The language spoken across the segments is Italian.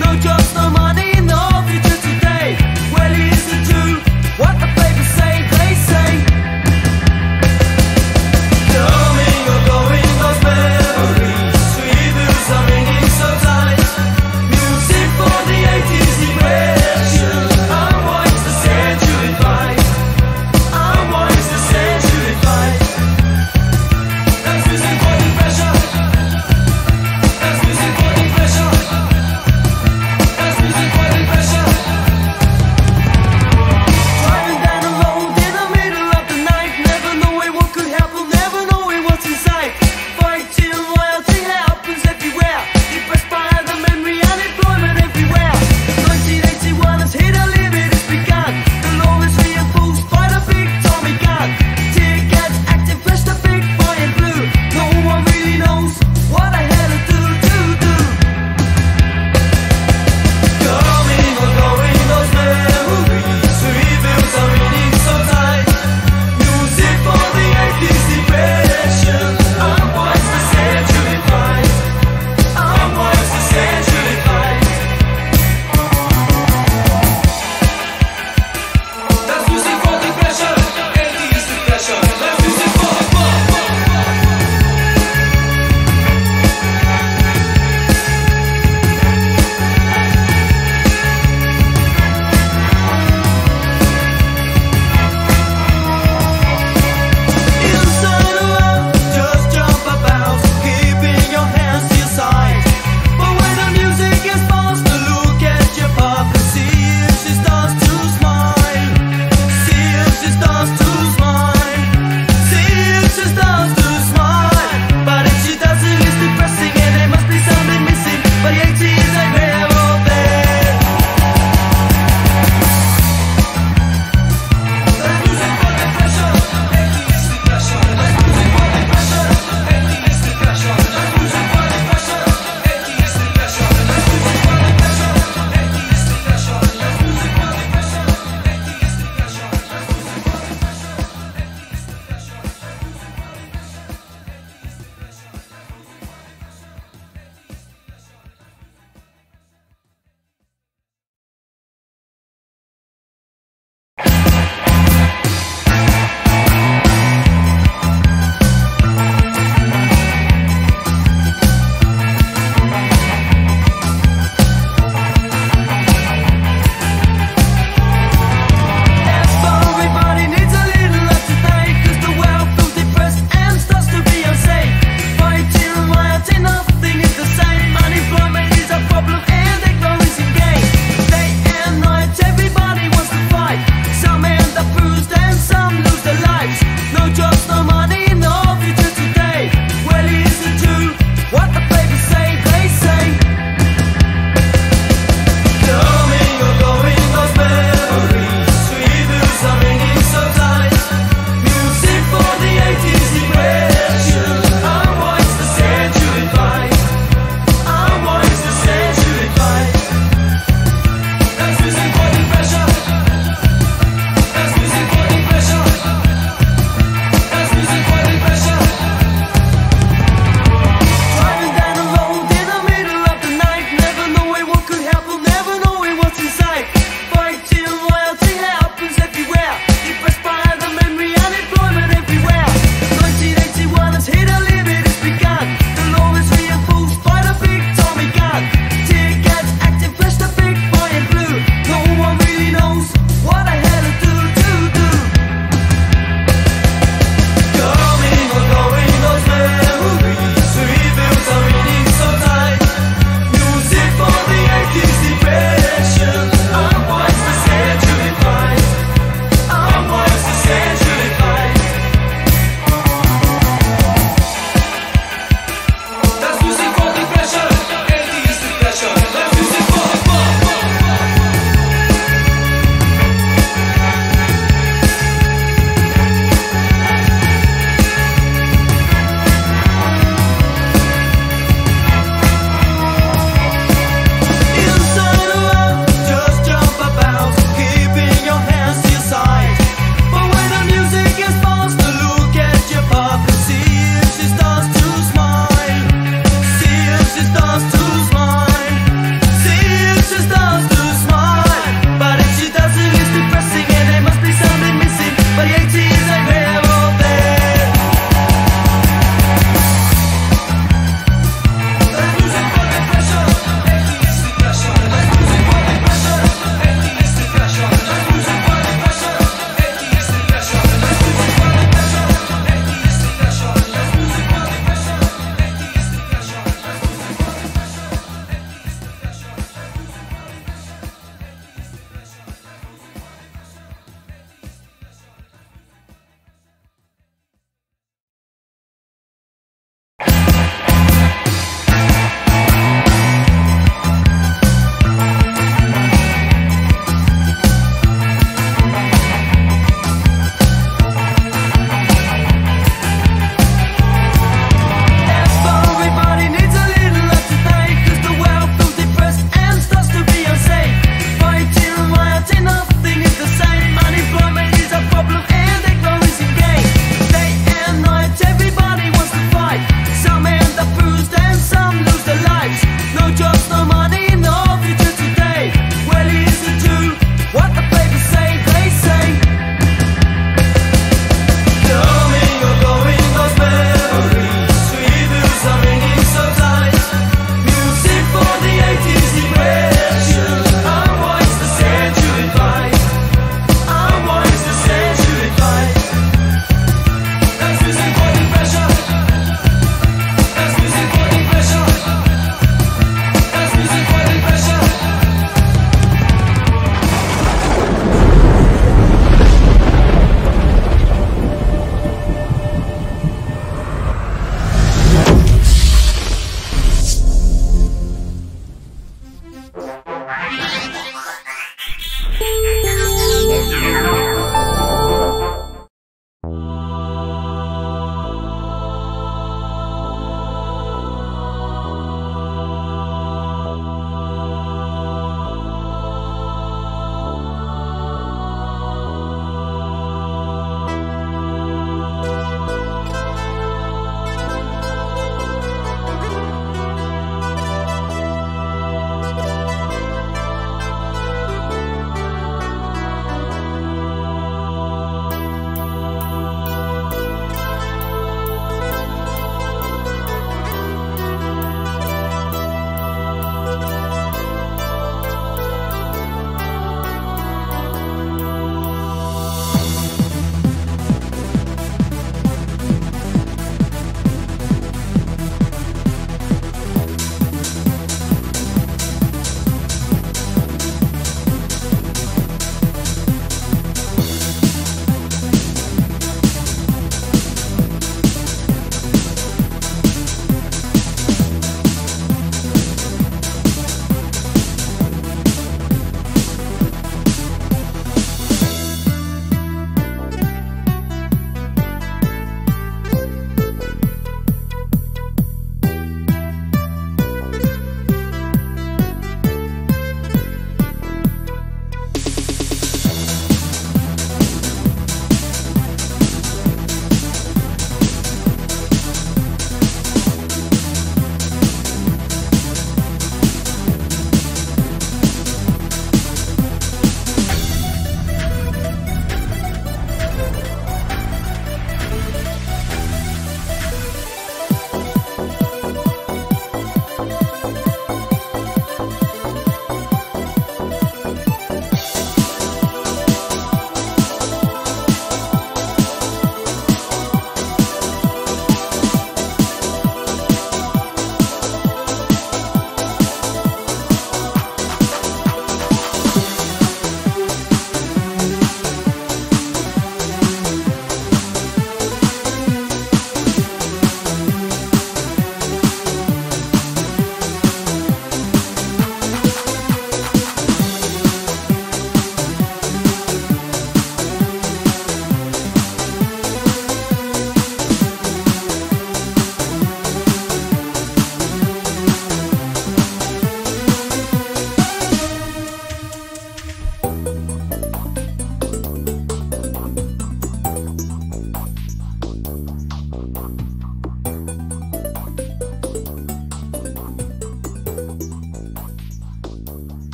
no jobs, no money.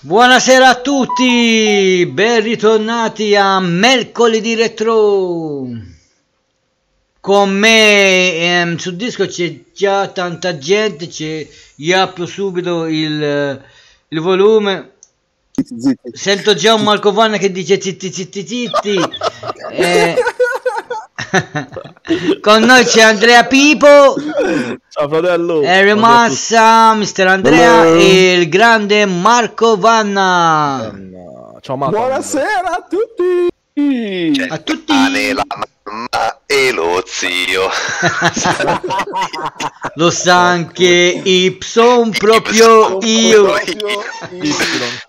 Buonasera a tutti, ben ritornati a Mercoledì Retro. Con me ehm, sul disco c'è già tanta gente, c'è, io apro subito il, il volume. Sento già un Marco Vanna che dice zitti zitti zitti. Eh, con noi c'è Andrea Pipo, Ciao fratello. Harry Massa, Mister Andrea e il grande Marco Vanna. Buonasera. Ciao Marco. Buonasera a tutti! C'è A tutti. Ane, la mamma e lo zio. Lo sa anche Ipson proprio io. Y.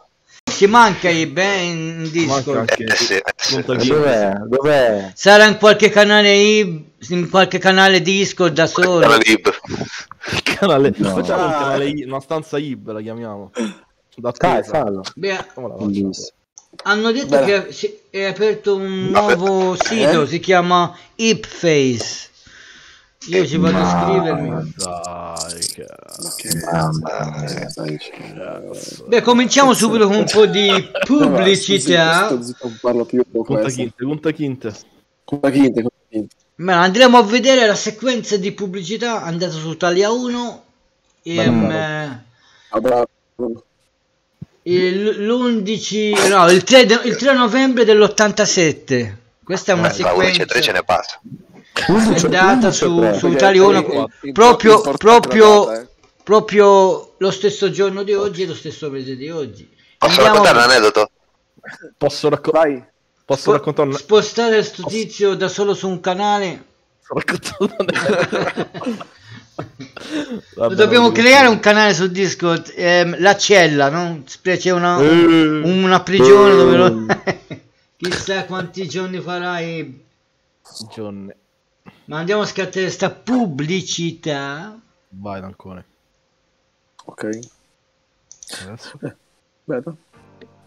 Ci manca Ib eh, in Manca disco. anche Eh, sì, eh, sì. Contagino. Dov'è? Dov'è? Sarà in qualche canale Ib, in qualche canale disco da solo. Canale. Il canale. No. Facciamo un canale I- una stanza IB la chiamiamo. Da Dai, fallo. Beh, hanno detto Bella. che si- è aperto un nuovo sito, si chiama Ipface. Io ci vado a iscrivermi. Dai, che Mamma. Beh, cominciamo subito con un po' di pubblicità. Conta questo. quinte, conta quinte. Conta quinte, conta quinte. Ma andremo a vedere la sequenza di pubblicità andata su Italia 1 ehm, Bravo. Ah, bravo. il- l'11 no, il 3, de- il 3 novembre dell'87. Questa è una Eh, La 11 sequenza 3 ce ne passa. È data su, su Italia 1 il- proprio, proprio, eh. proprio lo stesso giorno di oggi e lo stesso mese di oggi. Posso Andiamo- raccontare un aneddoto? Posso, racco- Vai. posso spo- raccontare un... spostare sto tizio da solo su un canale. Vabbè, Dobbiamo creare un canale su Discord, ehm, la cella, no? C'è una, Eh. una prigione dove lo... Chissà quanti giorni farai. Giorni. Ma andiamo a scattare sta pubblicità. Vai Dancone. Ok. Adesso Aspetta.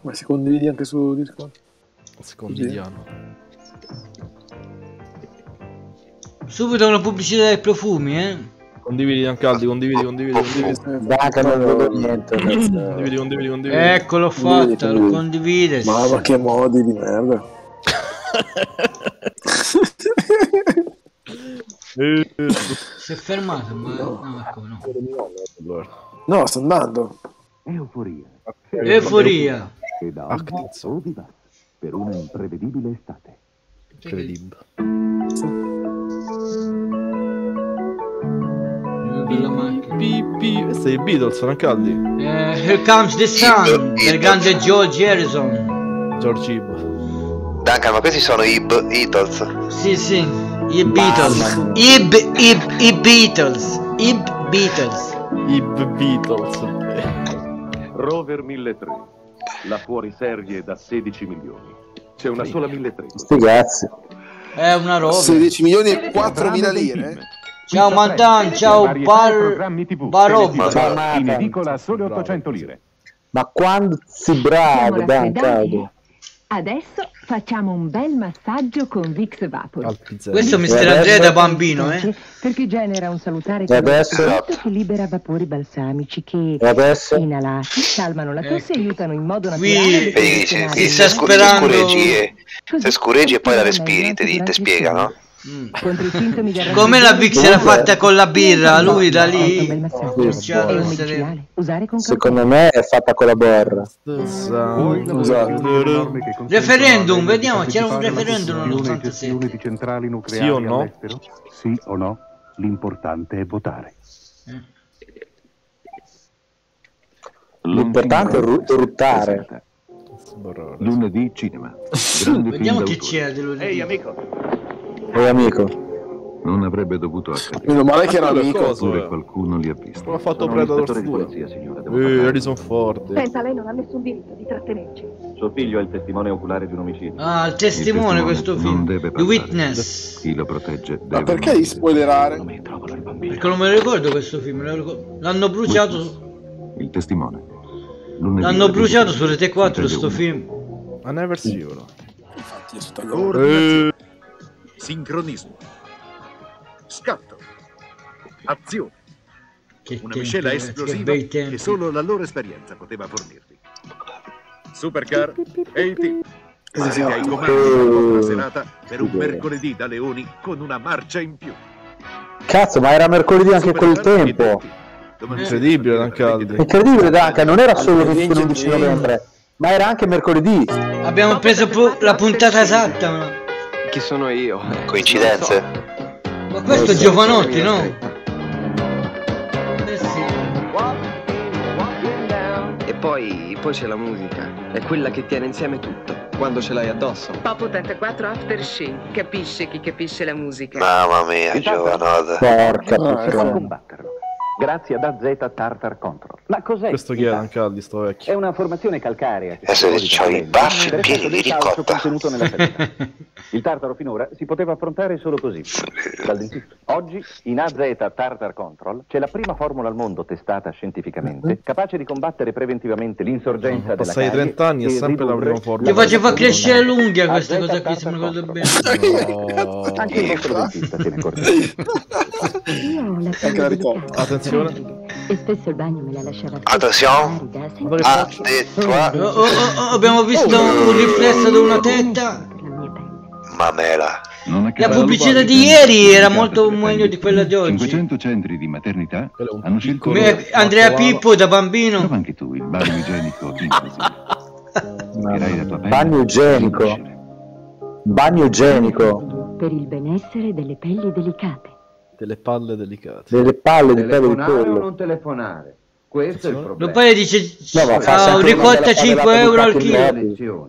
Ma si condividi anche su Discord? secondiano. Subito una pubblicità dei profumi, eh? Condividi anche Aldi, condividi, condividi, condividi. Daca non vedo niente. Condividi, condividi, condividi. Ecco, l'ho fatta, lo condivide. Mamma che modi di merda. Eh, Si è fermato, ma no, ecco, no. allora. No, sto andando. Euforia Euforia. che da Ah, oggi cazzo. o viva per una imprevedibile estate. Incredibile. Pi. Questi sono i Beatles, sono anche Aldi. Eh, here comes the sun, del grande George Harrison. George Ib. Duncan, ma questi sono i Beatles. Sì, sì, i Beatles. I, B- i, i Beatles. I Beatles. I Beatles. Rover 1003, la fuoriserie da 16 milioni. C'è una sola 1003. Sti cazzi. È una roba. 16 milioni e 4 mila lire. Ciao Mantan, ciao Bar... programmi TV, Barob. Ma- Ciao, in edicola solo 800 lire. Ma quando si bravo, Dan. Adesso facciamo un bel massaggio con Vicks Vapor. Questo adesso- Andrea da bambino, eh. Perché genera un salutare adesso? calore che libera vapori balsamici che adesso? inalati calmano la tosse Ecco. e aiutano in modo naturale qui si se, scureggi e, Così se scureggi e poi la respiri, te, te spiega, no? Mm. Contro i sintomi del Come la Vix era fatta con la birra, lui da lì Secondo me è fatta con la borra. Referendum, vediamo, c'era un referendum nell'87. di centrali nucleari Sì o no? all'estero? Sì o no? L'importante è votare. L'importante è ru- ruttare. Lunedì cinema. Vediamo chi c'era di lunedì. Ehi amico. Non avrebbe dovuto accadere. Meno male che era è amico. cosa, qualcuno li ha visti. Come ha fatto Predator ispettore di 2? polizia, signora. Devo Eh. Harrison Ford. Pensa, lei non ha nessun diritto di trattenerci. Suo figlio è il testimone oculare di un omicidio. Ah, il testimone Il questo testimone non film. deve The. Witness. Chi lo protegge deve Ma perché di spoilerare? Perché non me lo ricordo questo film, me lo ricordo- l'hanno bruciato, Il testimone. Lunedì l'hanno bruciato 12, su Rete 4 su sto Rete film. I never see you. Infatti io sto tagliando. Eh, Sincronismo. Scatto. Azione. Che Una tempi, miscela che esplosiva che tempi. solo la loro esperienza poteva fornirvi. Supercar e il team. Siete ai comandi della vostra serata per un mercoledì da leoni con una marcia in più. Cazzo, ma era mercoledì anche quel Supercar e tempo. Incredibile, anche Aldi. Incredibile, Duncan, non era solo l'11 novembre, ma era anche mercoledì. Abbiamo preso la puntata esatta. Chi sono io? Coincidenze? ma questo è Giovanotti, no? Eh sì. E poi, poi c'è la musica. È quella che tiene insieme tutto. Quando ce l'hai addosso. Pop 84 After Shin. Capisce chi capisce la musica. Mamma mia, giovanote. Porca puttana. ecco. combatterlo. Grazie ad AZ Tartar Control. Ma cos'è? Questo chi è anche Aldi, sto È vecchio. una formazione calcarea. Adesso svolge i baffi pieni di ricotta. contenuto nella farina. Il tartaro finora si poteva affrontare solo così, dal dentista. Oggi in AZ Tartar Control c'è la prima formula al mondo testata scientificamente capace di combattere preventivamente l'insorgenza della Passati carie 30 anni è e sempre la prima formula. Ti faceva crescere l'unghia questa cosa qui, se mi ricordo bene. No. Anche il vostro dentista se ne accorge. Io Attenzione. E spesso il bagno me la lasciava Attenzione. Ah, faccio. detto, Oh, oh, oh, oh, abbiamo visto un riflesso di una tetta. mamela. A La pubblicità di ieri era molto meglio di quella di oggi. 500 centri di maternità hanno scelto Come Andrea Pippo da bambino. Prova anche tu il bagno igienico Bagno igienico. Bagno igienico. Per il benessere delle pelli delicate. Delle palle delicate. Delle palle di pelle di Telefonare o non telefonare? Questo è il problema. Lo padre dice No, ma fa ah, ricotta una bella 5 padellata euro al chilo.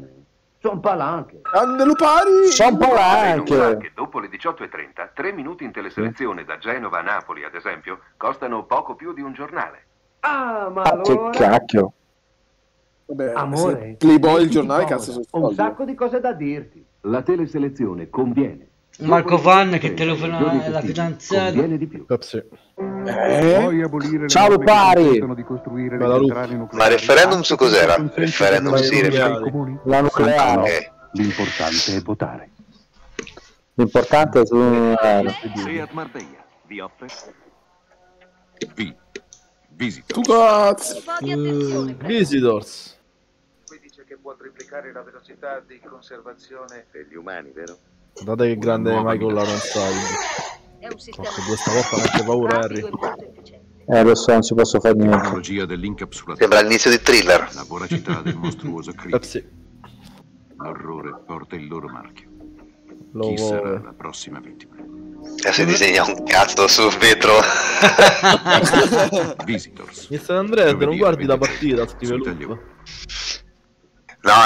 Sono palanche. Grande Lupari! Sono Anche. anche. che dopo le 18.30, tre minuti in teleselezione da Genova a Napoli, ad esempio, costano poco più di un giornale. Ah, ma Ah, che allora... cacchio. Vabbè, Amore, Playboy, il giornale, cazzo sono Ho un sacco di cose da dirti. La teleselezione conviene. Marco Vann che telefona alla fidanzata. Eh? Ciao Lupari. Ma referendum su cos'era? Referendum sì, referendum. La nucleare. Ok. L'importante è votare. L'importante è su... eh, Seat Marbella vi offre V. Visita. Tu cazzo! Uh, Visitors. Qui dice che può triplicare la velocità di conservazione degli umani, vero? Guardate che grande Michael Laronside. Porca due stavolta mette paura Harry. Eh, lo so, non ci posso fare niente. Tecnologia dell'incapsulazione. Sembra l'inizio di thriller. La voracità del mostruoso crimine. Pepsi. L'orrore porta il loro marchio. Lo Chi sarà vuole. la prossima vittima? Adesso disegna un cazzo sul vetro. Visitors. Mister Andrea, te non guardi la partita, scrive lui. No,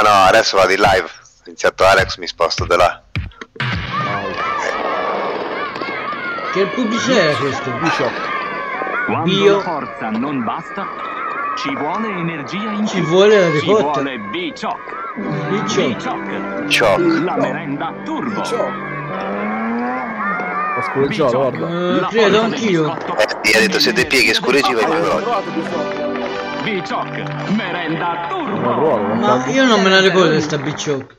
no, adesso vado in live. Ho iniziato Alex, mi sposto da là. Che pubblicità era questo? Quando Bio. la forza non basta, ci vuole energia in Ci vuole la Ci ricotta. vuole B-Choc. Biccio. Ciao. La merenda turbo. Ho scureggiato, guarda. Eh, credo anch'io. gli ha detto siete pieghi scuregi vai in veloce. B-Choc. Merenda turbo. Ma io non me la ricordo di sta bicciocca.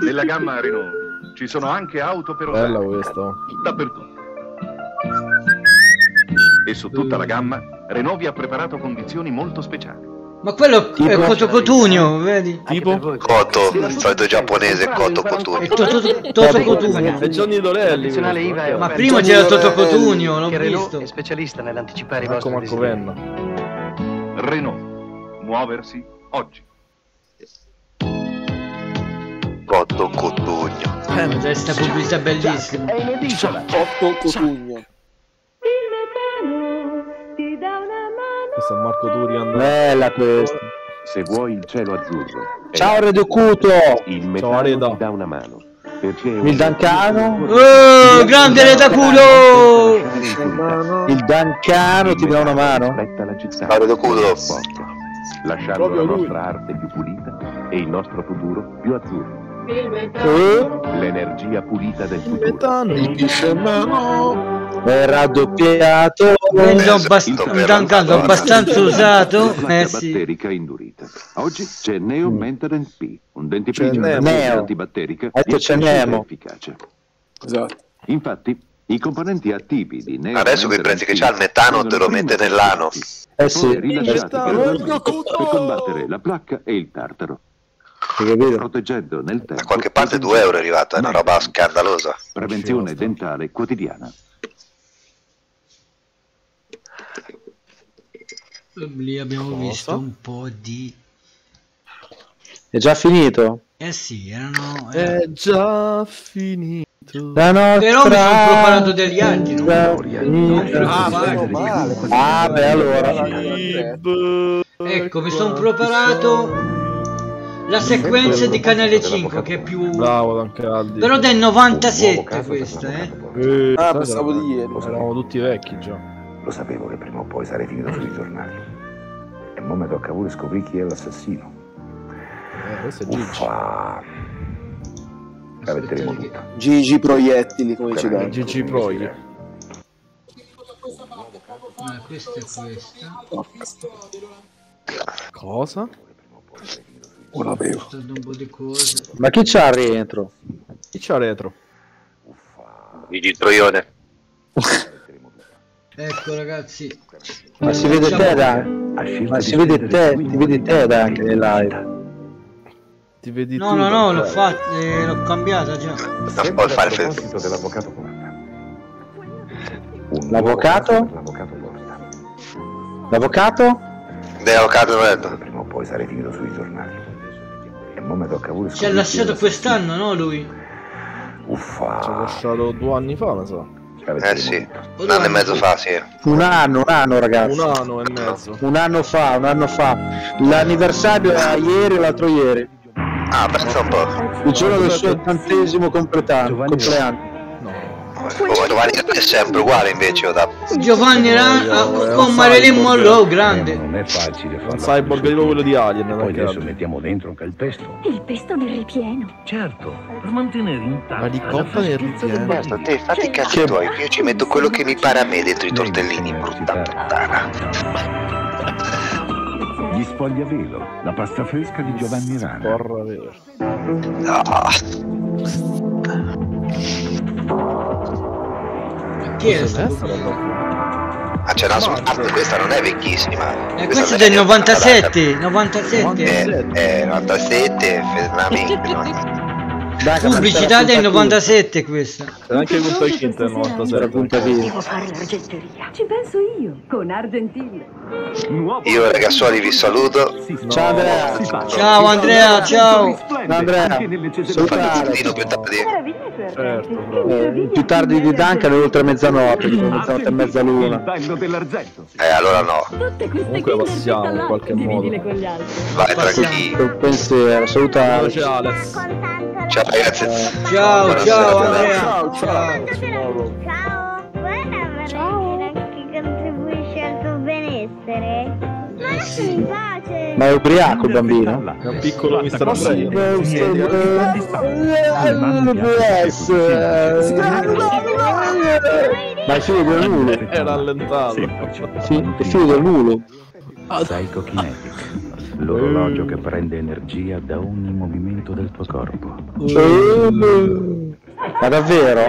Nella gamma Renault ci sono anche auto per Bella questa. Dappertutto. E su tutta la gamma, Renault vi ha preparato condizioni molto speciali. Ma quello è Coto Cotugno, vedi? Tipo? Coto, il solito giapponese, Coto È Cotugno. Toto, Toto Cotugno. È Johnny Dorelli. È questo. Ma prima c'era Toto Cotugno, l'ho visto. è specialista nell'anticipare i vostri desideri. Renault. Muoversi oggi. Coto Cotugno. Eh, già sta pubblicità bellissima. È in edicola. Otto Cotugno. Questo è Marco Turian. Bella questa. Se vuoi il cielo azzurro. Ciao Redo Cuto. Il Ciao, metano Areda. ti dà una mano. Perché Il Dancano. Oh, grande re da culo! Il Dancano ti dà una mano. Aspetta la città. Mauro De Culo. Lasciando la nostra arte più pulita e il nostro futuro più azzurro. Eh? L'energia pulita del futuro. Metano. È raddoppiato. Vendo abbast- un dancato abbastanza usato. Placca Eh sì. batterica indurita. Oggi c'è Neo Maintenance P, un. Neo. antibatterica efficace. Esatto. Infatti, i componenti attivi di Neo Adesso con i prezzi che c'ha il metano te lo mette nell'ano. Eh sì. Rilasciati Eh, per combattere la placca e il tartaro. Proteggendo nel tempo Da qualche parte 2 euro è arrivato, è una roba scandalosa. prevenzione dentale quotidiana. Lì abbiamo Cosa? visto un po' di... È già finito? Eh sì, erano... eh, È già finito. La nostra Però mi sono preparato degli no? non preoccupare. Ah, beh, allora. Ecco, mi sono preparato la sequenza di Canale 5 che è più... Bravo Tancaldi. Però del 97 questa, eh. Eh, Ah, pensavo eravamo- di ieri. Eravamo tutti vecchi già. Lo sapevo che prima o poi sarei finito sui giornali. E mo' mi tocca pure scoprire chi è l'assassino. Eh, questo è Gigi. Uffa! La metteremo tutta. Gigi Proiettili, come dice Dante. Gigi Proi. Ah, questa è questa. Cosa? Dando un po' di cose. Ma chi c'ha rientro? Chi c'ha retro? Gigi Troione. Ecco ragazzi. Ma si vede te da... Ma si vede te, ti vedi te da anche nel live. Ti vedi No, tu? no, no, l'ho fatta, eh, l'ho cambiata già. Non può fare A fe- proposito dell'avvocato Porta. Un L'avvocato? L'avvocato Porta. L'avvocato? Dell'avvocato Red. Prima o poi sarei finito sui giornali. Mo' mi tocca pure Ci ha lasciato quest'anno, no lui? Uffa! Ci ha lasciato due anni fa, mi sa. Eh sì, un anno e mezzo fa, sì. Un anno, un anno ragazzi. Un anno e mezzo. Un anno fa, un anno fa. L'anniversario era ieri o l'altro ieri. Ah, pensa un po'. Il giorno del suo ottantesimo compleanno. Oh, Giovanni è sempre uguale invece, o da... Giovanni era ah, con Marilyn Monroe, grande. Non è facile farlo. cyborg tipo quello di Alien, Poi adesso mettiamo dentro anche il pesto. Il pesto nel ripieno. Certo, per mantenere intatta La ricotta nel ripieno. Basta, te fatti i cazzi tuoi, io ci metto quello che mi pare a me dentro i tortellini, brutta puttana. Gli spogli a velo, la pasta fresca di Giovanni Rana. Porra vera. Ah, Chi è ah, c'è una smart, questa non è vecchissima. Eh, questo è del 97, 97. Eh, eh, 97, veramente. Dai, Pubblicità del sta 97 questa. C'è anche Punta Quinta nel 97. punta via. Devo fare l'argenteria. Ci penso io, con Argentile. Io ragazzuoli vi saluto. Ciao Andrea. Ciao Andrea, ciao. Ciao Andrea. Fate Salutare. un vino più tardi. Certo. Eh, più tardi di Duncan è oltre mezzanotte, mezzanotte e mezza l'una. bello dell'argento. Eh, allora no. Comunque passiamo in qualche modo. Vai tranquilli. Col pensiero, Alex. Ciao ragazzi. Ciao, Buonasera, ciao ciao. Andrea. Ciao, ciao. Ciao, buona che contribuisce al tuo benessere. Pace. Ma è ubriaco il bambino? È un piccolo Mr. Brain. Ma è figlio del nulo. È rallentato. Sì, è figlio del nulo. Psychokinetic. L'orologio che prende energia da ogni movimento del tuo corpo. Ma davvero?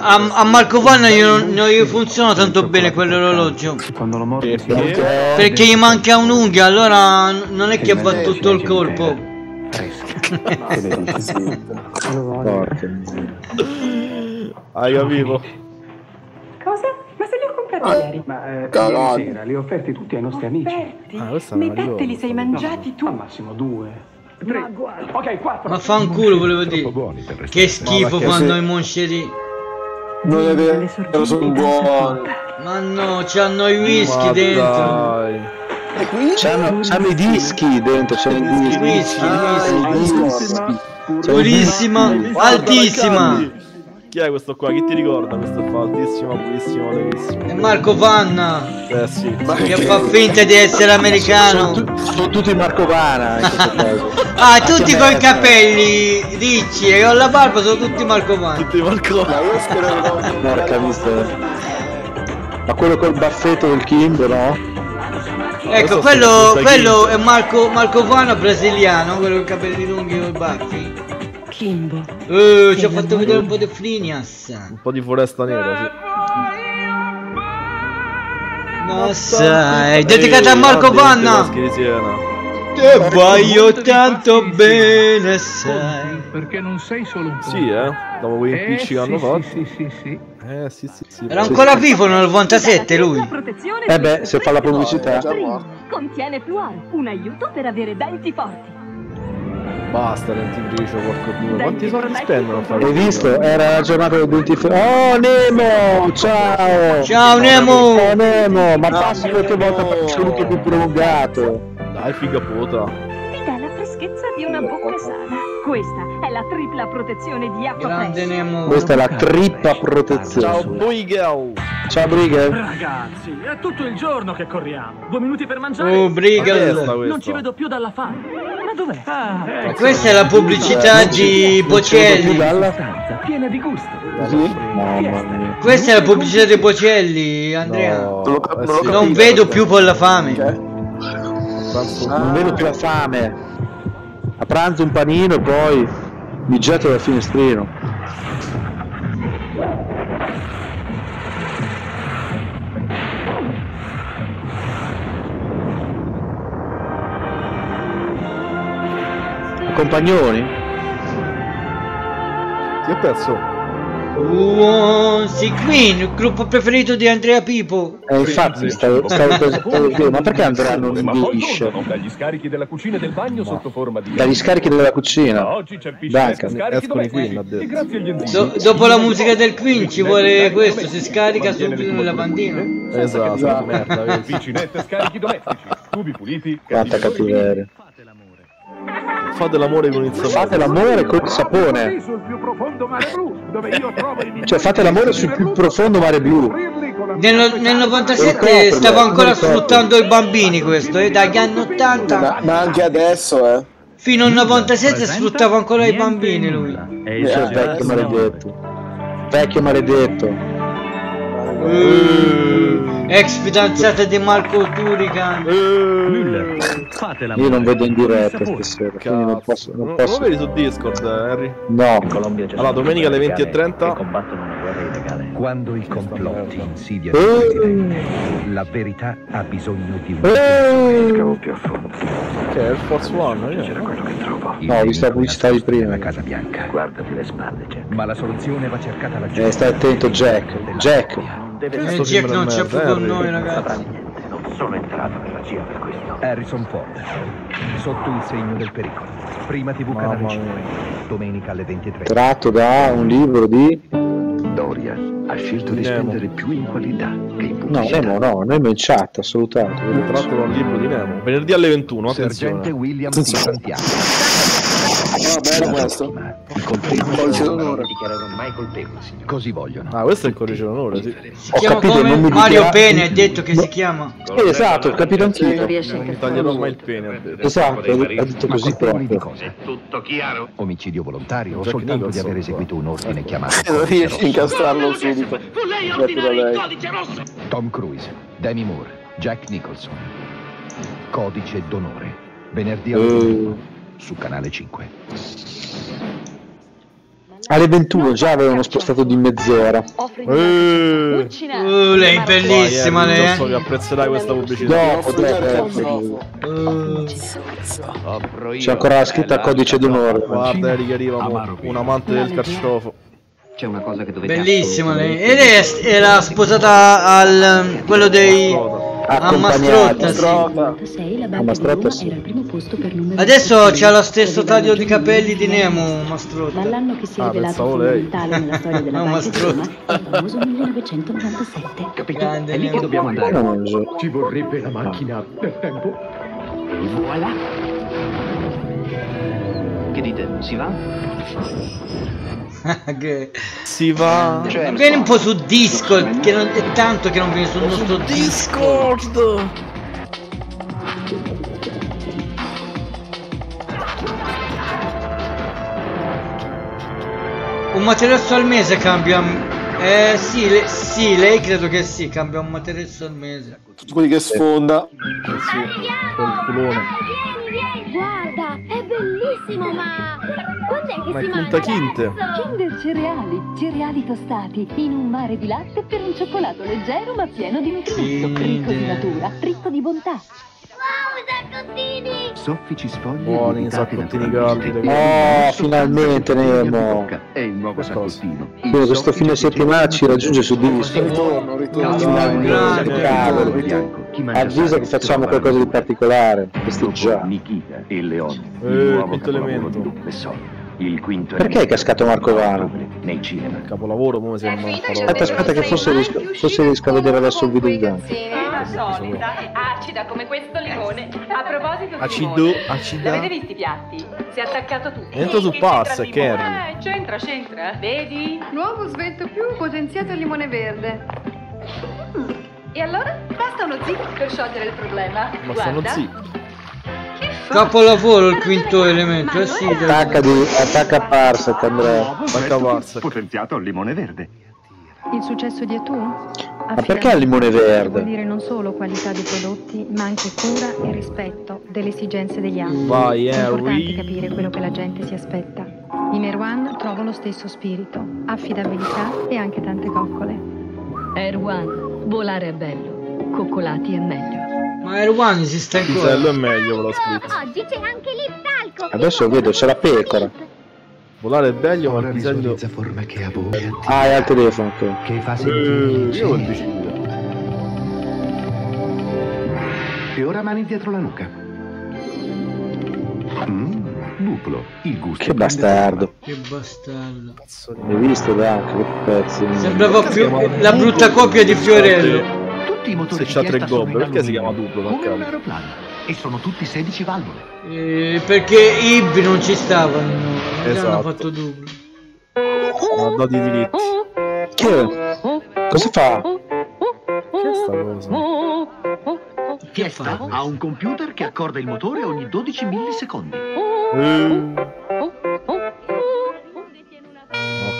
A, a Marco Vanna io non, non gli funziona tanto bene quell'orologio. Perché? Perché gli manca un'unghia, allora non è che va tutto il colpo. Porca. Hai capito? Cosa? Ma se li ho comprati ieri. Ma eh, ieri sera li ho offerti tutti ai nostri amici. Offerti? Ah, questa Metà te li sei mangiati tu. Al massimo due. Tre. guarda. Ok, quattro. Ma fanculo volevo dire. Che schifo perché fanno se- i monsteri. Non è vero, sono buoni. Ma no, c'hanno i whisky Ma dentro. dai. E qui C'hanno, c'hanno i dischi dentro, c'hanno i dischi. Whisky, whisky. Purissima, altissima. Chi è questo qua? Chi ti ricorda? Questo qua altissimo, bellissimo, bellissimo. È Marco Vanna. Eh sì. Che fa finta di essere americano. Sono tutti Marco Vana in questo caso. Ah, tutti coi capelli ricci e con la barba sono tutti Marco Vanna. Tutti Marco. Ma che Porca miseria. Ma quello col baffetto del Kimbo, no? Ecco, quello, quello è Marco, Marco Vanna brasiliano, quello con i capelli lunghi e i baffi. Kimbo. Eh, ci ha fatto vedere un po' di Flinias. Un po' di foresta nera, sì. Assai. Dedicata a Marco Vanna. Te voglio tanto bene, sai. Perché non sei solo un po'. Sì, eh. Dopo quei Eh, impicci che hanno sì, fatto. Sì, sì, sì. Eh, sì, sì, sì. Era ancora vivo nel 97 lui. Eh beh, se fa la pubblicità. Contiene fluoro, un aiuto per avere denti forti. Basta, dentifricio, porco due. Quanti soldi spendono a fare Hai visto? Era la giornata del 20 Oh Nemo! Ciao! Ciao Nemo! Ciao Nemo! Ma passi qualche volta per il saluto più prolungato. Dai, figa puta. Ti dà la freschezza di una bocca sana. Questa è la tripla protezione di acqua Grande Nemo. Questa è la trippa protezione. Ciao, Brigel. Ciao Brigel. Ragazzi, è tutto il giorno che corriamo. Due minuti per mangiare. Oh, Brigel. Non ci vedo più dalla fame. Ma dov'è? Ah, ecco. Questa è la pubblicità di Bocelli. piena di gusto. Mamma mia. Questa è la pubblicità di Bocelli, Andrea. No, eh sì. Non vedo più con la fame. Pranzo- Non vedo più la fame. A pranzo un panino e poi mi getto dal finestrino. Compagnoni? Chi è perso? Once Queen, il gruppo preferito di Andrea Pipo. Eh, infatti, stavo, stavo pensando io, ma perché Andrea non invilisce? Dagli scarichi della cucina e del bagno sotto forma di... Dagli scarichi della cucina. Oggi c'è enzimi. Do- dopo la musica del Queen ci vuole questo, si scarica subito nel lavandino. Esatto, merda, vedi. Vicinette scarichi domestici. Tubi puliti. Quanta cattiveria. Fate l'amore con il sapone. Fate l'amore col sapone. sul più profondo mare blu, dove io trovo i migliori Cioè, fate l'amore sul più profondo mare blu. Nel, nel 97 stava ancora sfruttando i bambini questo, eh, dagli anni 80 Ma, ma anche adesso, eh. fino al 97 sfruttava ancora i bambini lui. Cioè, vecchio maledetto. Vecchio maledetto. Uh, ex fidanzata di Marco Turican. Io non vedo in diretta stasera, quindi non posso. Non Non lo posso. vedi su Discord, eh, Harry? No. Allora, domenica alle 20.30. Quando i complotti insidiano Eh. la verità ha bisogno di un Eh. più a fondo. Che è il Force One, io. quello che trovo. No, ho visto la pubblicità di prima. La Casa Bianca. Guardati le spalle, Jack. Ma la soluzione va cercata laggiù. Eh, stai attento, Jack. Jack. Eh, Jack non c'è più con noi ragazzi. Non sono entrato nella CIA per questo. Harrison Ford. Sotto il segno del pericolo. Prima TV canale Mamma 5. Domenica alle 23. Tratto da un libro di. Doria ha scelto di Nemo. spendere più in qualità che in No, pubblicità. Nemo, no, Nemo in chat, ha salutato. Tratto da un libro di Nemo. Venerdì alle 21, Sergente attenzione. William Di Santiago. Ah, bello questo. I colpevoli Codice non d'onore. dichiarano mai colpevoli. Così vogliono. Ah, questo è il codice d'onore, sì. Si Ho chiama capito, come non mi Mario Pene, ha detto che si chiama. Sì, esatto, ho capito anch'io. Non riesce a taglierò mai il pene. Esatto, ha detto così proprio. cosa? Tutto chiaro? Omicidio volontario o soltanto di aver eseguito un ordine chiamato Non Codice riesci a Rosso? incastrarlo subito. Detto da lei. Tom Cruise, Demi Moore, Jack Nicholson. Codice d'onore. Venerdì alle Eh. 21 su canale 5. Alle 21 già avevano spostato di mezz'ora. Eh. Uh, lei è bellissima lei. non so che eh. apprezzerai questa pubblicità. Dopo, dopo, C'è ancora la scritta codice d'onore. Guarda, che arriva, un amante del carciofo. C'è una cosa che dovete Bellissima lei. E lei è- era sposata al quello dei a Mastrotta, sì. A Mastrotta sì. Adesso c'ha lo stesso taglio di capelli di Nemo, Mastrotta. Dall'anno che si è Ah, rivelato fondamentale nella storia della No, Banca di. Roma, il famoso 1997. Capito? Grande È lì che dobbiamo andare. So. Ci vorrebbe la macchina del tempo. Voilà. Che dite? Si va? Che- Si va. Vieni un po' su Discord, che non è tanto che non vieni sul nostro Discord. Un materasso al mese cambia. Eh sì, le- sì, lei credo che sì, cambia un materasso al mese. Tutti quelli che sfonda. Eh sì, quel culone. Guarda, è bellissimo! ma quando è che Ma si mangia? Kinte. Kinder cereali, cereali tostati, in un mare di latte per un cioccolato leggero ma pieno di nutrimento, ricco di natura, ricco di bontà. Soffici sfogli Buoni saccottini caldi. Oh, finalmente Nemo. È il nuovo saccottino. Quindi questo fine settimana ci raggiunge su disco. Ritorno, ritorno. Finalmente, cavolo. Avvisa che facciamo qualcosa di particolare. Festeggiamo. Nikita e Leone. Eh, il nuovo quinto elemento. Di. Il quinto Perché è cascato Marco Vano? nei cinema. Capolavoro, come sembra. Aspetta, aspetta che forse riesco, forse riesco a vedere adesso il video in bianco. La solita, acida come questo limone. A proposito di Acido, acida. l'avete visti i piatti? Si è attaccato tutto. Entra su passa, il? Kerry. Eh, c'entra, c'entra. Vedi? Nuovo svelto più potenziato il limone verde. Mm. E allora? Basta uno zip per sciogliere il problema. Ma stanno Guarda. zitti. Capolavoro il quinto elemento, eh sì. Attacca, di, attacca Parsec, Andrea. Attacca Parsec. Potenziato al limone verde. Il successo di Atu? Ma perché il limone Vuol verde? dire non solo qualità dei prodotti, ma anche cura e rispetto delle esigenze degli altri. Vai, È importante Harry. capire quello che la gente si aspetta. In Erwan trovo lo stesso spirito, affidabilità e anche tante coccole. Erwan, volare è bello, coccolati è meglio. Ma Air One esiste ancora. Pisello è meglio, ve l'ho scritto. Oggi c'è anche l'Iptalco. Adesso vedo, c'è la pecora. Volare è meglio, ma il pisello... Forme che avvolgono. Ah, è al telefono. ok. Che fa Eh, sentire io ho. E ora mani dietro la nuca. Mm, Duplo, il gusto. Che bastardo. Che bastardo. Hai visto, Dante? Che pezzi. Sembrava più la brutta copia di Fiorello. Tutti i motori Se c'ha di tre sono in perché si chiama duplo? Come un aeroplano. E sono tutti 16 valvole. Eh, perché Ib non ci stavano. Non gli hanno Esatto. fatto dubbi. Ha dato i diritti. Che è? Cosa fa? Che è sta cosa? Fiesta ha un computer che accorda il motore ogni 12 millisecondi. Eh. Non ho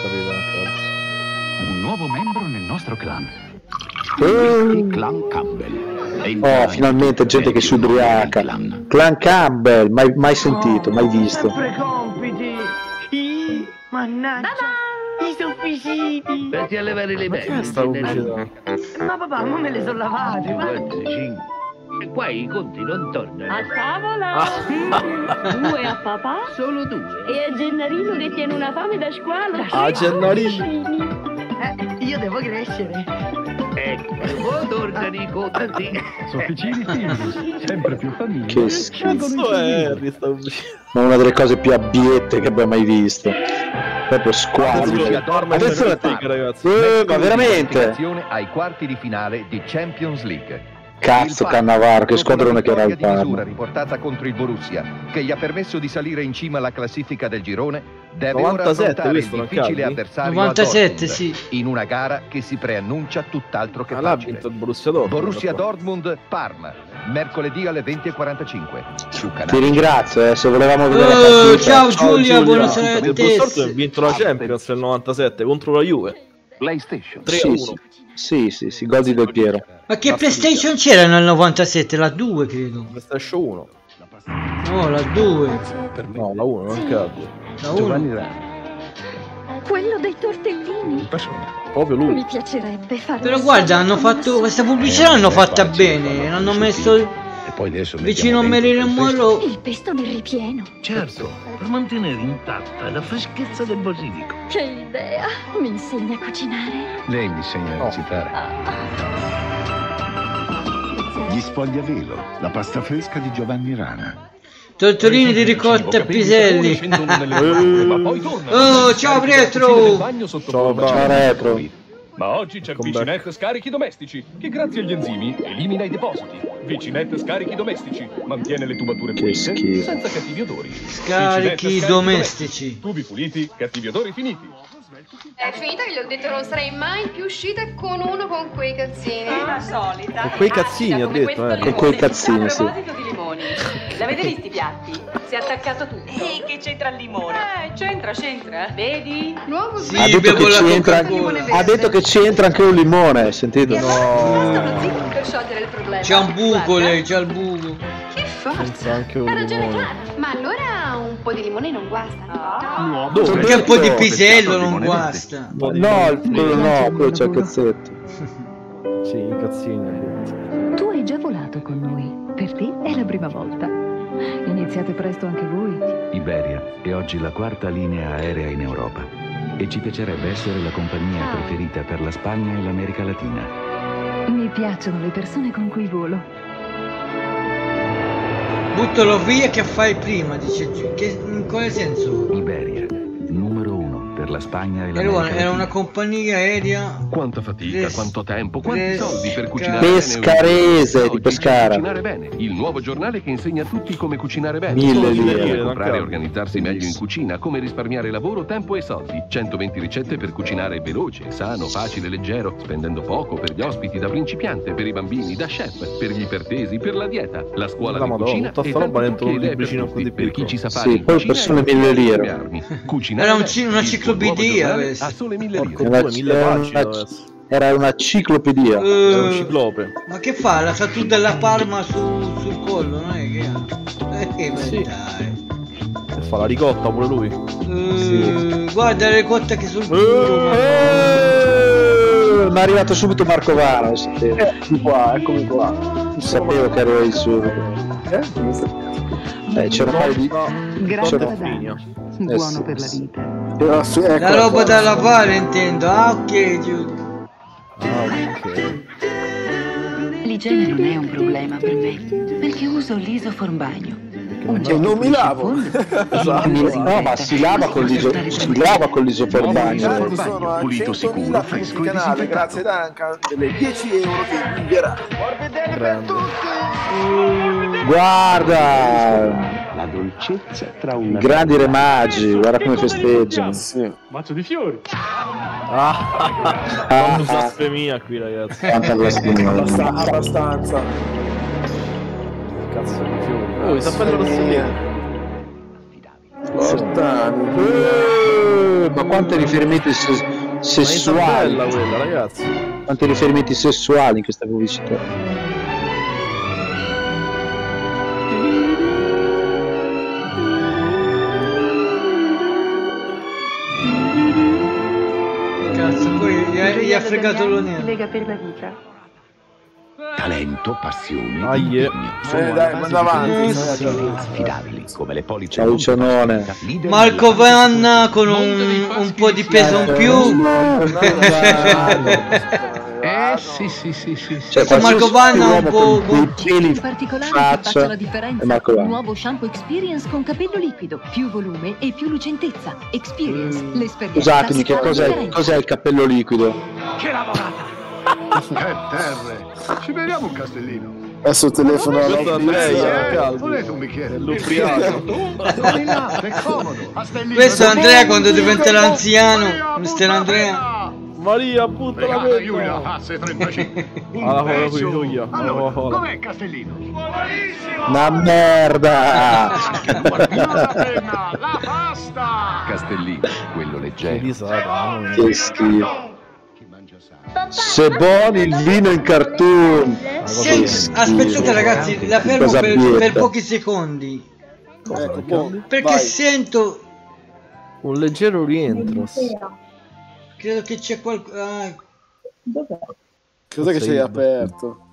capito. Un nuovo membro nel nostro clan. Eh. Il clan Campbell. Oh, finalmente gente che si ubriaca. Clan Campbell, mai, mai sentito, mai visto. Sempre compiti. Ih, mannaggia. I sofficiti. Vatti a levare le sta pubblicità? Ma papà, ma me le sono lavate. ma- E qua i conti non tornano. A tavola! Due a papà Solo due. e a Gennarino che tiene una fame da squalo. Ah, Gennarino. Eh, io devo crescere. Ecco, tornano i conti. Sofficini timidi, sempre più famiglia. Che schifo. È Harry? Ma una delle cose più abbiette che abbia mai visto. Proprio squadri. Attenzione a te. ragazzi. Eh, ma veramente? Ai quarti di finale di Champions League. Cazzo, Cannavaro, che squadrone che era il di misura Parma. riportata contro il Borussia, che gli ha permesso di salire in cima alla classifica del girone, deve ora 97 affrontare il difficile caldi? avversario 97, a Dortmund, sì. in una gara che si preannuncia tutt'altro che Ah, l'ha facile. vinto il Borussia Dortmund. Borussia. Dortmund Parma, mercoledì alle 20.45 su Ti ringrazio, eh, se volevamo vedere la partita. ciao Giulia, buonasera a Il te. Borussia Dortmund ha vinto la Champions nel 97 contro la Juve. PlayStation. 3 a Sì, 1. sì, sì, sì, sì, gol di Del Piero. Ma che PlayStation c'era nel 97? La 2 credo. PlayStation 1. No, la 2. No, la 1 non cade. La 1. Quello dei tortellini. Proprio lui. Mi piacerebbe fare Però guarda, hanno fatto questa pubblicità l'hanno fatta bene. L'hanno messo poi adesso vicino a Marilyn Monroe. Il pesto nel ripieno. Certo, per mantenere intatta la freschezza del basilico. Che idea. Mi insegna a cucinare? Lei mi insegna a recitare. Gli spogliavelo, la pasta fresca di Giovanni Rana. Tortellini di ricotta e piselli. oh, ciao Pietro. Ciao, Retro. Ma oggi c'è Vicinet Scarichi Domestici, che grazie agli enzimi elimina i depositi. Vicinet Scarichi Domestici mantiene le tubature pulite senza cattivi odori. Scarichi Vicinet domestici. Tubi puliti, cattivi odori finiti. È finita che gli ho detto non sarei mai più uscita con uno con quei calzini. La solita. Con quei cazzini, come detto, eh. Con quei cazzini, A sì. proposito di limoni, l'avete visti i piatti? Si è attaccato tutto. E che c'entra il limone? Eh, c'entra, c'entra. Vedi? Nuovo Sì, Ha detto che c'entra ha detto che c'entra anche un limone, hai sentito? Basta uno zip per sciogliere il problema. C'ha un buco lei, c'ha il buco. Che forza. Anche un Ha ragione. Clara. Ma allora un po' di limone non guasta. No, Perché un po' di No, pisello non guasta. No, il- quello no, quello c'è il cazzetto. Sì, i cazzini. Tu hai già volato con noi. Per te è la prima volta. Iniziate presto anche voi. Iberia è oggi la quarta linea aerea in Europa e ci piacerebbe essere la compagnia preferita per la Spagna e l'America Latina. Mi piacciono le persone con cui volo. Buttalo via che fai prima, dice. Che, in quale senso? Iberia, per la Spagna e Era, l'America una- era Latina. una compagnia aerea. Quanta fatica, Pes- quanto tempo, quanti pes- soldi per cucinare Pescarese bene. di Pescara. Cucinare bene, il nuovo giornale che insegna a tutti come cucinare bene. Mille Come lire. comprare e organizzarsi meglio in cucina, come risparmiare lavoro, tempo e soldi. 120 ricette per cucinare veloce, sano, facile, leggero, spendendo poco per gli ospiti da principiante, per i bambini da chef, per gli ipertesi, per la dieta, la scuola La di Madonna, cucina tutta e roba dentro un idee per libricino tutti, così per chi ci sa Sì, fare in poi cucina persone per mille lire. Cucinare Era un una il ciclopedia, nuovo giornale questo. a sole mille Porco lire. Era, due, mille era pagine era una ciclopedia. Era un Eh, ciclope. ma che fa? La tatu della Parma su- sul collo, non è che ha? Eh, che Sì. dai. E fa la ricotta pure lui. Eh, Guarda le cotte che sul culo. ma- Eh, Mi è arrivato subito Marco lo sapevo. Eccomi qua, eccomi qua. Sapevo che ero il subito. Eh? Non sapevo. Eh, c'era un paio di... Eh, Buono sì, per la sì. vita. Era su- ecco, La roba da lavare intendo. Ah, ok, Giulia. Ah, ok. L'igiene non è un problema per me, perché uso l'isoform bagno. Cioè, non mi lavo. Esatto. No, ma si lava con l'iso... si lava con l'isoformagno. Intanto sono a pulito, 100.000 sicuro, fresco e canale, grazie Duncan, delle 10 euro che invierà. Grande. Guarda! Dolcezza tra una Grandi re magi, guarda come festeggiano. Sì. Mazzo di fiori. Ah, quanta blasfemia qui ragazzi. Quanta blasfemia. Abbast- abbastanza. Cazzo di fiori. Oh, sta facendo lo. Portani. Eh, ma quanti riferimenti se- Ma è sessuali? bella quella ragazzi. Quanti riferimenti sessuali in questa pubblicità? Cazzo, poi gli ha, gli ha fregato lo Ti nero. lega per la vita. talento, passione, Ah, yeah. Sono Eh, dai, base manda di avanti, affidabili, come le leader Marco Vanna con un, un po' di peso in più. Eh sì sì sì sì, sì. Cioè, Questo Marco Vanna un po' peli In particolare ti faccia la differenza. Marco Vanna. Nuovo shampoo Experience con capello liquido, più volume e più lucentezza. Experience, l'esperienza. Scusatemi, che cos'è, cos'è il cappello liquido? Che terre! Ci beviamo un castellino. Adesso telefono alla era Eh, volete un bicchiere? L'ubriaco. Questo è Andrea quando diventerà anziano. Mister Andrea. Maria, butta la Regala Giulia, asse 35. Alla cola qui, Giulia. Allora, com'è Castellino? Una merda! La pasta! Castellino, quello leggero. che schifo. Se buoni il vino in cartoon. Schifo. Aspettate ragazzi, la fermo Cosa per, per pochi secondi. Ecco, boh, Perché vai. sento. Un leggero rientro. Credo che c'è qualcosa. Cos'è che Sei c'hai aperto?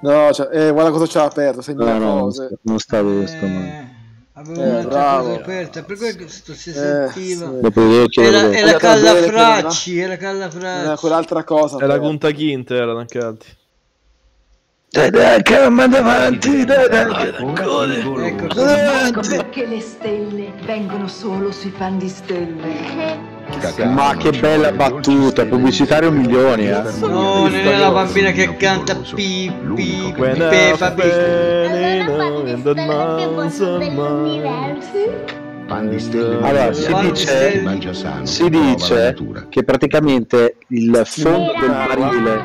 No, cioè, eh, guarda cosa c'ha aperto, sei No, no, non cose. sta- non stavo. Eh, avevo Eh, un'altra bravo. cosa aperta. Per questo si Eh, sentiva. sì. Era, era Voglio Calla bene che non ha- Fracci, era Calla Non è Fracci. quell'altra cosa. È la aperta. Gunta Quinta era anche altri. Dai, dai, che manda avanti, dai, dai, che Ecco, avanti. Che le stelle vengono solo sui fan di stelle. Ma che bella battuta, pubblicitario milioni, eh. No, non è la bambina che canta pi. Allora, si dice, si dice che praticamente il fondo del barile,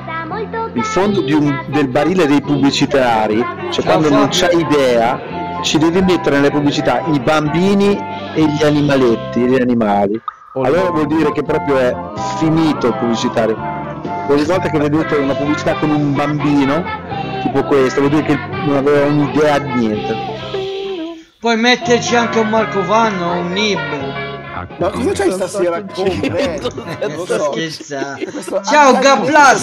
il fondo di un- del barile dei pubblicitari, cioè quando non c'è idea, ci devi mettere nelle pubblicità i bambini e gli animaletti, gli animali. Allora vuol dire che proprio è finito il pubblicitario. Ogni volta che vedete una pubblicità con un bambino, tipo questa, vuol dire che non aveva un'idea di niente. Puoi metterci anche un Marco Vanno o un Nib. Ma cosa c'hai stasera con me? Non scherzando. Ciao Gablas!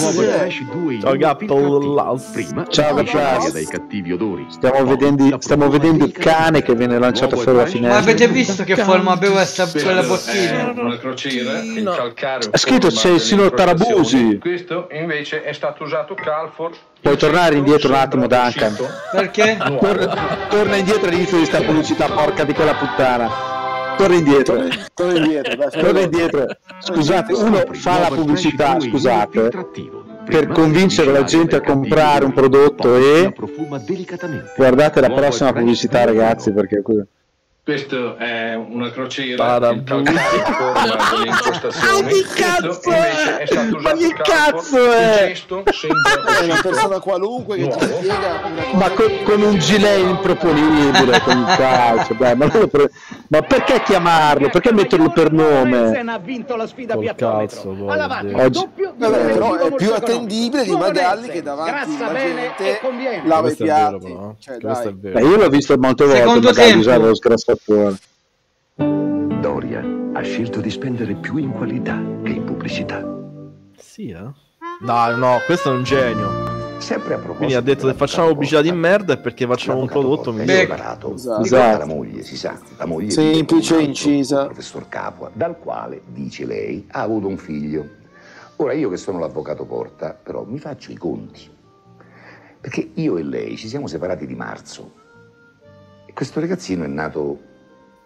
Ciao Gablas! Ciao Gablas! dai cattivi odori. Stiamo vedendo, stiamo vedendo il cane che viene lanciato fuori dalla Ma finestra. avete visto che forma aveva quella È bottiglia? una crociera, il calcareo. Ha scritto forma c'è il signor delle Tarabusi. Questo invece è stato usato Calfor. Puoi tornare indietro un attimo, Duncan. Perché? Torna, torna indietro all'inizio di sta pubblicità, porca di quella puttana. Torna indietro. Torna indietro, Torna indietro. Scusate, uno fa la pubblicità, scusate, per convincere la gente a comprare un prodotto e guardate la prossima pubblicità, ragazzi, perché Questo è una crociera, calcareo forma delle impostazioni. Ma che cazzo invece è? è stato Ma che cazzo è? Il gesto sembra È una persona qualunque che ti nuovo. spiega ma con, con un gilet improponibile, con il calcio, dai, ma, pre- ma perché chiamarlo? Perché metterlo per nome? ha vinto la sfida Col cazzo. Oggi- doppio di Vabbè, però è più attendibile di. Magalli che davanti alla bene gente e conviene. lava i Questo è vero, piatti. Cioè, Questo dai. è Beh, vero. io l'ho visto molte volte tempo. usare scrassatore. Doria ha scelto di spendere più in qualità che in pubblicità. Sì, eh? No, no, questo è un genio. Sempre a proposito Quindi ha detto se facciamo pubblicità di merda è perché facciamo un prodotto migliore. Esatto. Ricorda la moglie, si sa, la moglie Semplice, incisa. il professor Capua, dal quale, dice lei, ha avuto un figlio. Ora io che sono l'avvocato Porta, però mi faccio i conti. Perché io e lei ci siamo separati di marzo. Questo ragazzino è nato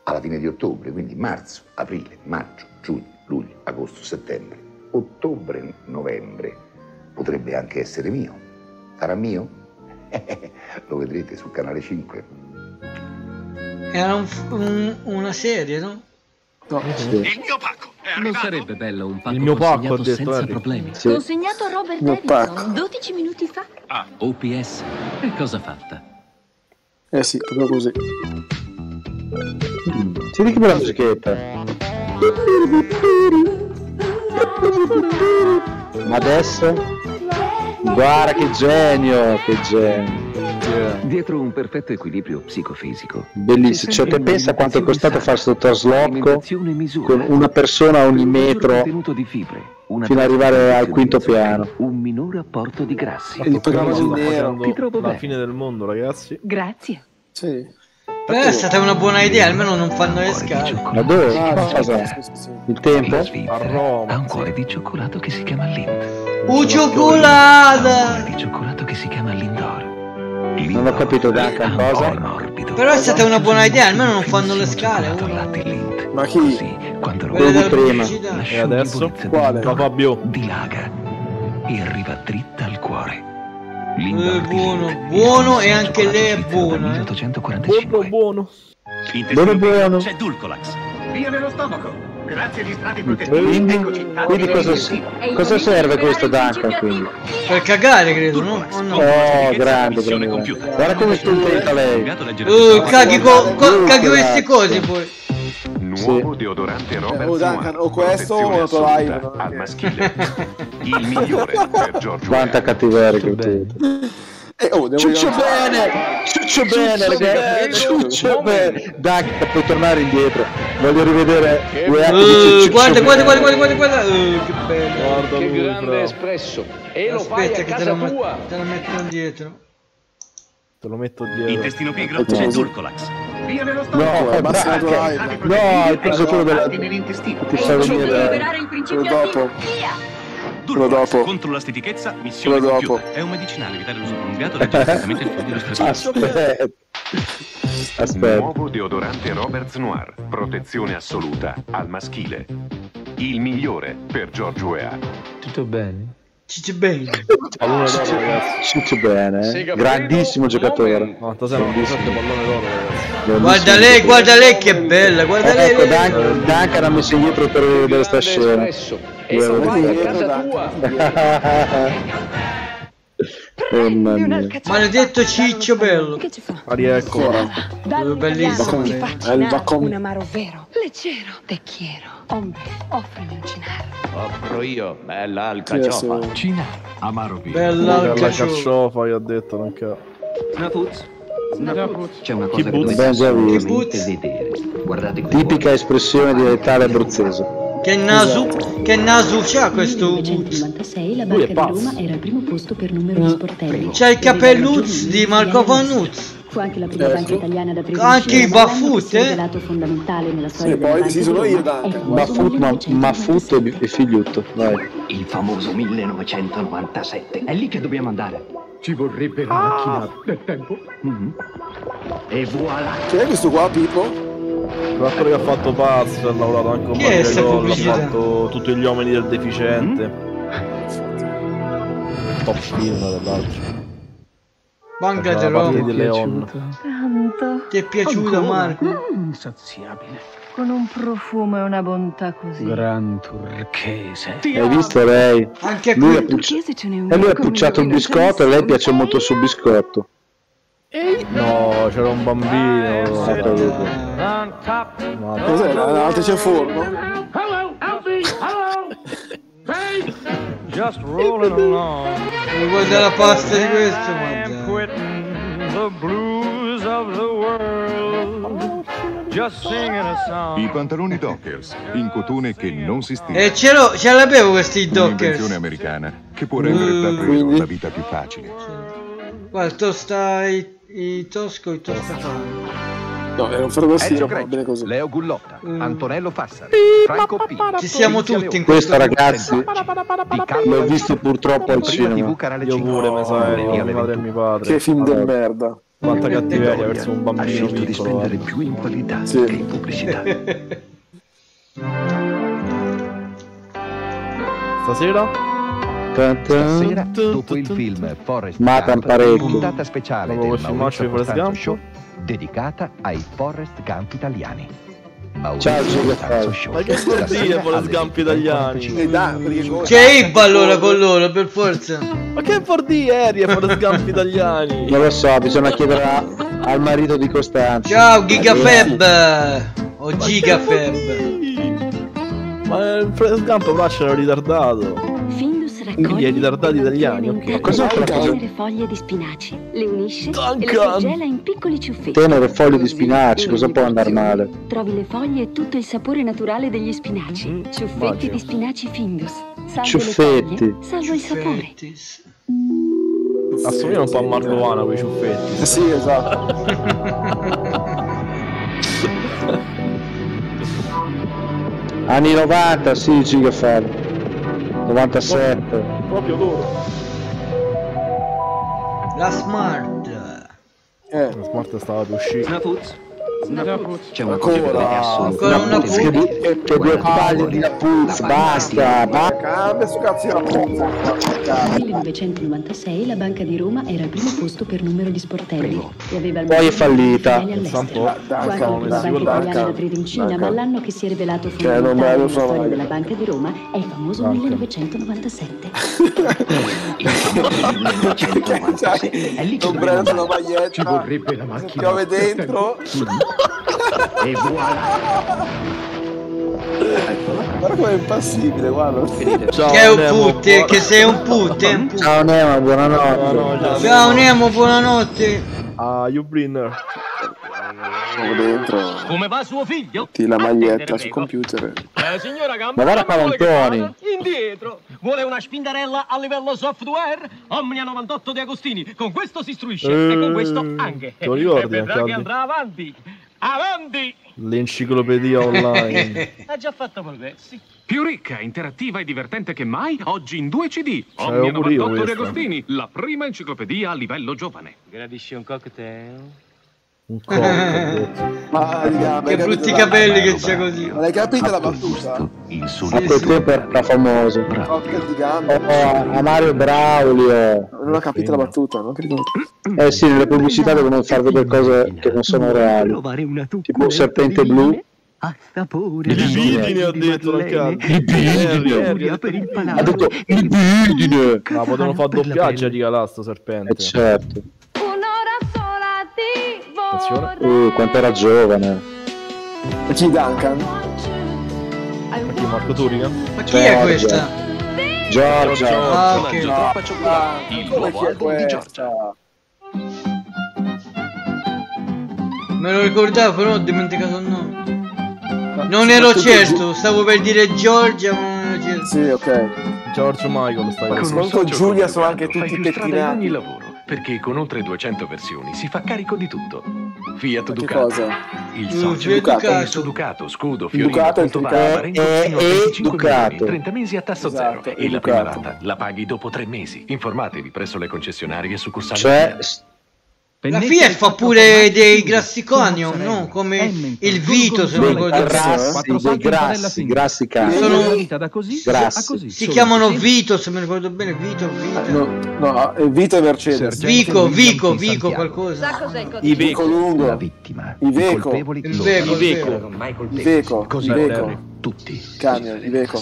alla fine di ottobre, quindi marzo, aprile, maggio, giugno, luglio, agosto, settembre, ottobre, novembre. Potrebbe anche essere mio. Sarà mio? Lo vedrete sul canale 5. Era un- un- una serie, no? No, Non sarebbe bello un pacco Il mio pacco, detto, senza Harry. problemi? Sì. Consegnato a Robert Mio Davidson pacco. 12 minuti fa. Ah, OPS. E cosa fatta? Eh sì, proprio così. Mm. Di che bella musichetta. Ma adesso? Guarda che genio, che genio. Dietro un perfetto equilibrio psicofisico. Bellissimo. Cioè, te pensa quanto è costato fare questo trasloco con una persona ogni metro contenuto di fibre, una fino ad arrivare al quinto piano. un minore apporto di grassi. E nero. facendo Ti trovo la bene. fine del mondo, ragazzi. Grazie. Sì. Però è stata una buona idea, almeno non fanno le scale. Ma dove? Ah, Cosa? sì. Il tempo? A Roma, ha un cuore di cioccolato che si chiama Lind. Uh, Ha un cuore di cioccolato che si chiama Lindor. Non ho capito, un cosa? Però è stata una buona idea, almeno non fanno le scale. Uno. Ma chi? Così, quando lo Quelle Quello di prima. E adesso? Quale? Fabio. dilaga e arriva dritta al cuore. Eh, di buono, buono e anche lei è buona, del eh. 1845. Buono, buono. Buono buono. C'è Dulcolax. Via nello stomaco. Grazie agli strati Quindi, quindi cosa, cosa serve questo Duncan quindi? Per cagare, credo, no? O no? Oh, grande, grande. Guarda come stupenda lei. Uh, caghi, co- co- caghi queste cose poi. Nuovo deodorante Robert o Duncan, o questo o la tua live. al maschile. Il migliore per Giorgio Quanta cattiveria che ho. Eh, oh, devo Ciuccio bene! Ciuccio bene, ragazzi! Ciuccio bene! Dai, puoi tornare indietro. Voglio rivedere due atti di Uh, Ciuccio guarda, guarda, guarda, guarda, guarda, guarda. Uh, che bello. Guarda Che lui, grande bravo. espresso. E lo fai Aspetta a che te casa lo, met- tua. te lo metto dietro. Te lo metto dietro. Intestino pigro, c'è Dulcolax. Via nello No, stomaco. eh, basta. No, hai preso quello nell'intestino. Ti fa venire... liberare il Quello principio dopo. attivo. Via! Quello dopo. Contro la stitichezza, missione Quello dopo. compiuta. È un medicinale, evitare l'uso prolungato, direttamente il foglio illustrativo. Aspetta. Aspetta. Nuovo deodorante Roberts Noir. Protezione assoluta al maschile. Il migliore per Giorgio Weah. Tutto bene. Ciccio bene. Pallone d'oro, ragazzi. Ciuccio bene, eh. Sega grandissimo giocatore. 96, 97 pallone d'oro, ragazzi. Guarda lei, guarda lei che bella, guarda lei. Ecco, lei. Duncan, Duncan ha messo indietro per vedere sta scena. espresso. E Io- fai a casa tua. Oh, Maledetto ciccio bello. Che ci fa? Ari, ecco. Uh, bellissimo. Ti faccio il bacon. un amaro vero. Leggero. Te quiero. Hombre, offrimi un cinar. Offro io, bella al Sì, caciofa. sì. Cina. Amaro vino. Bella Per al la cacciò. carciofa, io ho detto, non ca... Una puzza. C'è una cosa che Kibbutz. dovete visto. assolutamente vedere. Guardate. Tipica espressione dialettale abruzzese. Che naso, che naso c'ha questo Ubuz? 1996 la Lui è Banca di pazzo. Roma era al primo posto per numero di sportelli. C'ha il capelluz di Marco Vanuz. Fu anche la prima banca italiana ad aprire Anche i Baffut, eh? fondamentale nella Sì, storia poi sì, sono io, Dante. È il famoso Baffut, ma, Maffut e, e figliutto. Vai. Il famoso 1997. È lì che dobbiamo andare. Ci vorrebbe la macchina del tempo. Mhm. E voilà. Chi è questo qua, Pippo? L'attore che ha fatto Pazzo, ha lavorato anche con è McGregor, ha fatto tutti gli uomini del deficiente. Top film tra l'altro. Banca Faceva di Roma. Tanto. Ti è piaciuto Ancora? Marco? Mm, insaziabile. Con un profumo e una bontà così. Gran turchese. Hai visto lei? Anche Lui pucci- E lui ha pucciato il biscotto e a lei piace molto il suo biscotto. No, c'era un bambino. Cos'era? L'altro c'è forno? Hello, Alfie! Hello! Just rolling along. Mi vuoi dare la pasta di questo? The blues of the world. Just singing a song. I pantaloni Dockers, in cotone che non si stira. E ce, l'ho, ce l'avevo questi Un'invenzione dockers. americana che può rendere Mm, davvero quindi? la vita più facile. Guarda, tosta i, tosco, i tostafani. No, era un Enzo va bene così. Leo Gullotta, Mm. Antonello Fassari, Franco P. Ci siamo tutti in Questo ragazzi l'ho visto purtroppo al cinema. Io 5. pure, mi sa, Venerdì mio alle madre e 21. mio padre. Che film del merda. Quanta cattiveria verso un Ha bambino scelto di spendere più in qualità Sì. che in pubblicità. Stasera? Stasera, dopo il film Forrest Matan Gump, parecchio. puntata speciale del Maurizio Costanzo Gump. Show dedicata ai Forrest Gump italiani. Ciao, Maurizio Giulio Costanzo. Show. Ma che vuol dire Forrest Gump italiani? 20:45. E dai, perché cosa? C'è Ibba allora con loro, per forza. Ma che vuol dire Eri e Forrest Gump italiani? Non lo so, bisogna chiedere a- al marito di Costanzo. Ciao Gigafeb! O Gigafeb. Ma il Forrest Gump però c'era ritardato. Quindi è ritardati italiani, ok. Cos'è quella cosa? tenere foglie di spinaci, le unisce e le Duncan! in piccoli ciuffetti. Tenere foglie di spinaci, cosa può andare male? Trovi le foglie e tutto il sapore naturale degli spinaci. Ciuffetti immagino. di spinaci Findus. Salvo Ciuffetti. le foglie, salvo il sapore. Assomigliano un po' a Marlovana quei ciuffetti. Eh Sì, esatto. Anni 90, sì, Gigafer. 97. Proprio loro. La Smart. Eh, La smart stava per uscire. C'è una dovete Ancora una puzza. due palle di Napuz, La basta, sto cazzo di rapporto. Nel 1996 la Banca di Roma era al primo posto per numero di sportelli e aveva al Poi è fallita. filiali Pensa un all'estero. po'. Fu anche la prima Duncan, banca italiana ad Duncan, aprire in Cina, ma l'anno che si è rivelato me fondamentale nella storia della Banca di Roma è il famoso Duncan. 1997. Il famoso 1996. È lì che Non dobbiamo prendo la maglietta. Ci vorrebbe la macchina. piove dentro. E voilà. Guarda come è impassibile, guarda. Ciao, Che è un Nemo, putte, buona- che sei un putte. Ciao Nemo, buonanotte. Buonanotte. Ciao Nemo, buonanotte. Ah, Ubrinner. Sono dentro. Come va suo figlio? Metti la maglietta Attendere, sul computer. Eh, signora Gamba, Ma guarda qua, vuole che Antoni. cosa? Indietro. Vuole una spindarella a livello software? Omnia 98 di Agostini. Con questo si istruisce e con questo anche. te lo ricordi E vedrà anche, che andrà avanti. Avanti! L'enciclopedia online. Ha già fatto progressi. Più ricca, interattiva e divertente che mai, oggi in due CD. Omnia pure io 98 di. Agostini, la prima enciclopedia a livello giovane. Gradisci un cocktail? Un detto. Ma raga, Che brutti la- capelli che c'è così. Ma l'hai capita la battuta? Il A sorriso. quel tempo era famoso. Cocktail di gambe. Oh, a Mario Braulio. Non ho capito la battuta, non ricordo. Eh sì, nelle pubblicità devono far vedere cose che non sono reali. Provare una Tipo il serpente blu. a sapore. Libidine ha detto non cazzo. Libidine. per il Ha detto libidine. Ma potevano fare doppiaggio a Rigalà sto Eh serpente. certo. Un'ora sola ti Attenzione. Uh, quanto era giovane. E chi Duncan? Ma chi Marco Turica? Ma chi è Giorgia. questa? Giorgia. Ah, ok. Ah, come chi è questa? Me lo ricordavo, però ho dimenticato il nome. Non ero certo, stavo per dire Giorgia, ma non ero certo. Sì, ok. George Michael stai Ma soprattutto Giulia sono anche tutti Fai più strada in ogni pettinati. Perché con oltre 200 versioni si fa carico di tutto. Fiat che Ducato, cosa? il Mm, socio, Fiat Ducato. il suo Ducato, scudo, fiorino, Ducato punto Ducato. bar, Parenzo È- fino a è 25 Ducato. milioni, 30 mesi a tasso Esatto, zero e la prima rata la paghi dopo tre mesi. Informatevi presso le concessionarie e succursali. Cioè, Fiat. La Fiat fa pure dei grassiconium, no? Come il Vito, se non ricordo grassi, dei grassi, grassi cani. Sono- grassi. Si chiamano Vito, se mi ricordo bene, Vito, Vito. No, no, è Vito e Mercedes. Vico, Vico, Vico, qualcosa. Iveco lungo. La vittima. Iveco. I colpevoli Il loro. Veco, Iveco. Veco. Iveco. Così Iveco. tutti. Camion, Iveco.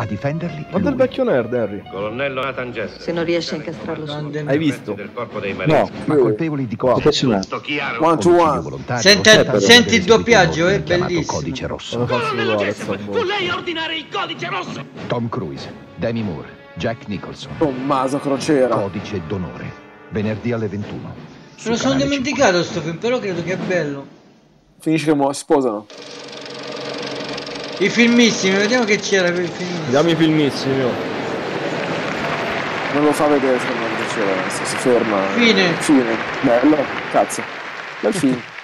A difenderli Guarda il vecchio nerd, Harry. Colonnello Nathan Jess. Se non riesce a incastrarlo su. Hai visto? Del corpo dei No. Ma colpevoli di chiaro. One to one. Senta- senti il doppiaggio, è bellissimo. Codice rosso. Uguale, sta Fu lei a ordinare il codice rosso! Tom Cruise, Demi Moore, Jack Nicholson. Tommaso Crociera. Codice d'onore. Venerdì alle 21. Me lo sono dimenticato sto film, però credo che è bello. Finisce che sposano. I filmissimi, vediamo che c'era per i film. Vediamo i filmissimi, mio. Non lo fa vedere Fernando adesso si ferma. Fine. Fine. Bello. Cazzo. Bel film.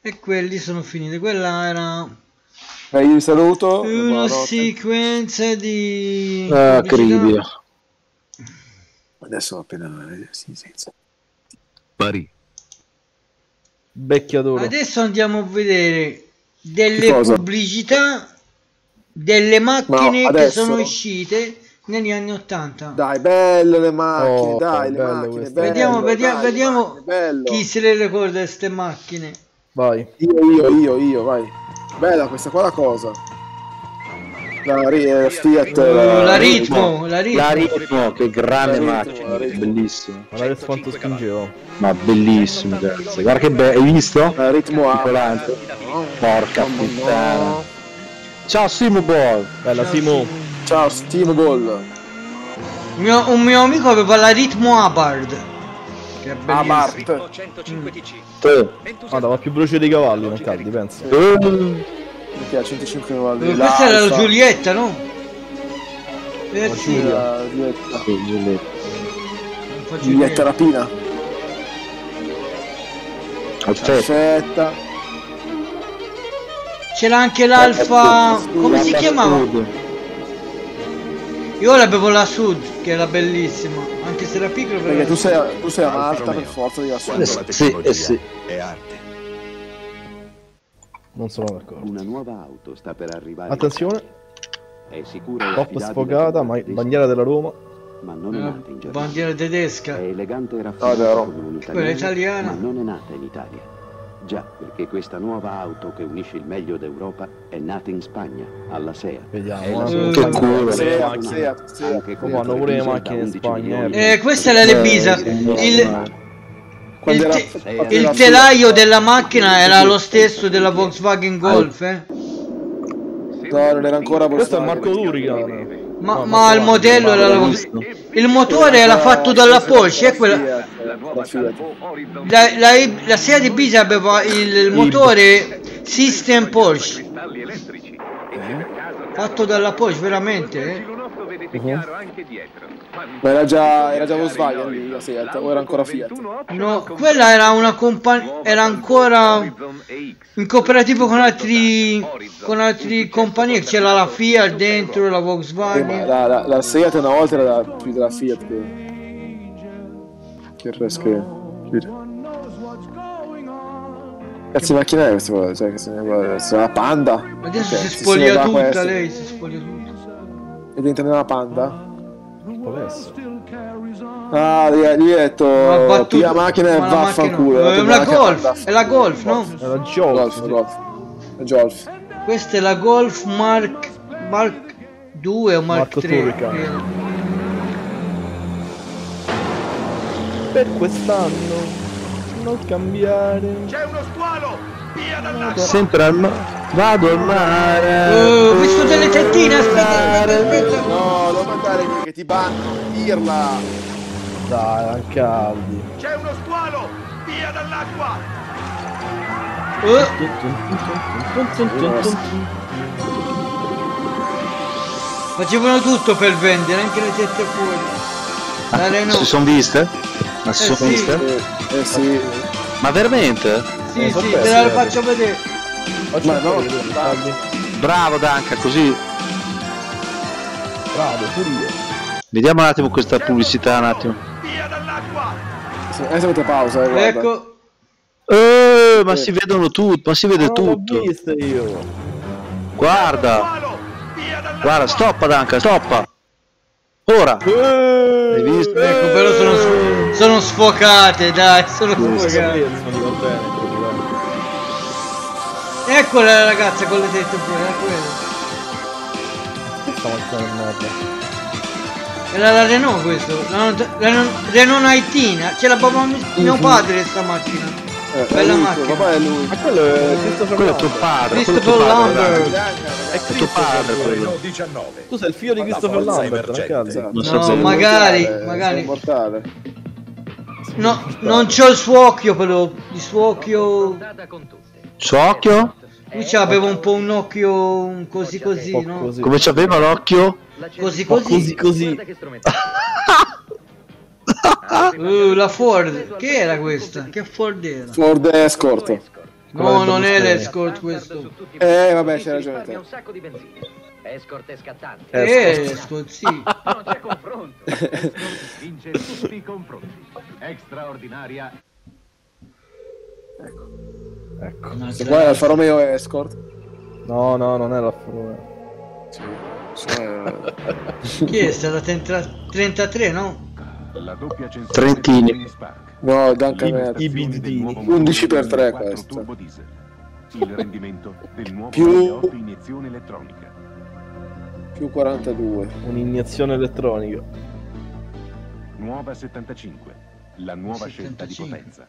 E quelli sono finiti. Quella era Eh, io vi saluto. una sequenza di... Ah, cribio. Adesso appena... sì, senza. Pari. Becchiaduro. Adesso andiamo a vedere delle Che pubblicità delle macchine No, che adesso? sono uscite negli anni 80. Dai, belle le macchine, Oh, dai, le belle macchine, bello, vediamo, vediamo, dai, vediamo macchine, bello. chi se le ricorda queste macchine. Vai. Io, io, io, io, vai. Bella questa qua la cosa. La eh, Fiat. Uh, la ritmo, la ritmo. La ritmo, che grande La macchina, la bellissimo. Guarda quanto spingevo. Ma bellissimo, cazzo. Guarda che bello, hai visto? La ritmo A. Volante. Porca puttana. Ciao Simo Ball. Bella Simo. Ciao, Steam Ball. Un mio, un mio amico aveva la ritmo Abard. Che. Bart. Te. Guarda, va più veloce dei cavalli, non caldi, pensa. Mi piace 105 cavalli. Eh, Questa era la. Giulietta, no? Eh La sì, Giulia, Giulietta. sì, Giulietta. Giulietta Giulietta. Rapina. Perfetta. C'era anche l'Alfa. Come si chiamava? Sud. Io l'avevo la Sud, che era bellissima. Anche se era piccola, però. Perché tu sei, tu sei a Malta per forza di Eh, assumere. sì, eh sì. È arte. Non sono d'accordo. Una nuova auto sta per arrivare. Attenzione. È sicura e Top sfogata, ma bandiera della Roma. ma non è Una nata in Germania. bandiera tedesca. È elegante e Ah, raffinata come Quella italiana. ma non è nata in Italia. Già, perché questa nuova auto che unisce il meglio d'Europa è nata in Spagna, alla SEA. Vediamo, eh. Che culo. che Seat, ha donato, Seat, Seat. anche con Fanno motore pure le macchine in 11 Spagna. Eh, questa è la Lebisa. Il, Quando il, era- te- quando il era- telaio della macchina era lo stesso della Volkswagen Golf, eh? No, non era ancora Questo è Volkswagen. Marco Durigan. Ma, No, ma il modello era la Volkswagen. Il motore era fatto dalla Porsche, è quella. La. La, la, la Seat Ibiza aveva il, il motore System Porsche. Fatto dalla Porsche, veramente, eh? Ma era già, era già Volkswagen lì, la Seat, o era ancora Fiat? No, quella era una compagnia. Era ancora in cooperativo con altri. con altri compagnie. C'era la Fiat dentro, la Eh, Volkswagen. la, la, la Seat una volta era la- più della Fiat che... Che il resto che... Cazzo di macchina è questa? Cioè, che se ne una panda? Adesso Ok, si spoglia tutta questa. lei, si spoglia tutta. E dentro una panda? Può. Ah, gli gli hai detto... Pia macchina e la vaffanculo. È una Golf, vaffanculo. è la Golf, no? Era Golf, Golf. Golf. È Golf. Questa è la Golf Mark, Mark 2 o Mark Marco 3. Turrican. credo. Per quest'anno non cambiare. C'è uno squalo! Via dall'acqua! Sempre al mare. Vado al mare. Oh, ho visto delle tettine, aspetta, aspetta. No, non mandare qui che ti banno, dirla. Dai, anche caldi. C'è uno squalo! Via dall'acqua! Facevano tutto per vendere, anche le tette fuori. Ah, si sono viste? Ma si Eh, sono sì. viste? Eh sì. Ma veramente? Sì, sì, te la faccio vedere. Ma no, Bravo Danca, così. Bravo, pure io. Vediamo un attimo questa pubblicità un attimo. Adesso mette pausa, eh. Ecco. Eh, ma si vedono tutti, ma si vede Non tutto. vista io. Guarda. Guarda, stoppa Danca, stoppa. Ora. Eh. Hai visto? Ecco, però sono, sono sfocate, dai, sono sfocate. Eccola la ragazza con le tette fuori, era quella. Questa macchina di merda. Era la Renault questo, la, la, la Renault Nightina, ce l'aveva mi- mio padre sta macchina. Eh, Bella lui, macchina. Papà è lui. Ma quello è Christopher Quello è tuo padre, quello è tuo Christopher padre. Lambert. È tuo padre quello. 19. Tu sei il figlio di Christopher Lambert, non so No, magari, Mortale, magari. Mortale. No, non c'ho il suo occhio però, il suo occhio... Lui aveva un po' un occhio così così, no? Così. Come c'aveva l'occhio? Così così. così così. Uh, la Ford, che era questa? Che Ford era? Ford Escort. No, non è l'Escort questo. Eh, vabbè, c'hai ragione te. Escort è scattante. Eh, Escort, sì. Non c'è confronto. Escort vince tutti i confronti. Straordinaria. Ecco. Questo qua è Alfa Romeo Escort. No, no, non è l'Alfa Romeo. Sì. Cioè, Chi è stata 30 33, no? La doppia censura Trentini. No, Danca I- merda. i bizdini. 11 per 3 4 questo. Il rendimento del nuovo Più- V8 iniezione elettronica. Più 42. Un'iniezione elettronica. Nuova 75. La nuova scelta di 75. potenza.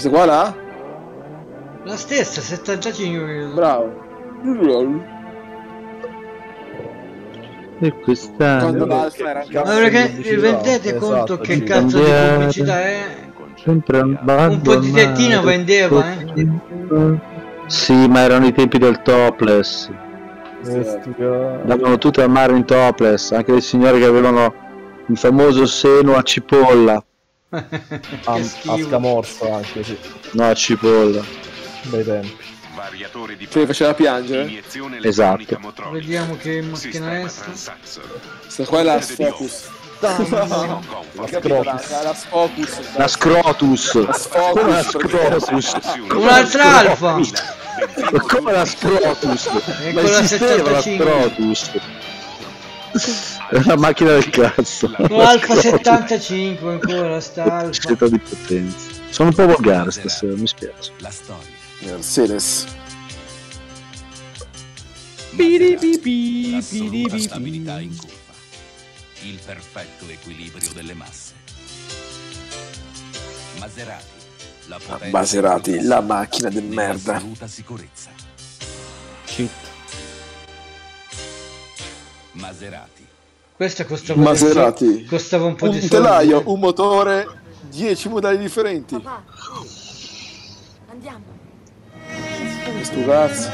Questo qua là? La stessa, 75 credo. Bravo. E questa... Quando l'Alfa era Ma perché rendete esatto, conto che sì. cazzo di pubblicità è? Sempre un Un po' di tettino vendeva, eh? Sì, ma erano i tempi del topless. Sti ca- Andavano tutti al mare in topless, anche dei signori che avevano il famoso seno a cipolla. A, che a schifo. scamorza anche, sì. No, a cipolla. Bei tempi. Variatore di Che faceva piangere? Esatto. Vediamo che macchina è sta. Questa qua è la Focus. La Capito? La, la, la Scrotus. La Come la Focus. Scrotus? Un'altra alfa! Come la Scrotus? Ma con la esisteva la 75. Scrotus. È una macchina del cazzo. L'Alfa 75 ancora, sta Alfa. Di potenza. Sono un po' volgare stasera, mi spiace. La storia. Mercedes. L'assoluta stabilità in curva. Il perfetto equilibrio delle masse. Maserati. La potenza Maserati, del la macchina nella merda. assoluta sicurezza. Cheat. Maserati. Questa costava Maserati. Costava un po' di Un soldi. telaio, un motore, 10 modelli differenti. Andiamo. Questo cazzo.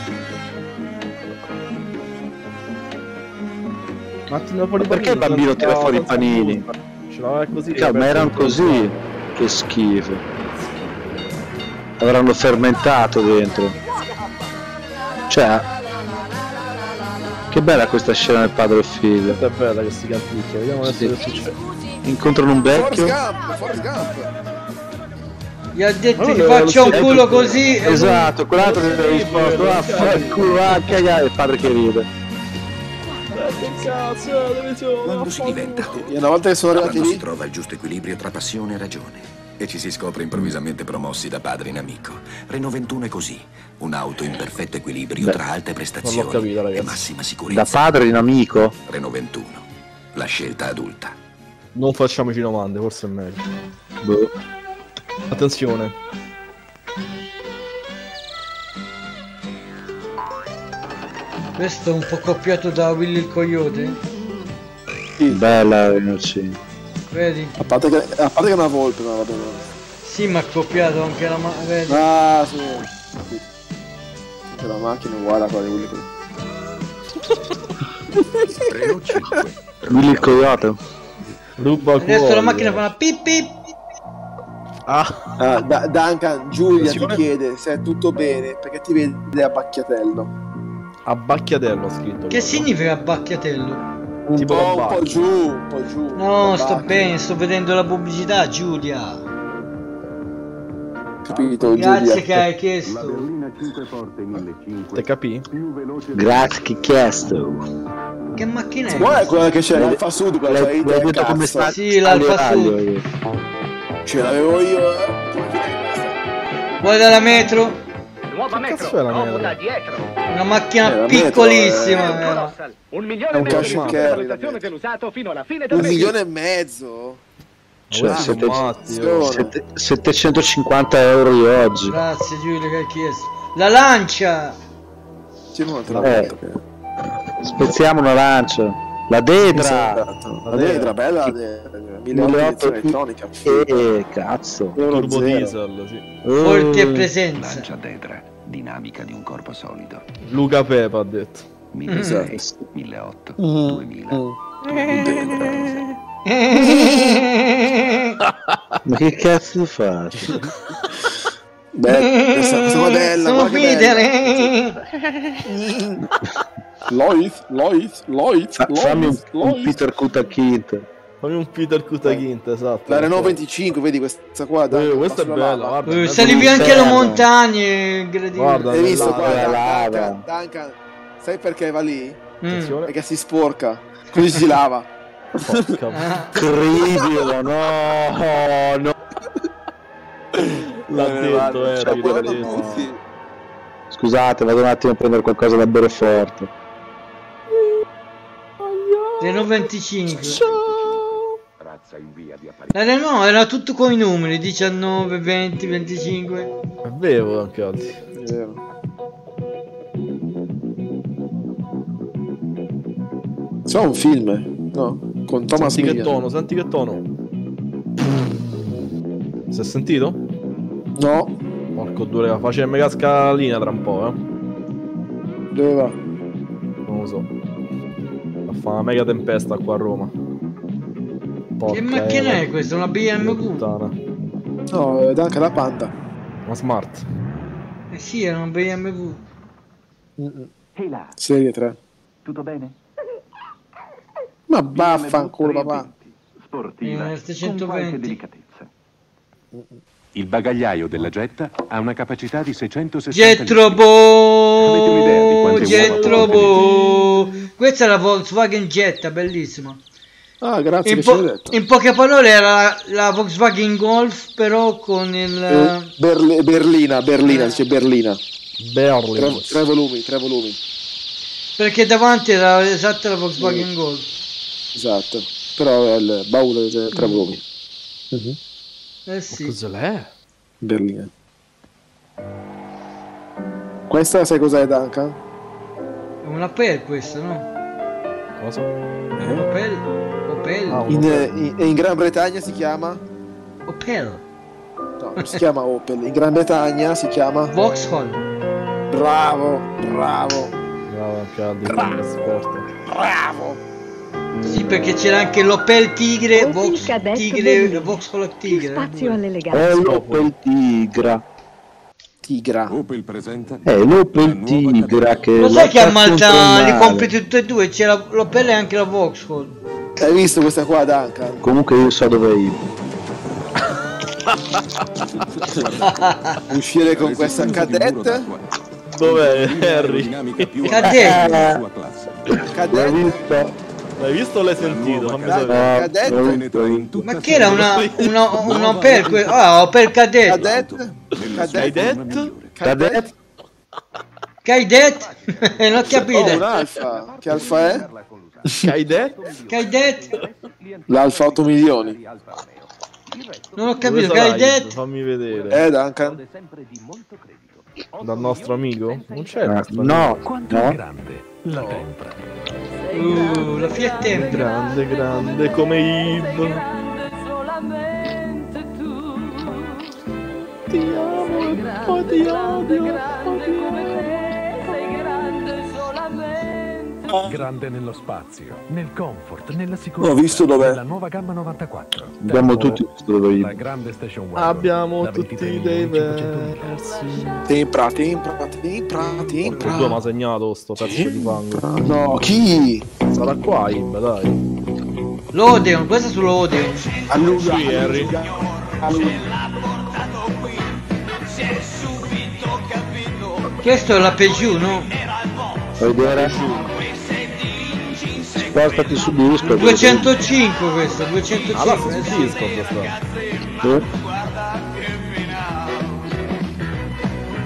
Ma Perché il bambino tira no, fuori i panini? Ce l'aveva così. Cioè, ma erano così. Che schifo. Avranno fermentato dentro. Cioè. Che bella questa scena del padre e figlio. È bella che si canticchia. Vediamo adesso Sì. che succede. Incontrano un vecchio. Forrest Gump. Gli ha detto è faccio un lo culo così. Esatto, quell'altro che Sì, ha risposto. Ah, sì. fa il culo, ah, cagare. Il padre che ride. Eh, che cazzo, dove sono? Quando si diventa E una volta che sono arrivati quando si lì, trova il giusto equilibrio tra passione e ragione e ci si scopre improvvisamente promossi da padre in amico. Renault 21 è così, un'auto in perfetto equilibrio Beh, tra alte prestazioni capito, e massima Da sicurezza. padre in amico? Renault 21, la scelta adulta. Non facciamoci domande, forse è meglio. Boh. Attenzione. Questo è un po' copiato da Willy il Coyote. Bella Renault 5. Vedi? A parte che, a parte che è una volpe, ma va bene. Sì, ma ha copiato anche la ma... Vedi? Ah, sì. C'è la macchina è uguale a quella di Willy 5. Willy il coyote. Ruba Adesso la macchina fa una pip pip. Ah, Ah, Da- Duncan, Giulia ti chiede se è tutto bene perché ti vede a Bacchiatello. a bacchiatello ha scritto. Che significa bacchiatello? Un Tipo po', un po' giù, un po' giù. No, sto bacca. bene, sto vedendo la pubblicità, Giulia. Capito, Grazie Giulia? che hai chiesto. Te capì? Grazie che chiesto. Che macchina è? Guarda quella che c'è, l'alfa sud, quella L'hai detto come sta? Sì, l'Alfa Sud. Ce l'avevo io, eh. Guarda la metro, Nuova metro, cazzo è la comoda metro? dietro. una macchina Eh, la metro, piccolissima. eh. Colossal. Un milione e mezzo di la dell'usato fino alla fine del Un mese. milione e mezzo? Cioè, Ah, sette- matti, oh. sette- 750 euro di oggi. Grazie Giulia che hai chiesto. La lancia! No, te l'ho Eh. che- Spezziamo una lancia. La dedra. Esatto. La dedra, bella la dedra. 1800 1800 elettronica. Eh, cazzo. Turbo diesel, sì. Forti e Eh, presenza. Lancia dedra, dinamica di un corpo solido. Luca Pepa ha detto. 1600, 1800, Mm. 2000. Ma che cazzo fai? Beh, questa, questa qua è bella, Sono fidele! Lois, Lois, Lois, Fa- fammi un, un Peter Kutachint. Fammi un Peter Kutagint, esatto. La Renault 25, vedi questa qua? dai, Eh, questa è bella, guarda. Eh, Salivi anche le montagne, gradino. Guarda, Hai visto qua? la Duncan, lava. Duncan, sai perché va lì? Mm. Perché si sporca, così si lava. Porca Critico, no, no. L'ha Eh, detto, guarda, eh, cioè, l'ha detto. Scusate, vado un attimo a prendere qualcosa da bere forte. Renault 25. Razza in via di La Renault era tutto con i numeri, 19, 20, 25. È vero anche oggi. È vero. C'è un film, no? Con Thomas senti che tono, senti che tono. Si è sentito? No, Porco due, facciamo casca la linea tra un po', eh. dove va? Non lo so. Va a fare una mega tempesta qua a Roma. Porca Che macchina è questa? Una BMW? Puttana. No, è anche la Panda. Una smart. Eh sì, era una BMW. Ehi là, Serie 3. tutto bene? Ma vaffanculo papà. Sportiva, Eh, con 720. qualche delicatezza. Il bagagliaio della Jetta ha una capacità di 660 Jettrobo! Avete un'idea di quante uova Jettrobo! Questa è la Volkswagen Jetta, bellissima. Ah, grazie In, po- in poche parole era la, la Volkswagen Golf, però con il... Eh, Berli- Berlina, Berlina, dice Berlina. Tre, Berlin. tre volumi, tre volumi. Perché davanti era esatta la Volkswagen Golf. Esatto. Però il baule di tre volumi. Eh sì. Cosa l'è? Berlina. Questa sai cos'è Duncan? È una Opel questa, no? Cosa? Opel? Opel? Ah, In, in- in Gran Bretagna si chiama? Opel. No, non si chiama Opel. In Gran Bretagna si chiama? Vauxhall. Bravo, bravo, Bravo anche di sport. bravo. Sì, perché c'era anche l'Opel Tigre, Opel Vox, Kadett Tigre. Vauxhall Tigre. spazio È all'eleganza. l'Opel Tigra. Tigra. Opel presenta È l'Opel Tigra che... Lo sai che a Malta li compri tutti e due? C'era l'Opel e anche la Vauxhall. Hai visto questa qua Duncan? Comunque io so dove è io. Uscire con questa cadette? Dov'è Harry? Cadette. Cadette? L'hai visto? O l'hai sentito? Fammi Ca- sapere. cadette? penetra in tutta Ma che era una, una, una Opel? que- Ah, Opel Kadett. Cadette? Hai Cadette? detto? Cadette? Kadett? non ho Oh, capito. alfa. Che alfa è? Che hai detto? Kadett? L'alfa 8 milioni. Non ho capito. il- Fammi vedere. Eh Duncan? Dal nostro amico? Non c'è il Ah, nostro No, Quanto è no. grande la compra. Uh, la Fiat Tempra. Grande, grande, come Yves. Ti amo, poi ti odio, ti odio. Grande nello spazio, nel comfort, nella sicurezza. Ho visto dov'è. Nella nuova gamma 94. Abbiamo tutti visto dove La io. grande station wagon. Abbiamo tutti 23 dei versi. Tempra, tempra, tempra, tempra. Due mi ha segnato sto pezzo di fango. No, chi? Sarà qua, Im, dai. L'Odeon, questo è sull'Odeon. A lui, Sì, Harry. Questo è la Peugeot, no? Vuoi vedere? Spostati su disco. 205 questo, 205. Allora, su eh sì. Discord sta. Sì.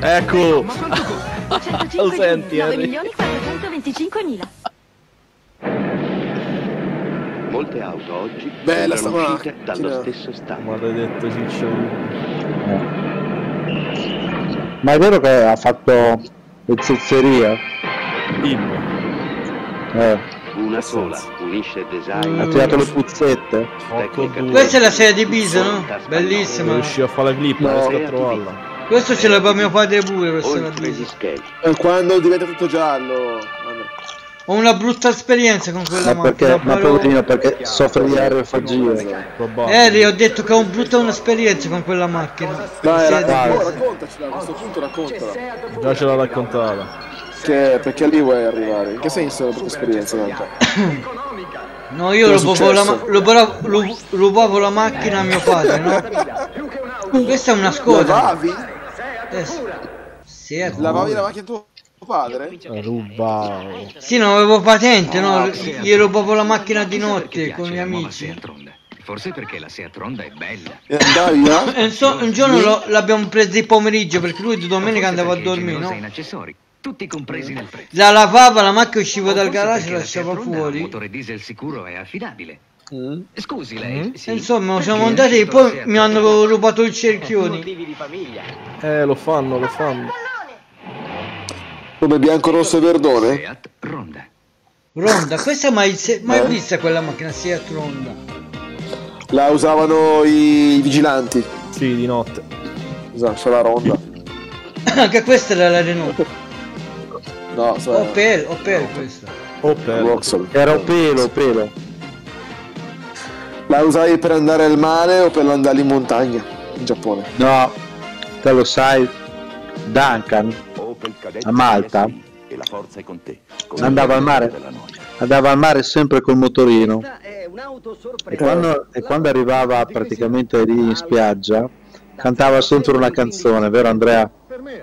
Ecco! 105 Lo senti, di 9 Harry? milioni 425 mila. Molte auto oggi Bella sembrano uscite dallo stesso stato. Maledetto ciccio. Ma è vero che ha fatto le zozzerie? Eh, Una sola unisce design ha tirato le puzzette? Questa è la serie di Pisa, no? Bellissima. Riuscì a fare la clip, No. riesco a trovarla. Questo ce l'ha mio padre pure, questa è la oltre gli Pisa. schemi. E quando diventa tutto giallo. Ho una brutta esperienza con quella Ma perché? macchina. Ma poverino perché soffre di aerofagie. Probabile. Eri, ho detto che ho brutta un'esperienza con quella macchina. Dai, raccontacela, a questo punto raccontala. Già ce l'ha raccontata. Che, perché lì vuoi arrivare? In che senso la tua esperienza? Tanto? No, io rubavo la, rubavo- ru- rubavo la macchina a mio padre, no? Questa è una Skoda. Lavavi? Eh, sì, è- Lavavi la macchina tuo padre? Rubavo. Sì, non avevo patente, no? Gli rubavo la macchina di notte con i miei amici. Forse perché la Seat Ronda è bella. E andavi là? E un, so- un giorno l'abbiamo presa di pomeriggio perché lui di domenica andava a dormire, no? in accessori, tutti compresi nel prezzo. La lavava, la macchina usciva dal Forse garage e la lasciava fuori. motore diesel sicuro e affidabile. Mm. Scusi lei. sì. E Insomma, Perché siamo andati e poi mi hanno rubato il cerchioni. Eh, lo fanno, lo fanno. Come bianco, rosso e verdone? Seat Ronda. Ronda, questa mai, se- mai Eh? vista quella macchina Seat Ronda? La usavano i vigilanti. Sì, di notte. Esatto, la ronda. Anche questa era la Renault. No, so, Opel, Opel questa. Opel. Vauxhall. Era pelo, pelo. La usavi per andare al mare o per andare in montagna? In Giappone. No, te lo sai, Duncan a Malta E la forza è con te. andava al mare, andava al mare sempre col motorino e quando, e quando arrivava praticamente lì in spiaggia cantava sempre una canzone, vero Andrea?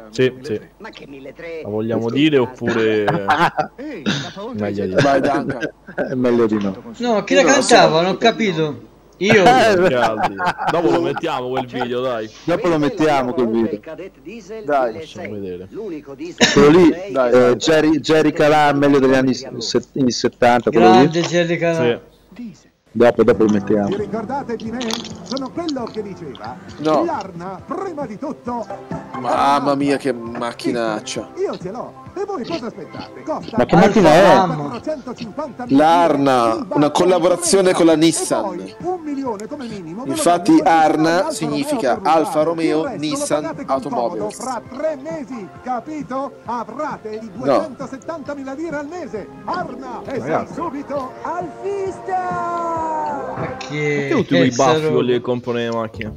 Sì, sì. La vogliamo dire oppure... Meglio di no. Meglio di no. No, chi la cantava? Non ho capito. Io. Caldi. Dopo lo mettiamo quel video, dai. Dopo lo mettiamo quel video. Dai. Facciamo vedere. Quello lì, eh, Jerry, Jerry Calà, meglio degli anni set- anni 70, quello Grande lì. Jerry Calà. Dopo, dopo lo mettiamo. Vi ricordate di me? Sono quello che diceva. No. L'arna, prima di tutto, Mamma mia che macchinaccia. io ce l'ho. E voi cosa aspettate? Costa Ma che macchina è? 450 L'Arna, una collaborazione con la Nissan. un milione come minimo. Infatti Arna significa. Alfa Romeo Nissan Automobiles. Fra tre mesi, capito? Avrate i No. 270 mila lire al mese. Arna, e sei Ragazzi. subito alfista! Che, Perché tutti quei baffi che comprano le macchine?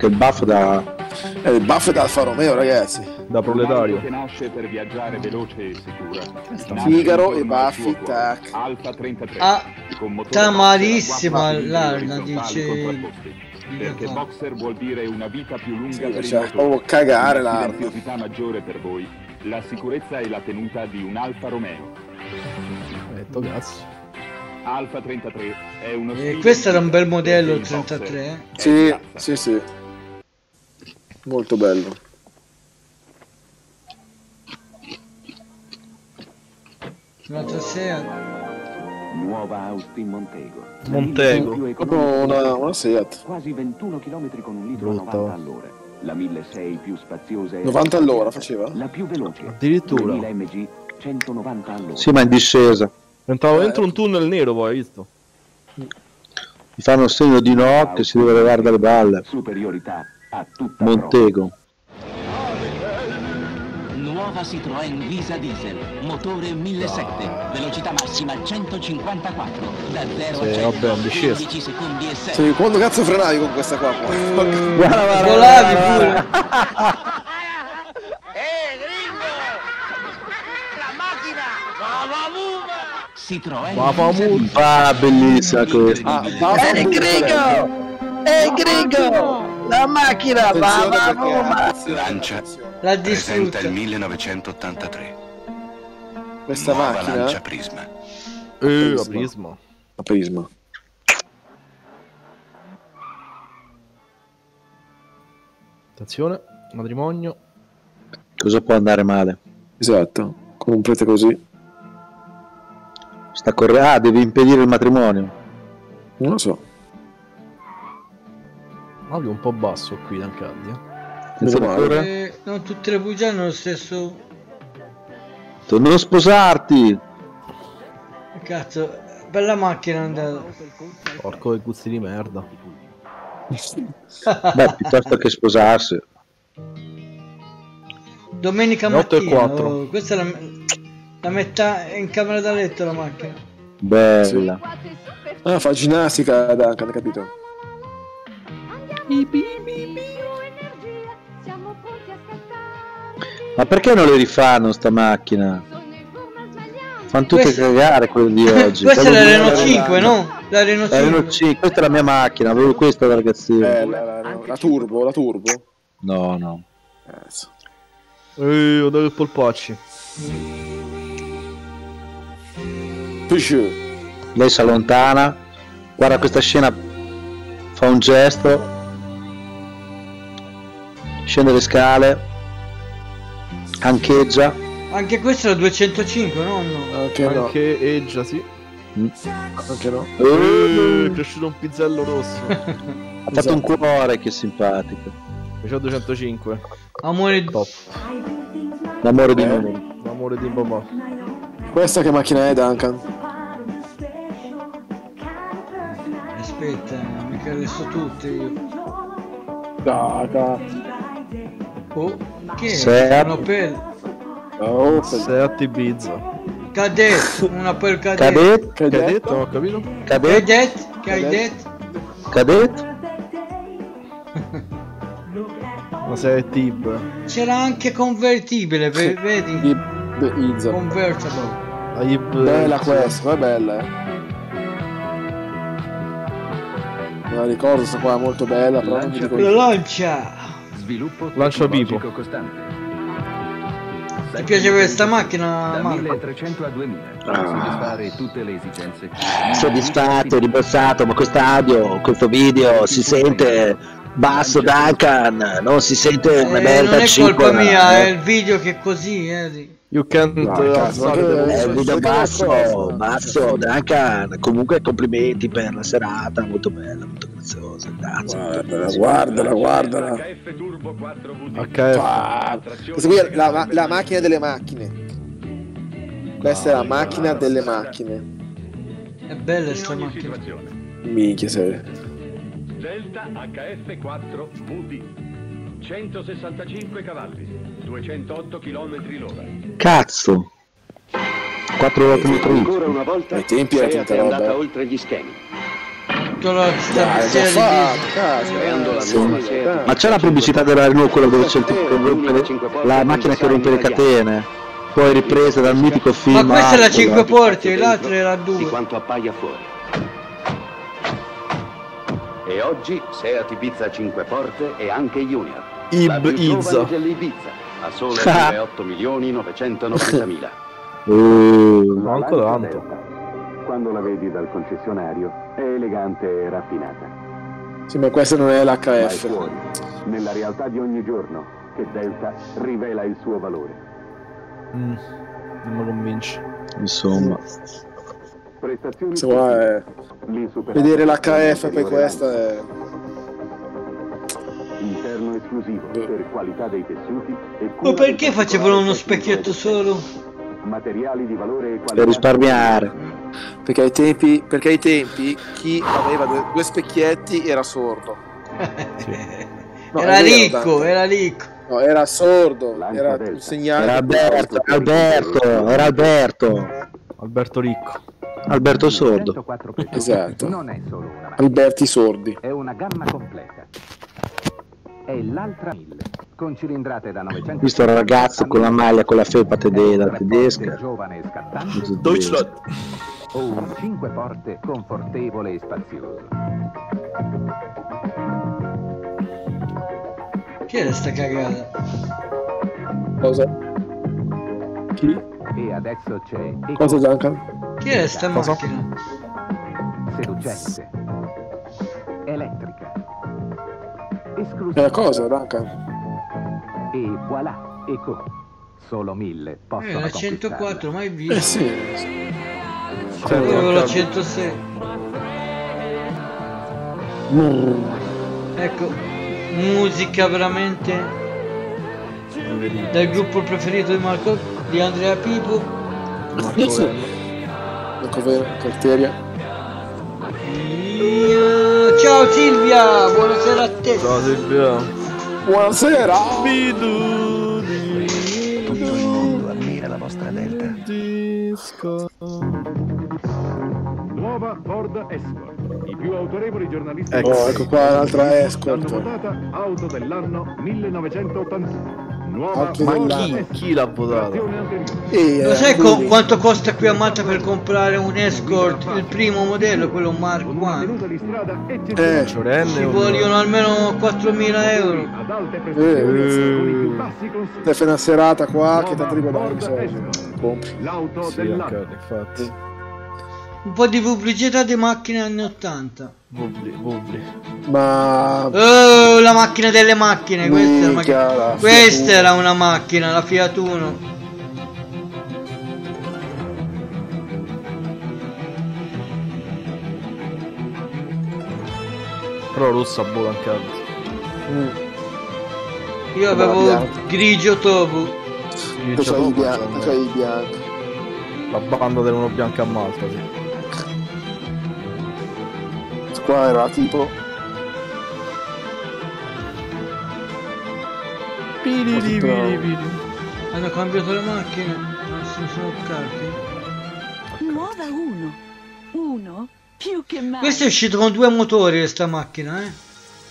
Perché il buff da... È il buff d'Alfa Romeo ragazzi. Da proletario. che nasce per viaggiare veloce e sicura. Figaro e Baffi, tac. Alfa 33. Ah, con motore tamarissima boxer a quattro l'Arna, dice-. Perché boxer vuol dire una vita più lunga Sì, per il cioè, motore. proprio cagare silenziosità maggiore per voi. La sicurezza e la tenuta di un Alfa Romeo. Detto cazzo. Alfa 33 è uno Eh, questo era un bel modello, il il boxer 33. eh. Sì, sì, sì. Molto bello. Un'altra Seat. Nuova Austin Montego. Montego. Proprio una, una Seat. Quasi 21 km con un litro Brutto. 90 all'ora. La 1006 più spaziosa e 90 all'ora faceva? La più veloce. Addirittura. 2000 mg 190 all'ora. Sì, ma in discesa. Entravo dentro un tunnel nero poi, hai visto? Mi fanno segno di no che si deve levare dalle balle. Superiorità Montego. Nuova Citroën Visa Diesel, motore 1700, velocità massima 154, da 0 a Sì, 100 vabbè, ambisceso. 11 secondi e 6. Sì, quando cazzo frenavi con questa qua? Guarda, guarda, Volavi pure. Citroën Ma fa Visa mu- Diesel. Ah, bellissima questa. Ah, va Ehi, Grigo! Ehi, Grigo! La macchina va, va, va, Lancia L'ha presenta il 1983. questa Nuova macchina lancia Prisma. Eh, la prisma. a prisma. Attenzione, matrimonio. Cosa può andare male? Esatto, prete così. Sta correndo. Ah, devi impedire il matrimonio. Non lo so. Mavi un po' basso qui, Tancaldi. Eh. Eh, non tutte le pugiate hanno lo stesso... Tu Non sposarti! Cazzo, bella macchina andata. Porco dei gusti di merda. Beh, piuttosto che sposarsi. Domenica e mattina. quattro. oh, questa è la, la metà in camera da letto la macchina. Bella. Ah, fa ginnastica Duncan, hai capito? Ma perché non le rifanno sta macchina? Fanno tutte Questa- cagare quelle di oggi. Questa è Quello la Renault 5, no? La Renault La 5. Renault 5, questa è la mia macchina, avevo questa da ragazzino. Eh, la, la- la turbo, la turbo. No, no. Cazzo. Eh, ho dato il polpacci. Lei si allontana, guarda questa scena, fa un gesto, scende le scale, ancheggia, Anche questo è la 205, no? no. Anche no. Anche Eggia, sì. Anche no. Eh, è cresciuto un pizzello rosso. ha fatto un cuore, che simpatico. C'ho 205. Amore Top. L'amore di Eh. numeri. L'amore di papà. Questa che macchina è Duncan? Aspetta, mica le so tutte io. Caca. Oh, che è? Seat. Un Opel. Oh, Seat Ibiza. Cadet, una Opel Cadet. Cadet? Non ho capito? cadet, Cadet, detto? cadet, Una Seat Ib. C'era anche convertibile, ve- vedi? Ib Izza. Convertible. La Ib. Bella questa, qua è bella, eh. Me la ricordo, questa qua è molto bella, però non La lancia! Sviluppo tecnologico Pipo. costante. Ti piace questa macchina, Da Marco? 1300 a 2000 per Ah. soddisfare tutte le esigenze. soddisfatto, rilassato, ma quest'audio, questo video si sente basso Duncan, non si sente una Eh, merda non è colpa mia, eh. è il video che è così, eh. You can't No, uh, cazzo, È voice. un video Perché basso, basso, Duncan. Comunque complimenti per la serata, molto bella, graziosa. Grazie. Guardala, guardala, guardala. HF Turbo 4VD. HF. Ah, Questa qui è la, la macchina delle macchine. Questa è la macchina delle macchine. È bella In sta ogni macchina. situazione. Minchia serie. Delta HF4 VD. 165 cavalli, 208 km l'ora. Cazzo. 4 volte Ancora una volta Ai tempi era è roba, andata eh. oltre gli schemi, Tutta la sta Dai, già miseria di fatto, diesel. cazzo. creando la Sì. nuova Seat. Ma c'è la pubblicità della Renault, quella dove c'è il tipo che rompe le- la macchina che rompe le catene. Poi ripresa dal mitico film. Ma questa è la Arthur. 5 porte, l'altra era di 2. quanto appaia fuori. E oggi Seat Ibiza 5 porte e anche Junior. Ib Izza. dell'Ibiza, a sole Ah. 8 milioni 990 mila. Uh, Manco tanto. Quando la vedi dal concessionario è elegante e raffinata. Sì, ma questa non è l'HF. fuori, nella realtà di ogni giorno, che Delta rivela il suo valore. Mm, non mi convince. insomma. Prestazioni qua è... Vedere l'HF poi questa è... interno esclusivo per qualità dei tessuti e Ma perché facevano uno specchietto solo? materiali di valore e qualità Per risparmiare. Perché ai tempi, perché ai tempi chi aveva due, due specchietti era sordo. No, era vero, ricco, era ricco. No, era sordo, era un segnale. Era Alberto, era Alberto, era Alberto. Alberto Ricco. Alberto Sordo. 104 pesos. Esatto. Non è solo una Alberti sordi. è una gamma completa. È l'altra 1000, con cilindrate da 900 Visto il ragazzo con la maglia con la felpa tedesca, tedesca. giovane e scattante Deutschland. O un 5 porte confortevole e spazioso. Che era sta cagata? Cosa? Chi? E adesso c'è Cosa Duncan? Che era sta Cosa? macchina? seducente, elettrica, È esclusiva la cosa Duncan? e voilà, ecco, solo 1000 possono Eh, la conquistarla. 104, mai visto. Eh sì. Io avevo la 106. Ecco, musica veramente del gruppo preferito di Marco, di Andrea Pipo. Ecco vero, Carteria. Io- Ciao Silvia, buonasera a te. Ciao Silvia. Buonasera. Tutto il mondo ammira la vostra Delta. Nuova Ford Escort. I più autorevoli giornalisti Oh, ecco qua l'altra L'hanno escort. votata auto dell'anno 1981. Nuova dell'anno. Escort. Chi l'ha votato? Trazione anteriore. E, Lo eh, sai co- quanto costa qui a Malta per comprare un Escort, il primo modello, quello Mark Con una I? tenuta di strada Eh, eccezionale. Ciorenne Ci vogliono almeno 4.000 euro. Te fai una serata qua che tanto riguadagni Ford soldi. Compri. L'auto Sì, dell'anno. infatti. Un po' di pubblicità di macchine anni 80. Bubli, bubli. Ma Oh, la macchina delle macchine, questa, è la Minchia, macchina- questa era una macchina, la Fiat Uno. Però rossa bola anche altro. mm, Io avevo grigio tu c'hai il bianco, bianco. La banda dell'uno bianco a Malta, sì. Qua era tipo Hanno cambiato le macchine, non si sono carti. Nuova 1. 1 più che mai. Questo è uscito con due motori sta macchina, eh?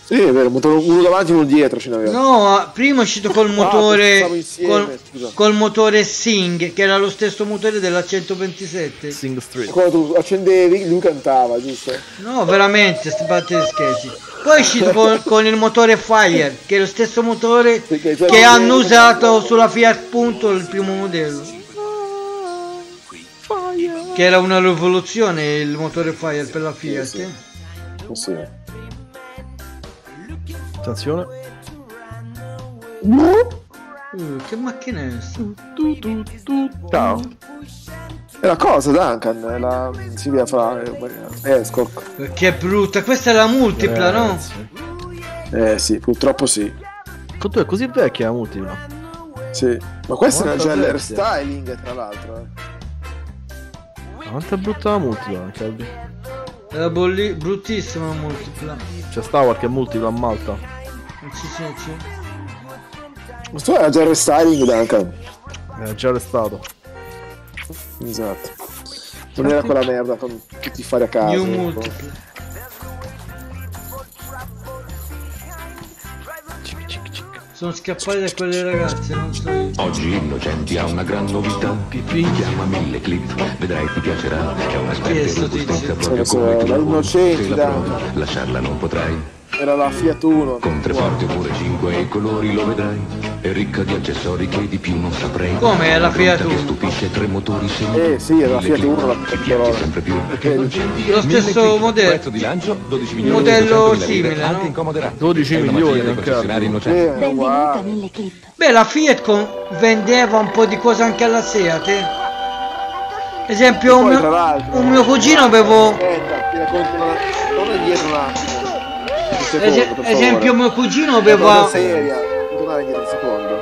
Sì, è vero, motore- uno davanti e uno dietro ce n'aveva. No, prima è uscito col motore pensavo insieme, col, col motore Sing, che era lo stesso motore della 127. Sing Street. Quando tu accendevi, lui cantava, giusto? No, veramente, sti batte scherzi. Poi è uscito con, con il motore Fire, che è lo stesso motore Perché che hanno usato sulla Fiat Punto il primo modello. Che era una rivoluzione il motore Fire per la Fiat. eh. Oh, sì. Attenzione. Uh, che macchina è questa? Ciao. È la cosa Duncan, è la Silvia fra eh, Escort. Che brutta, questa è la multipla, no? Eh sì, purtroppo sì. Tu è così vecchia la multipla. Sì. Ma questo era già 97. l'hairstyling tra l'altro. Eh. Quanto è brutta la multipla, Calvi? Era bolli- bruttissima la multipla. C'è sta qualche multipla a Malta? Sì, sì, sì. Questo era già restyling Duncan. È già arrestato. Esatto. Non era quella merda con tutti i fari a caso. New multipla. Sono scappati da quelle ragazze, non so io. Oggi Innocenti ha una gran novità. Chiama mille clip, vedrai ti piacerà. È una tizio? proprio come lavori. Innocenti, Se la lasciarla non potrai. Era la Fiat Uno. Con tre porte oppure cinque e i colori lo vedrai. È ricca di accessori che di più non saprei. Come, è la Fiat Pronta che Uno? stupisce tre motori semi. Eh sì, era la Fiat Uno, piace sempre più. Lo stesso modello. Prezzo di lancio 12 Un milioni modello 200 mila lire, simile, anche no? in comoderà. 12 È una milioni, non concessionari innocenti. Eh, Benvenuta nelle clip. Beh, la Fiat con- vendeva un po' di cose anche alla Seat. eh. Esempio, un Poi, mio, un mio cugino avevo. Aspetta, ti racconto una... Torna indietro un attimo. Un secondo, favore. esempio, mio cugino aveva. Tornare indietro un secondo.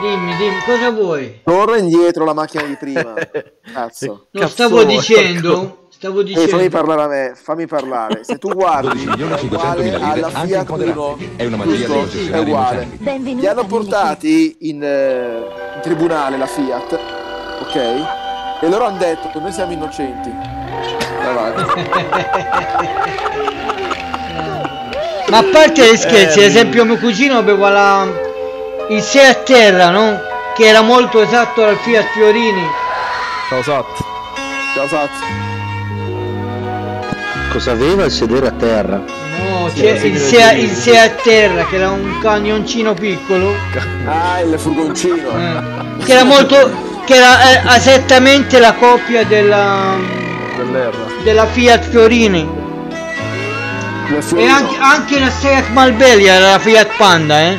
Dimmi, dimmi, cosa vuoi? Torna indietro la macchina di prima. Cazzo. No, stavo dicendo. Stavo Eh, dicendo. fammi parlare a me, fammi parlare. Se tu guardi 12 milioni è 500 uguale mila lire, alla Fiat. Uno. È una magia Giusto? dei È uguale. Li hanno portati in, eh, in tribunale la Fiat, ok? E loro hanno detto che noi siamo innocenti. Vai avanti. Ma a parte gli scherzi, Eh, ad esempio mio cugino aveva la... il 6 a terra, no? Che era molto esatto al Fiat Fiorini. Ciao Sat. Ciao Sat. Cosa aveva il sedere a terra? No, Sì, il sì, 6 sì. il 6 a terra, che era un camioncino piccolo. Ah, il furgoncino. Che era molto... che era eh, esattamente la copia della... Dell'R. della Fiat Fiorini. E anche, anche la Seat Malbelli era la Fiat Panda, eh?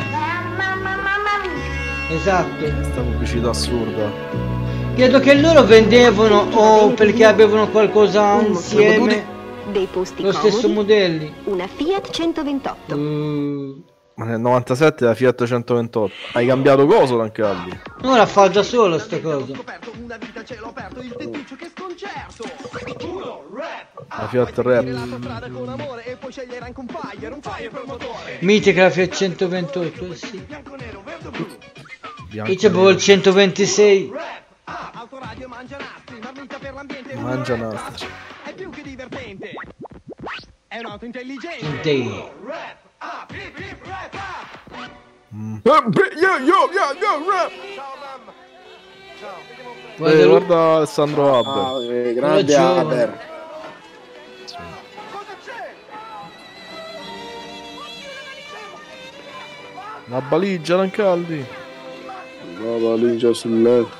Esatto. Questa pubblicità assurda. Credo che loro vendevano o perché avevano qualcosa insieme Dei posti lo stesso comodi, modelli. una Fiat 128. Ma nel 97 la Fiat 128. Hai cambiato coso Rancalli? No, la fa da sola sta cosa. La Fiat Rap. Mitica la Fiat 128, eh sì. Bianco Io c'avevo il 126. Mangia nastri. È più che divertente. È un'auto intelligente. Senti. Guarda, Guarda, guarda Alessandro Haber. Ah, eh, grande. Haber. La valigia Rancaldi. La valigia sul letto.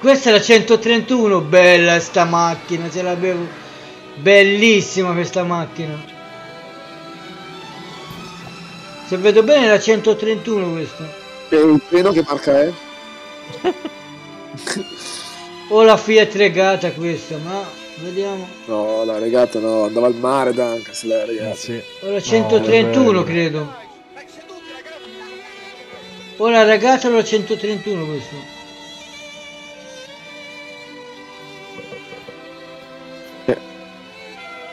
Questa è la 131, bella sta macchina, ce l'avevo. Bellissima questa macchina. Se vedo bene è la 131 questa. E il treno che marca è? O la Fiat regata questa, ma vediamo. No, la regata no, andava al mare Duncan se l'era regata. Sì. O la 131 credo. O la regata o la 131 questo.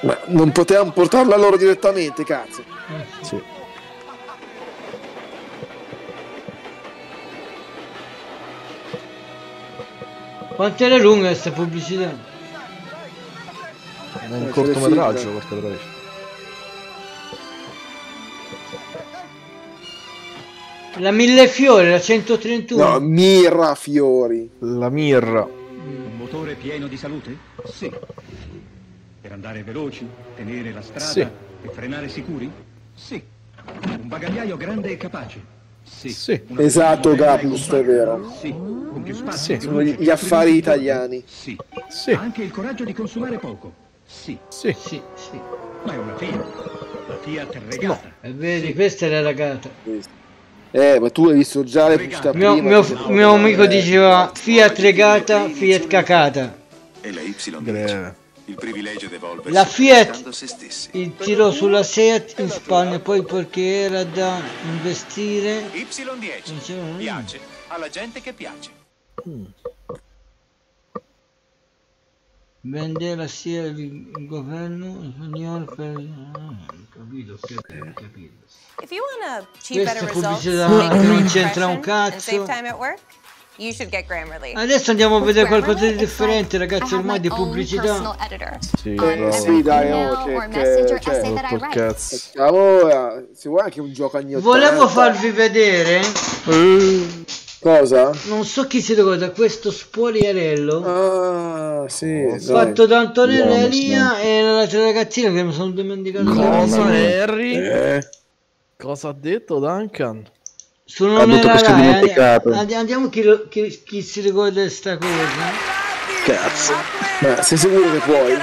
Ma non potevamo portarla loro direttamente, cazzo. Sì. Quanto era lunga questa pubblicità? È un Eh, cortometraggio, le cortometraggio. La Millefiore, la 131. No, Mira Fiori. La Mirra. Un motore pieno di salute? Sì. Per andare veloci, tenere la strada Sì. e frenare sicuri? Sì. Un bagagliaio grande e capace? Sì. Sì. Esatto, Gapus, è vero. Sì. Con più spazio, Sì. Sono gli, gli affari italiani. Sì. Sì. Ha anche il coraggio di consumare poco? Sì. Sì. Sì, sì. Ma è una Fiat. La Fiat regata. E vedi, questa è la ragata. Eh, ma tu hai visto già le pubblicità Mio, prima? mio, se- mio amico diceva Fiat regata, Fiat cacata. E la Y10. Greve. Il privilegio di evolversi La Fiat rispettando se stessi. il tirò sulla Seat in Spagna, poi perché era da investire. Y10. Diceva, Piace alla gente che piace. Vende la sia il governo spagnolo per. Ah, capito, capito, capito. Questa pubblicità non c'entra un cazzo. Adesso andiamo a vedere qualcosa Grammarly, di differente, like ragazzi, ormai di pubblicità. Sì, Eh, sì, dai, oh, che, che, cioè, write. cazzo. Eh, se vuoi anche un gioco anni 80. Volevo farvi vedere, Cosa? non so chi si ricorda, questo spogliarello Ah, sì. dai. fatto da Antonella No, Elia e l'altra ragazzina che mi sono dimenticato. Cosa. Harry? Eh, Cosa ha detto Duncan? Che si è Rai, dimenticato. andi- Andiamo chi, lo- chi- chi si ricorda di sta cosa. Cazzo. ma sei sicuro che puoi?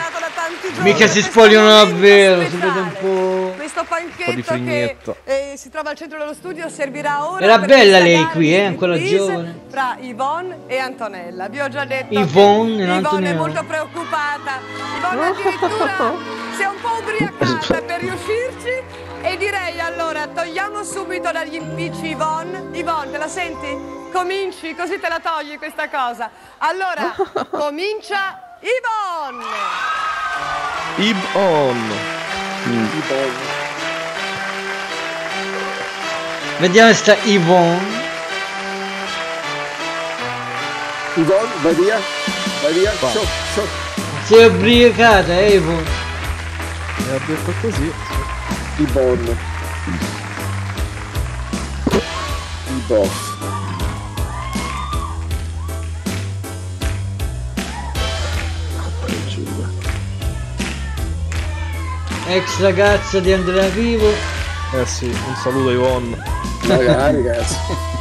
Mica si spogliano davvero, si vede un po'. Questo Un po' di panchetto che frignetto. eh, si trova al centro dello studio servirà ora Era bella lei qui, eh, ancora giovane. Tra Yvonne e Antonella. Vi ho già detto Yvonne che Yvonne è molto preoccupata. Yvonne addirittura si è un po' ubriacata per riuscirci E direi allora, togliamo subito dagli impicci Yvonne. Yvonne, te la senti? Cominci, così te la togli questa cosa. Allora, comincia Yvonne. Ib on. Vediamo sta Yvonne. Yvonne, vai via. Vai via. Va. Ciao, ciao. Si è ubriacata, eh, Yvonne. E ha detto così. Yvonne. Yvonne. Ex ragazza di Andrea Vivo. Eh sì, un saluto Ivonne. Magari, ragazzi.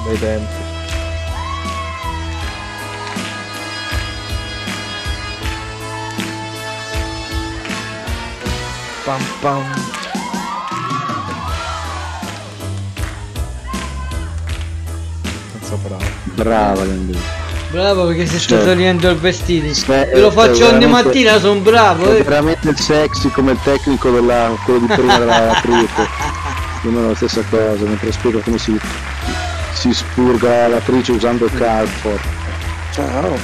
Bei tempi. Pam pam. Bravo. Brava Leandro. Bravo perché si sta Certo. togliendo il vestito. Ve lo è faccio ogni veramente- mattina, sono bravo. È Eh. veramente sexy come il tecnico della quello di prima della Trico. Più o meno la stessa cosa, mentre spiega come si, si spurga la lavatrice usando il Carfor. Ciao.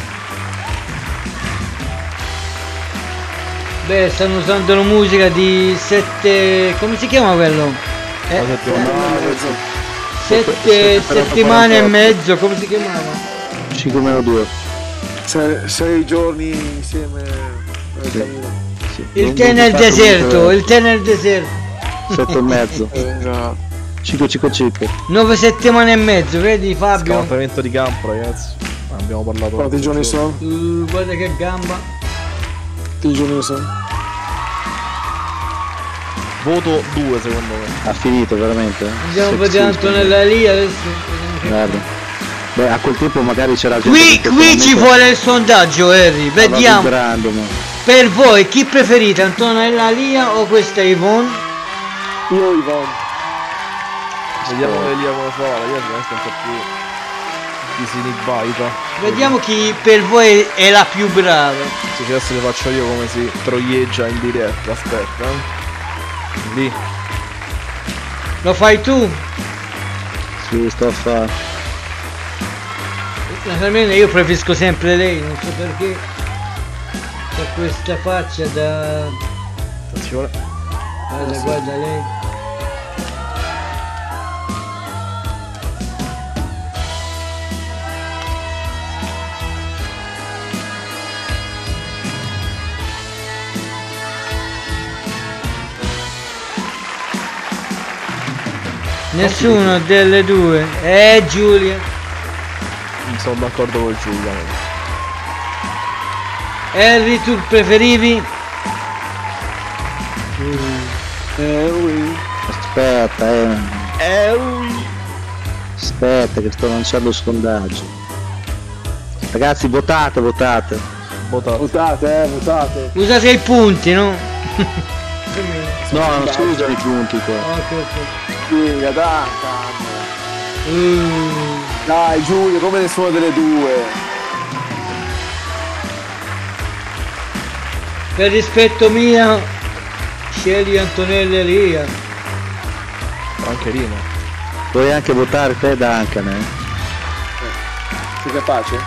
Beh, stanno usando la musica di sette. come si chiama quello? Eh, settimana- sette settimane e 48. mezzo, come si chiamava? 5 meno 2. Sei, sei giorni insieme nel cammino. Il tè nel deserto, il tè nel deserto. 7 e mezzo. Eh, già. 5 5 5. Nove settimane e mezzo, vedi Fabio? Scavalcamento di campo ragazzi. Abbiamo parlato. Quanti giorni sono? Uh, guarda che gamba. Quanti giorni sono? Voto 2 secondo me. Ha finito veramente? eh? Andiamo vedere Antonella lì adesso. Guarda. Beh, a quel tempo magari c'era gente Qui, che qui ci vuole il sondaggio, Harry. Vediamo. Per voi chi preferite, Antonella Lia o questa Yvonne? Io Yvonne. Vediamo Elia come fa. La Elia veramente un po' più. Di sinibaita. Vediamo chi per voi è la più brava. Se adesso le faccio io come si troieggia in diretta. Aspetta. eh. Lì. Lo fai tu? Sì, sto a fare. Naturalmente io preferisco sempre lei, non so perché. C'ha questa faccia da. Attenzione. Guarda, guarda lei. Nessuno delle due. Eh Giulia. Sono d'accordo con Giulia. Harry tu preferivi? Aspetta, eh. Aspetta che sto lanciando il sondaggio. Ragazzi, votate, votate. Votate. Votate, eh, votate. Usate i punti, no? No, non si usano i punti qua. Ok, ok. Giulia, dai, Mm. Dai, Giulia, come nessuna delle due. Per rispetto mio, scegli Antonella Elia. Anche Rino. Puoi anche votare te Duncan, eh. Sei capace?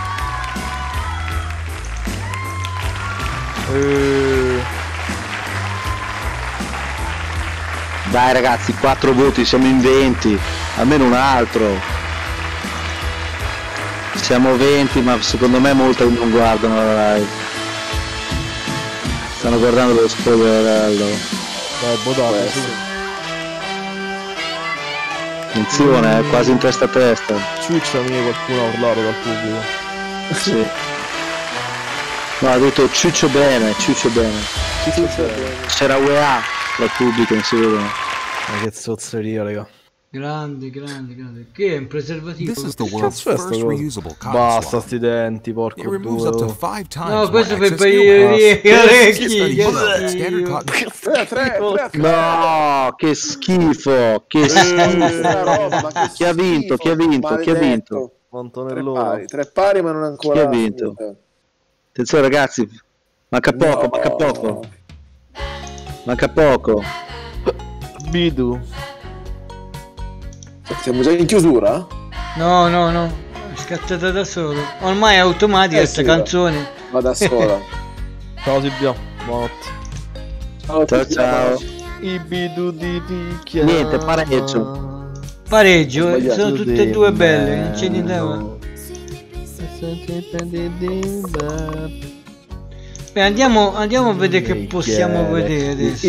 Eh, Dai ragazzi, 4 voti, siamo in 20. Almeno un altro. Siamo 20, ma secondo me molti non guardano la live. Stanno guardando lo spoilerello. Dai, votate su. Attenzione, è quasi in testa a testa. Ciucciami qualcuno ha urlato dal pubblico. Sì. No, ha detto ciuccio bene, ciuccio bene. C'era UEA il pubblico, non si vede. Ma che zozzeria, raga. Grande, grande, grande. Che è un preservativo? This is the world's first reusable Basta sti denti, porco It removes up to due. five times No, more questo per goo gli orecchi. No, che schifo, che Eh, schifo. Chi ha vinto? Chi ha vinto? Chi ha vinto? Pari, tre pari ma non ancora. Chi ha vinto? Attenzione ragazzi, manca poco, manca poco. Manca poco. Bidu. Siamo già in chiusura? No, no, no. È scattata da solo. Ormai è automatica Eh questa sì, canzone. Va da sola. Ciao Silvio, buonanotte. Ciao, Ciao ciao. I bidu di picchia. Niente, pareggio. Pareggio, eh, sbagliato. sono tutte e due belle, non c'è niente da. Beh, andiamo, andiamo a vedere che possiamo vedere adesso.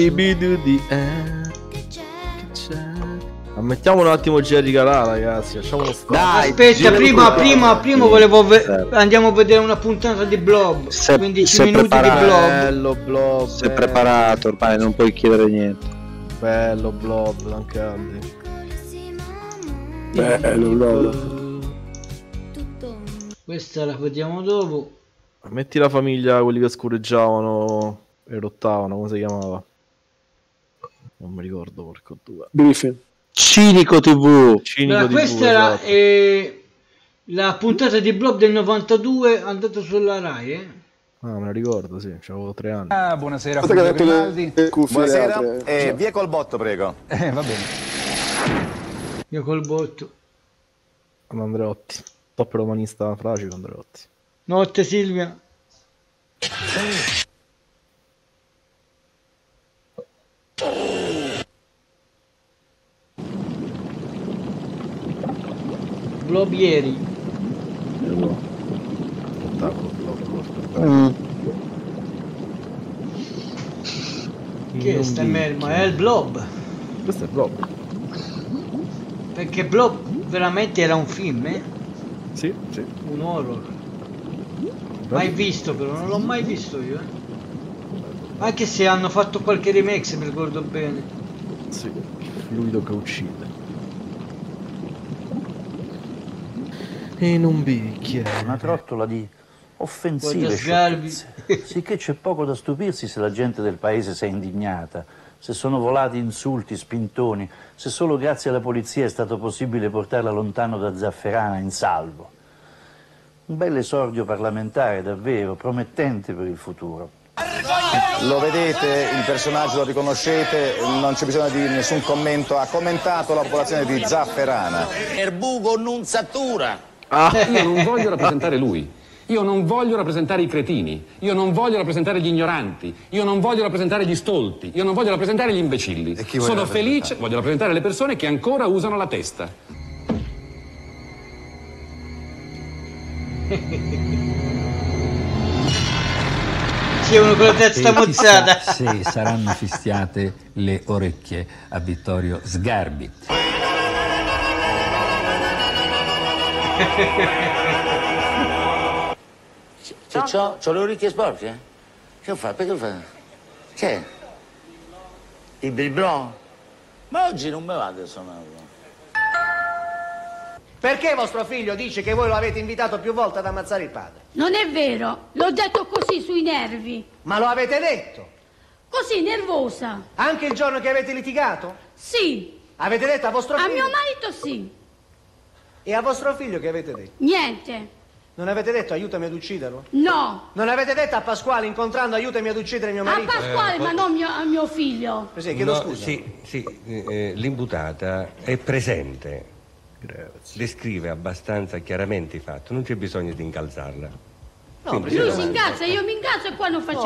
Ammettiamo un attimo Jerry Calà, ragazzi. Lasciamolo stare. Aspetta, prima, prima, prima volevo ve- andiamo a vedere una puntata di Blob. Se- 15 se minuti di preparato. Blob. Bello blob. Sei preparato ormai, non puoi chiedere niente. Bello blob, Lancaldi. Bello, bello. Questa la vediamo dopo. Metti la famiglia, quelli che scorreggiavano e rottavano, come si chiamava? Non mi ricordo, porco due. Griffin. Cinico TV. Cinico Allora, di questa era esatto. eh, la puntata di Blob del 92 andata sulla Rai, eh? Ah, me la ricordo, sì, avevo tre anni. Ah, buonasera, Fulvio Grimaldi. le Buonasera, eh, Cioè. via col botto, prego. Eh, va bene. Io col botto. Con Andreotti. Top romanista fragico Andreotti. Notte Silvia. Blob ieri. Mm. Che sta merma? È il Blob. Questo è blob. Perché Blob veramente era un film, eh? Sì, sì. Un horror. Mai visto però, non l'ho mai visto io, eh. Anche se hanno fatto qualche se mi ricordo bene. Sì. Fluido che uccide. In un bicchiere. Una trottola di offensive. Sicché c'è poco da stupirsi se la gente del paese si è indignata, se sono volati insulti, spintoni, se solo grazie alla polizia è stato possibile portarla lontano da Zafferana in salvo. Un bel esordio parlamentare, davvero, promettente per il futuro. Lo vedete, il personaggio lo riconoscete, non c'è bisogno di nessun commento. Ha commentato la popolazione di Zafferana. Erbugo nunzatura. Io non voglio rappresentare lui. Io non voglio rappresentare i cretini, io non voglio rappresentare gli ignoranti, io non voglio rappresentare gli stolti, io non voglio rappresentare gli imbecilli. Sono felice, voglio rappresentare le persone che ancora usano la testa. C'è uno con la testa mozzata. se saranno fischiate le orecchie a Vittorio Sgarbi. Che c'ho? C'ho le orecchie sporche? Che fatto? Perché fatto? Che? Il biblon? Ma oggi non me vado a suonare. Perché vostro figlio dice che voi lo avete invitato più volte ad ammazzare il padre? Non è vero, l'ho detto così sui nervi. Ma lo avete detto? Così, nervosa. Anche il giorno che avete litigato? Sì. Avete detto a vostro A figlio? mio marito sì. E a vostro figlio che avete detto? Niente. Non avete detto aiutami ad ucciderlo? No. Non avete detto a Pasquale incontrando aiutami ad uccidere mio A marito? Pasquale, ma non mio- a mio figlio. Presidente, chiedo No, scusa. Sì, sì, eh, l'imputata è presente. Descrive abbastanza chiaramente i fatti, non c'è bisogno di incalzarla. Quindi- Lui si incazza, io mi incazzo e qua non faccio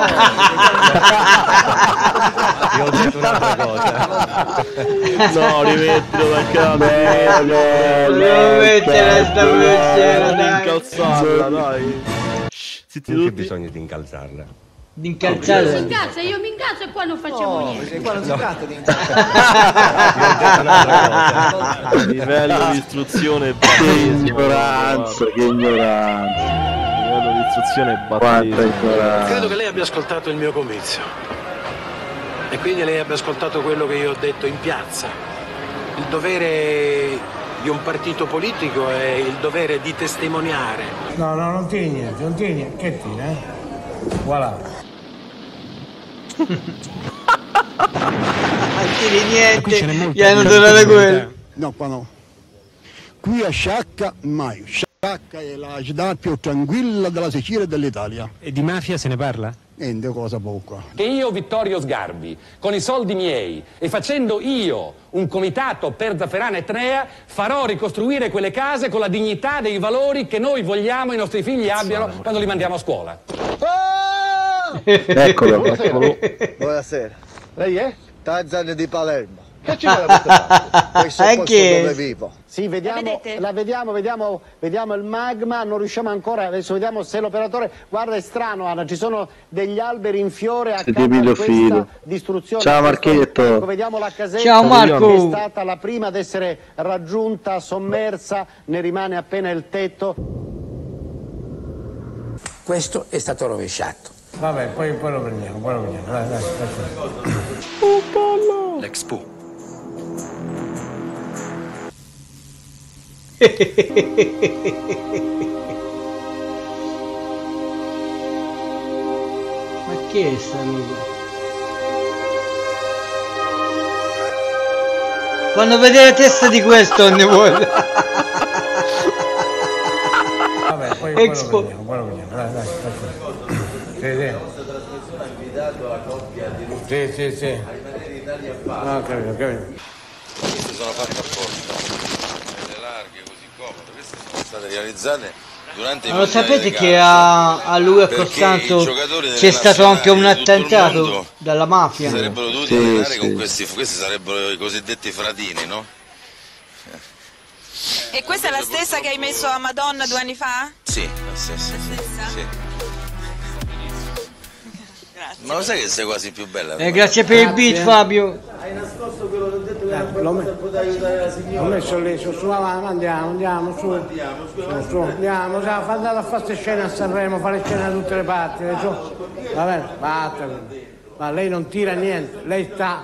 Io ho detto un'altra cosa. No, rimettilo dal capo. Volevo mettere sta bucciera, dai. Incalzarla, dai. C'è tutti. bisogno di incalzarla. Di Lui si incalzarla. incazza, io mi incazzo e qua non facciamo niente. Presidente, qua non si No. tratta di Livello di istruzione Che ignoranza, che ignoranza. Battesimo. ignoranza. Credo che lei abbia ascoltato il mio comizio e quindi lei abbia ascoltato quello che io ho detto in piazza. Il dovere di un partito politico è il dovere di testimoniare. No, no, non tieni niente, non tieni niente. Che tieni, eh? Voilà. Anche niente. Gli hanno donato quello. No, qua no. Qui a Sciacca mai. Sciacca è la città più tranquilla della Sicilia e dell'Italia. E di mafia se ne parla? Niente cosa poco. Che io, Vittorio Sgarbi, con i soldi miei e facendo io un comitato per Zafferana e Trea, farò ricostruire quelle case con la dignità dei valori che noi vogliamo i nostri figli abbiano quando li mandiamo a scuola. Eccolo, Buonasera. eccolo. Buonasera. Lei è? Tarzan di Palermo. Che ci vuole da queste parti? Questo è il posto Anche- dove vivo. Sì, vediamo, la, vediamo, vediamo, vediamo il magma, non riusciamo ancora, adesso vediamo se l'operatore, guarda è strano Anna, ci sono degli alberi in fiore a Siete causa di Emilio questa Filo. distruzione. Ciao, Marchetto. ecco, vediamo la casetta Ciao, Marco. che è stata la prima ad essere raggiunta, sommersa, ne rimane appena il tetto. Questo è stato rovesciato. Vabbè, poi, poi lo prendiamo, poi lo prendiamo. Dai, dai, dai. L'Expo. Ma che è sta roba? Fanno vedere la testa di questo ne vuole. Vabbè, poi, poi lo Expo. prendiamo, poi lo prendiamo. Dai, dai, dai. Sì, sì. Sì, sì, sì. Ah, ho capito, capito. Queste sono fatte apposta, belle larghe, così comode. Queste sono state realizzate durante i Ma lo sapete che a, a lui a Costanzo c'è stato anche un attentato dalla mafia? Si sarebbero dovuti Sì, allenare sì. con questi, questi sarebbero i cosiddetti fratini, no? E questa è la stessa che hai messo a Madonna due anni fa? Sì, la stessa. Sì. Ma lo sai che sei quasi più bella? Eh, grazie per il beat Fabio. Hai nascosto quello che ho detto Eh, l'ho me- aiutare la Ho messo lì, su, su, avanti, andiamo, andiamo, su. Su, su, andiamo, sa, andate a fare queste scene a Sanremo, fare scene da tutte le parti, su. Va bene, vattene. Ma lei non tira niente, lei sta,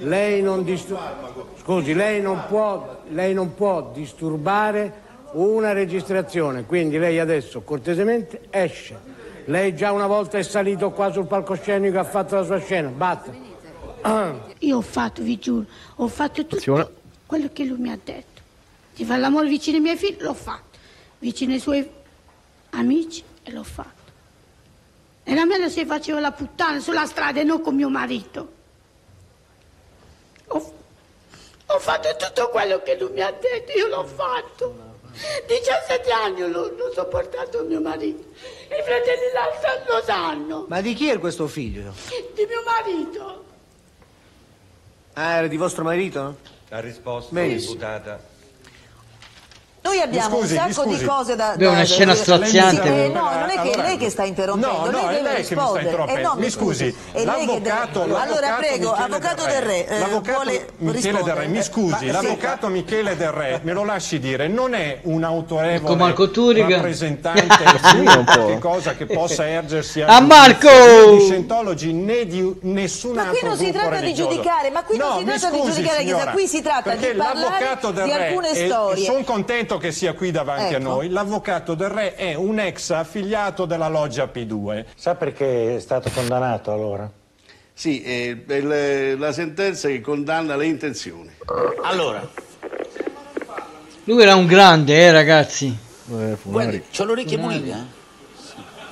lei non disturba. Scusi, lei non può, lei non può disturbare una registrazione, quindi lei adesso cortesemente esce. Lei già una volta è salito qua sul palcoscenico e ha fatto la sua scena, basta. Io ho fatto, vi giuro, ho fatto tutto quello che lui mi ha detto. Di fare l'amore vicino ai miei figli, l'ho fatto. Vicino ai suoi amici, e l'ho fatto. E la mia si faceva la puttana sulla strada e non con mio marito. Ho, ho fatto tutto quello che lui mi ha detto, io l'ho fatto. 17 anni l'ho, l'ho sopportato mio marito. I fratelli l'altro lo sanno. Ma di chi è questo figlio? Di mio marito. Ah, era di vostro marito? Ha risposto, Benissimo. imputata. Noi abbiamo scusi, un sacco di cose da, Beh, una da scena dire. straziante. Eh, no, non è che Allora- è lei che sta interrompendo, No, no, lei è deve lei che mi sta rispondere. interrompendo. Eh, no, Mi scusi, è lei che deve- Allora prego, Michele avvocato Del Re. Eh, L'avvocato vuole Michele Del rispondere? Re, mi scusi, Ma- sì. l'avvocato Michele Del Re, me lo lasci dire, non è un autorevole Marco rappresentante di qualche cosa che possa ergersi A Marco! né di Scientology né di nessun Ma altro qui non si gruppo tratta di giudicare, ma qui non No, si tratta di giudicare la Chiesa, signora, qui si tratta di parlare di alcune storie. Sono contento che sia qui davanti a Ecco. noi. L'avvocato del Re è un ex affiliato della loggia P2. Sa perché è stato condannato allora? Sì, è la sentenza che condanna le intenzioni. Allora, Lui era un grande, eh ragazzi. guardi, c'ho pulite, eh?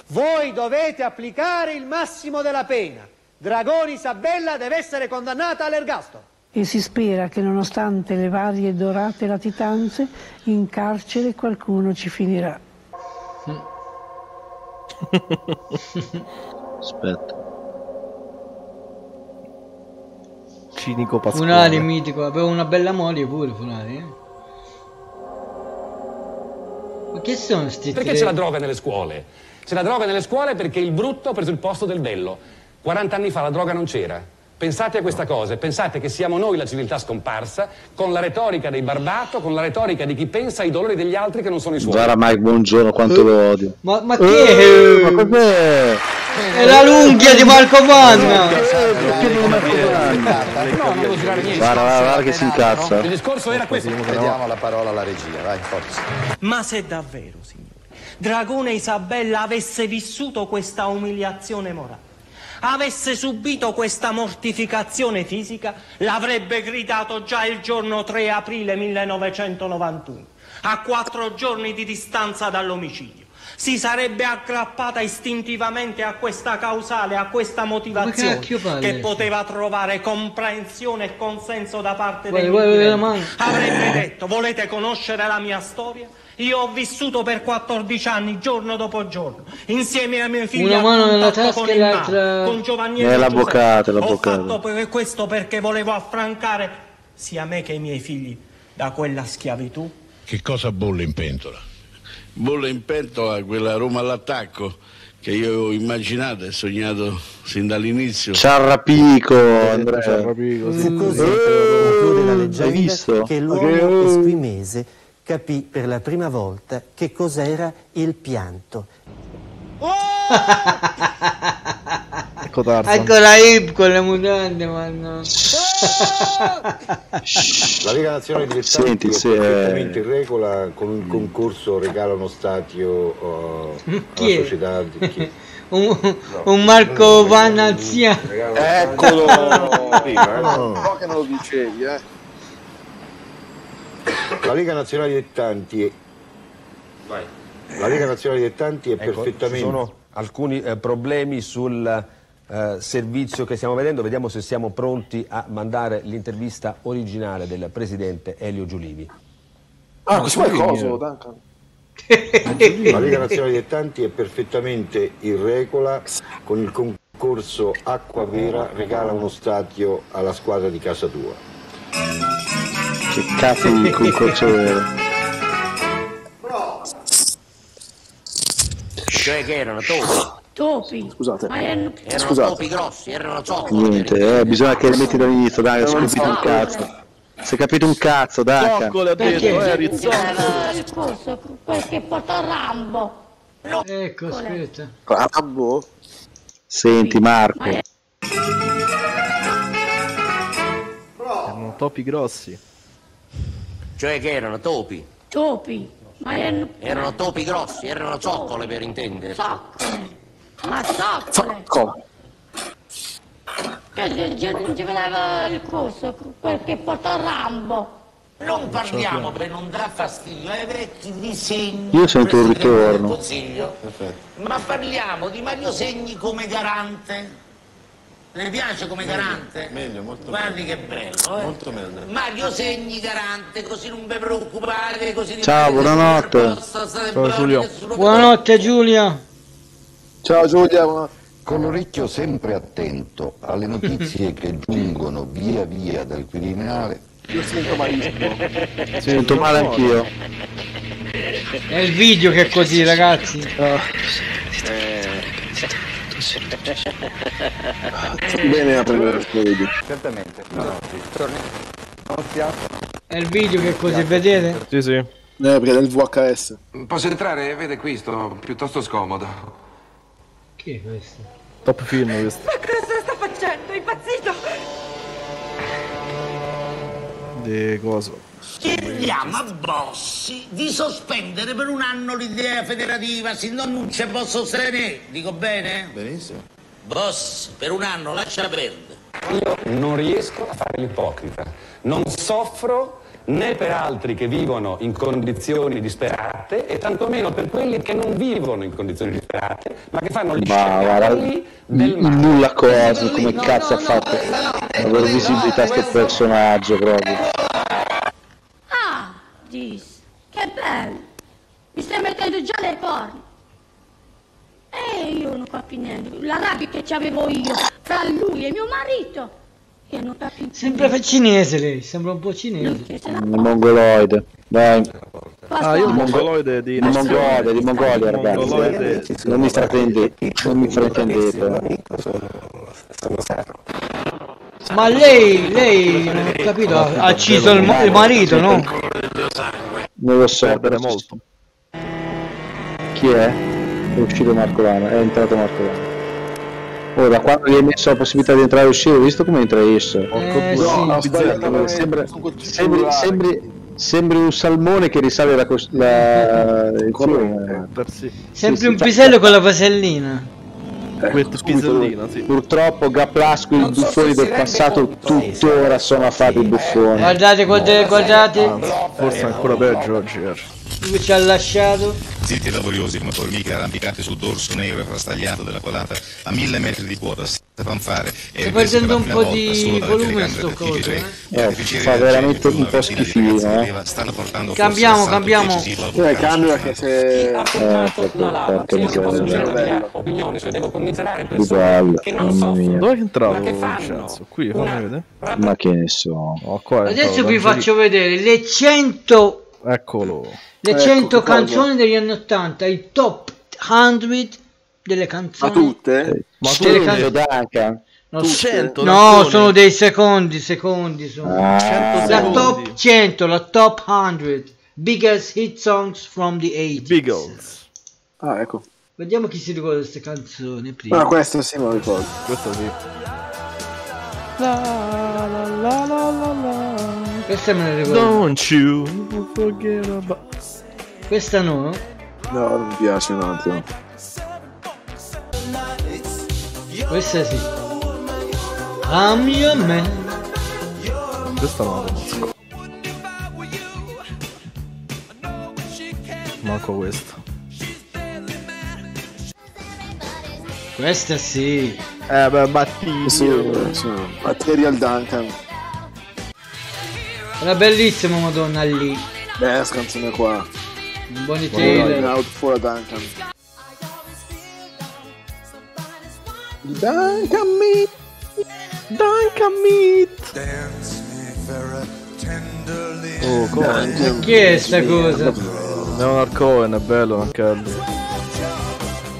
Voi dovete applicare il massimo della pena. Dragoni Isabella deve essere condannata all'ergastolo. E si spera che nonostante le varie dorate latitanze, in carcere qualcuno ci finirà. Aspetta. Cinico Pasquale. Funari mitico, aveva una bella moglie pure Funari, eh. Ma che sono sti Perché tre? c'è la droga nelle scuole? C'è la droga nelle scuole perché il brutto ha preso il posto del bello. 40 anni fa la droga non c'era. Pensate a questa cosa, pensate che siamo noi la civiltà scomparsa, con la retorica dei barbato, con la retorica di chi pensa ai dolori degli altri che non sono i suoi. Guarda Mike, buongiorno, quanto lo odio. Ma, ma Eh, che ma cos'è? È la l'unghia di Marco Vanna! No, non lo girare niente. Guarda, guarda, guarda che si incazza. Il discorso era questo. Vediamo la parola alla regia, vai, forza. Ma se davvero, signori, Dragone Isabella avesse vissuto questa umiliazione morale, avesse subito questa mortificazione fisica, l'avrebbe gridato già il giorno 3 aprile 1991, a quattro giorni di distanza dall'omicidio. si sarebbe aggrappata istintivamente a questa causale, a questa motivazione che poteva trovare comprensione e consenso da parte degli. Avrebbe detto, volete conoscere la mia storia? Io ho vissuto per 14 anni, giorno dopo giorno, insieme ai miei figli Una a mano nella tasca con e l'altra- con Giovanniello È Giuseppe. l'avvocato, è Ho fatto questo perché volevo affrancare sia me che i miei figli da quella schiavitù. Che cosa bolle in pentola? Bolle in pentola quella Roma all'attacco che io ho immaginato e sognato sin dall'inizio. Ciarrapico, Andrea. Ciarrapico, sì. Fu così, Eh, conclude la hai leggenda, visto? che Che- l'uomo esquimese capì per la prima volta che cos'era il pianto. Ecco Tarzan. Ecco la hip con le mutande, ma no. La Lega Nazionale Dilettanti Senti, è se- perfettamente in regola con un concorso regala uno stadio eh, Chi alla società di chi? un, un Marco Van anziano. Eccolo! Prima, eh. Un po' che non lo dicevi, eh. La Lega Nazionale Dilettanti è... La Lega Nazionale Dilettanti è Ecco, ci perfettamente... sono alcuni eh, problemi sul eh, servizio che stiamo vedendo, vediamo se siamo pronti a mandare l'intervista originale del presidente Elio Giulivi. Ah, questo è coso, Duncan. La Lega Nazionale Dilettanti è perfettamente in regola con il concorso Acqua Vera regala uno stadio alla squadra di casa tua. Che cazzo di concorso vero? Cioè che erano topi. Topi. Scusate. Ma erano... Erano Scusate. topi grossi, erano zoccoli. Niente, eh, bisogna che le metti dall'inizio, dai, è capito un cazzo. Si è capito un cazzo, dai. Zoccoli ha detto, eh, corso, quel che porta Rambo. Ecco, aspetta. Rambo? Senti Marco, Erano topi grossi. Cioè che erano topi. Topi. Ma erano... Erano topi grossi, erano zoccole per intendere. Zoccole. Ma zoccole. Che ci- vedeva il corso, quel che porta Rambo. Non parliamo per non dar fastidio ai vecchi disegni. Io sento un ritorno. Consiglio, Ma parliamo di Mario Segni come garante. Le piace come garante? Meglio, molto Guardi che bello, eh? Molto meglio. Mario Segni garante, così non vi preoccupate, così Ciao, buonanotte. Ciao, Giulio. Buonanotte Giulia. Ciao Giulia. Con l'orecchio sempre attento alle notizie che giungono via via dal Quirinale. Io sento malissimo. Sento male anch'io. È il video che è così, ragazzi. Bene a prendere il video. Certamente. È il video che così, vedete? Sì, sì. Eh, perché è del VHS. Posso entrare? Vede qui, sto piuttosto scomodo. Chi è questo? Top film questo. Ma cosa sta facendo? È impazzito! Di coso. Chiediamo a Bossi di sospendere per un anno l'idea federativa, se no non ci posso sostenere. Dico bene? Benissimo. Boss, per un anno lascia perdere. Io non riesco a fare l'ipocrita, non soffro né per altri che vivono in condizioni disperate e tantomeno per quelli che non vivono in condizioni disperate, ma che fanno gli scegliali del nulla cosa, come cazzo ha fatto avere visibilità a sto personaggio proprio. Ah, dis, che bello. Mi stai mettendo già le corna. E io non capisco niente. La rabbia che c'avevo io fra lui e mio marito. Io non capisco Sembra cinese lei, sembra un po' cinese. Il mongoloide. Dai. Ah, io il mongoloide di... Mongolia, di Mongolia ragazzi. Mongoloide. eh. Non mi fraintendete. Non mi fraintendete. eh. Ma lei, lei, non ho capito, ha ucciso il, ma- il marito, no? Non lo so. Perdere molto. Chi è? È uscito Marco Lano, è entrato Marco Lano. Ora, quando gli hai messo la possibilità di entrare e uscire, hai visto come entra e esce? Eh, No, sì. sbagliato, sembra, sembri, sembri, sembri un salmone che risale la, la il fiume. Sempre un pisello con la vasellina. Questo pisellino, sì. Purtroppo Gaplasco, i buffoni del passato tuttora sono affari buffoni. Guardate, guardate, guardate. Forse ancora peggio oggi. Eh. Lui ci ha lasciato. Zitti e laboriosi come formiche arrampicate sul dorso nero e frastagliato della quadrata a mille metri di quota, senza fanfare e per perdendo la un po' di volume sto coso, TG3. eh. Eh, fa veramente un po' schifino, eh. Cambiamo, cambiamo. decisivo al Eh, vulcano cambio sul perché Veneto. se... Eh, porca miseria. opinione se devo commiserare palle, mamma mia. Dove è entrato Ma che fanno? Qui, fammi vedere. Ma che ne so. Oh, Adesso vi faccio vedere le 100 Eccolo. Le Ecco, 100 che cosa? canzoni degli anni 80, i top 100 delle canzoni. Ma tutte? Ma tu Delle non can- hai Danca? No, Tutte? s- 100 no, canzoni? sono dei secondi, secondi sono. Ah. 100 la secondi. top 100, la top 100 biggest hit songs from the 80s. Beagles. Ah, ecco. Vediamo chi si ricorda queste canzoni prima. Ma questo sì me lo ricordo. Questo sì. Questa me la ricordo. Don't you forget about... Questa no? No, non mi piace un altro. Questa sì. I'm your man. Questa non la conosco. Manco questa. Questa sì. Eh beh, Batti. Sì, sì. Material Duncan. Era bellissima Madonna lì. Beh, questa canzone qua. Bonnie Taylor. Taylor. Out for a Duncan. Duncan me. Duncan Meat. Oh, come? Chi è sta cosa? Leonard Cohen è bello anche lui.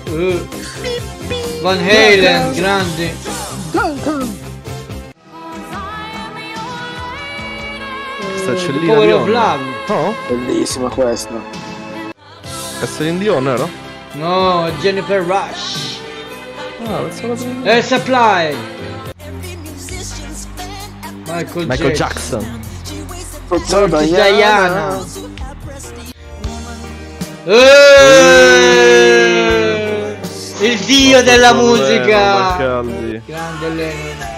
Uh. Van Halen, grande. Duncan. Power of Dion. Love. No? Bellissima questa. Celine Dion, era? No, Jennifer Rush. Ah, la prima. Air Supply. Michael, Michael Jackson. Jackson. Forza Diana. Eh, Il dio della musica. Grande Lennon.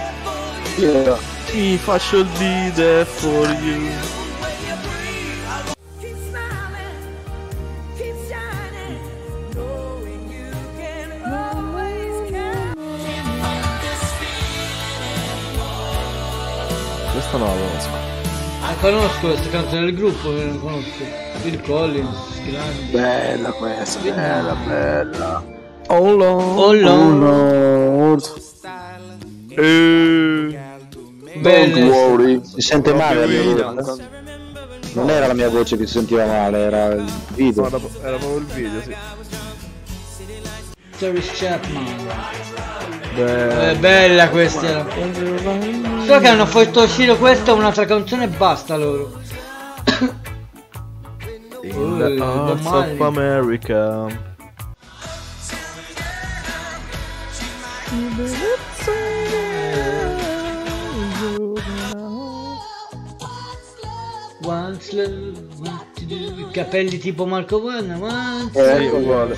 Yeah. Ti faccio il dide for you. Questa non la conosco. La conosco questa canzone del gruppo, non la conosco. Phil Collins, grande. Bella questa, bella, bella. Oh Lord. Oh Lord. Lord. Eh. Don't worry. Si sente male la mia Duncan. voce? Non era la mia voce che si sentiva male, era il video. Era, era proprio il video, sì. Terry Chapman. Beh, È bella questa. So che hanno fatto uscire questa un'altra canzone e basta loro. in the hearts of America. Once love. Capelli tipo Marco Vanna. Once Eh, Sì, uguale.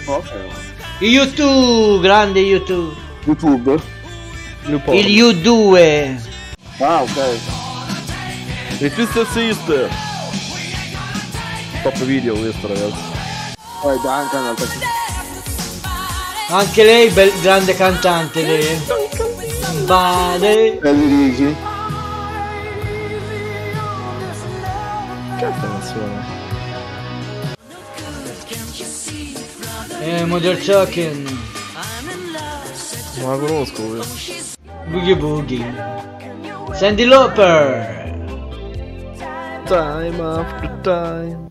YouTube, grande YouTube. YouTube? Il U2. Ah, ok. Il Twister Sister. Top video questo ragazzi. Poi Duncan, altra Anche lei, bel, grande cantante. Lei. eh. Bade. Belli Cazzo canzone. Eh, Modern Talking. Non la conosco questa. Boogie Boogie. Sandy Lauper. Time after time.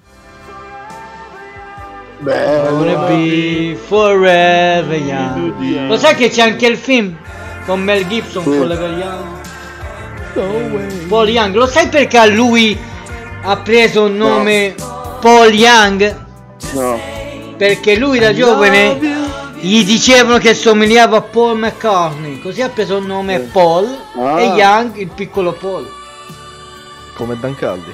I wanna be forever young. Lo sai che c'è anche il film con Mel Gibson Sì. con la Young? Paul Young. Lo sai perché lui ha preso un nome Paul Young? No. Perché lui da giovane gli dicevano che somigliava a Paul McCartney. Così ha preso il nome Paul Ah. e Young il piccolo Paul. Come Dan Caldi.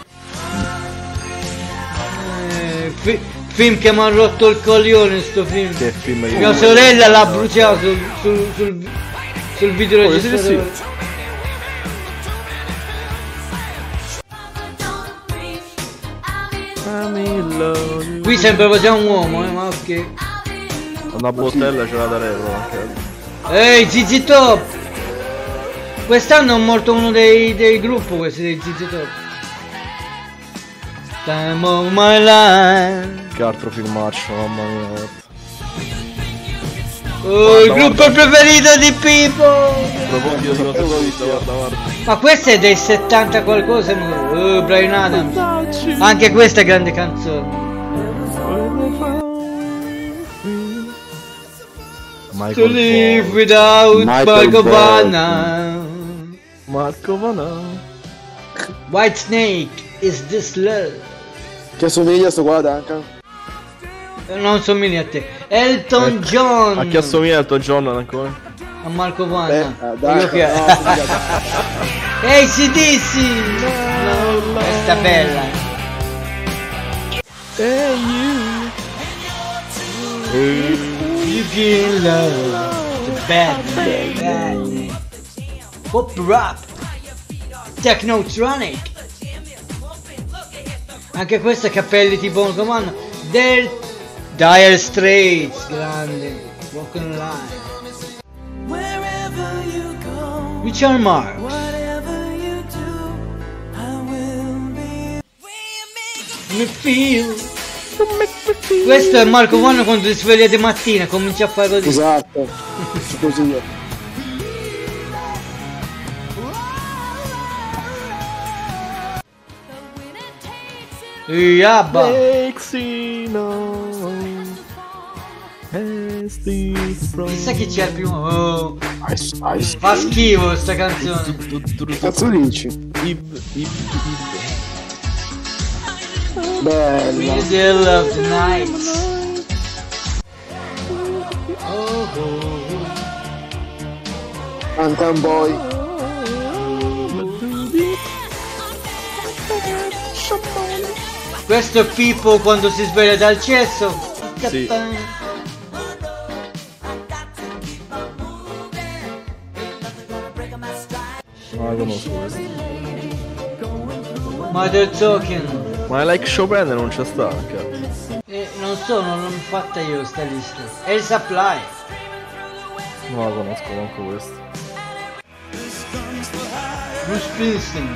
Eh, fi- film che mi ha rotto il coglione sto film. Che film Mia sorella l'ha bruciato sul, sul, sul, sul videoregistratore. Oh, sì, Qui sembra che sia un uomo, eh, ma ok. Una botella ce l'ha da retro anche. Ehi, ZZ Top! Quest'anno è morto uno dei, dei gruppi questi dei ZZ Top. Time of my life. Che altro filmaccio, mamma mia. Oh, il gruppo preferito di Pippo! Ma questo è dei 70 qualcosa, oh, Brian Adams. Anche questa è grande canzone. To Michael live Ball. without Michael Marco. Vanna. Marco Vanà. White Snake, is this love? Che assomiglia a sto qua Duncan? Non somiglia a te. Elton Ecco. John. A chi assomiglia Elton John ancora? A Marco Beh, Vanna. ah, dai, Io che... no, Ehi, CDC! No, questa è bella. You can love bad, bad. Pop rap. Technotronic. Anche questo è cappelli tipo un comando. Del Dire Straits, grande. Walking Line. Richard Marx. Mi feel. Questo è Marco Vanno quando si sveglia di mattina, comincia a fare così. Esatto. Così. Yabba. Chissà chi c'è il primo. Oh. Fa schifo sta canzone. Cazzo dici? Bella. Middle of the night. Oh, oh. Duncan Boy. Questo è Pippo quando si sveglia dal cesso. Sì. La conosco questa. Mother Talking. Ma like Chopin non c'è sta anche. Eh, non so, non l'ho fatta io sta lista. È il supply. Non la conosco manco questa. Bruce Springsteen.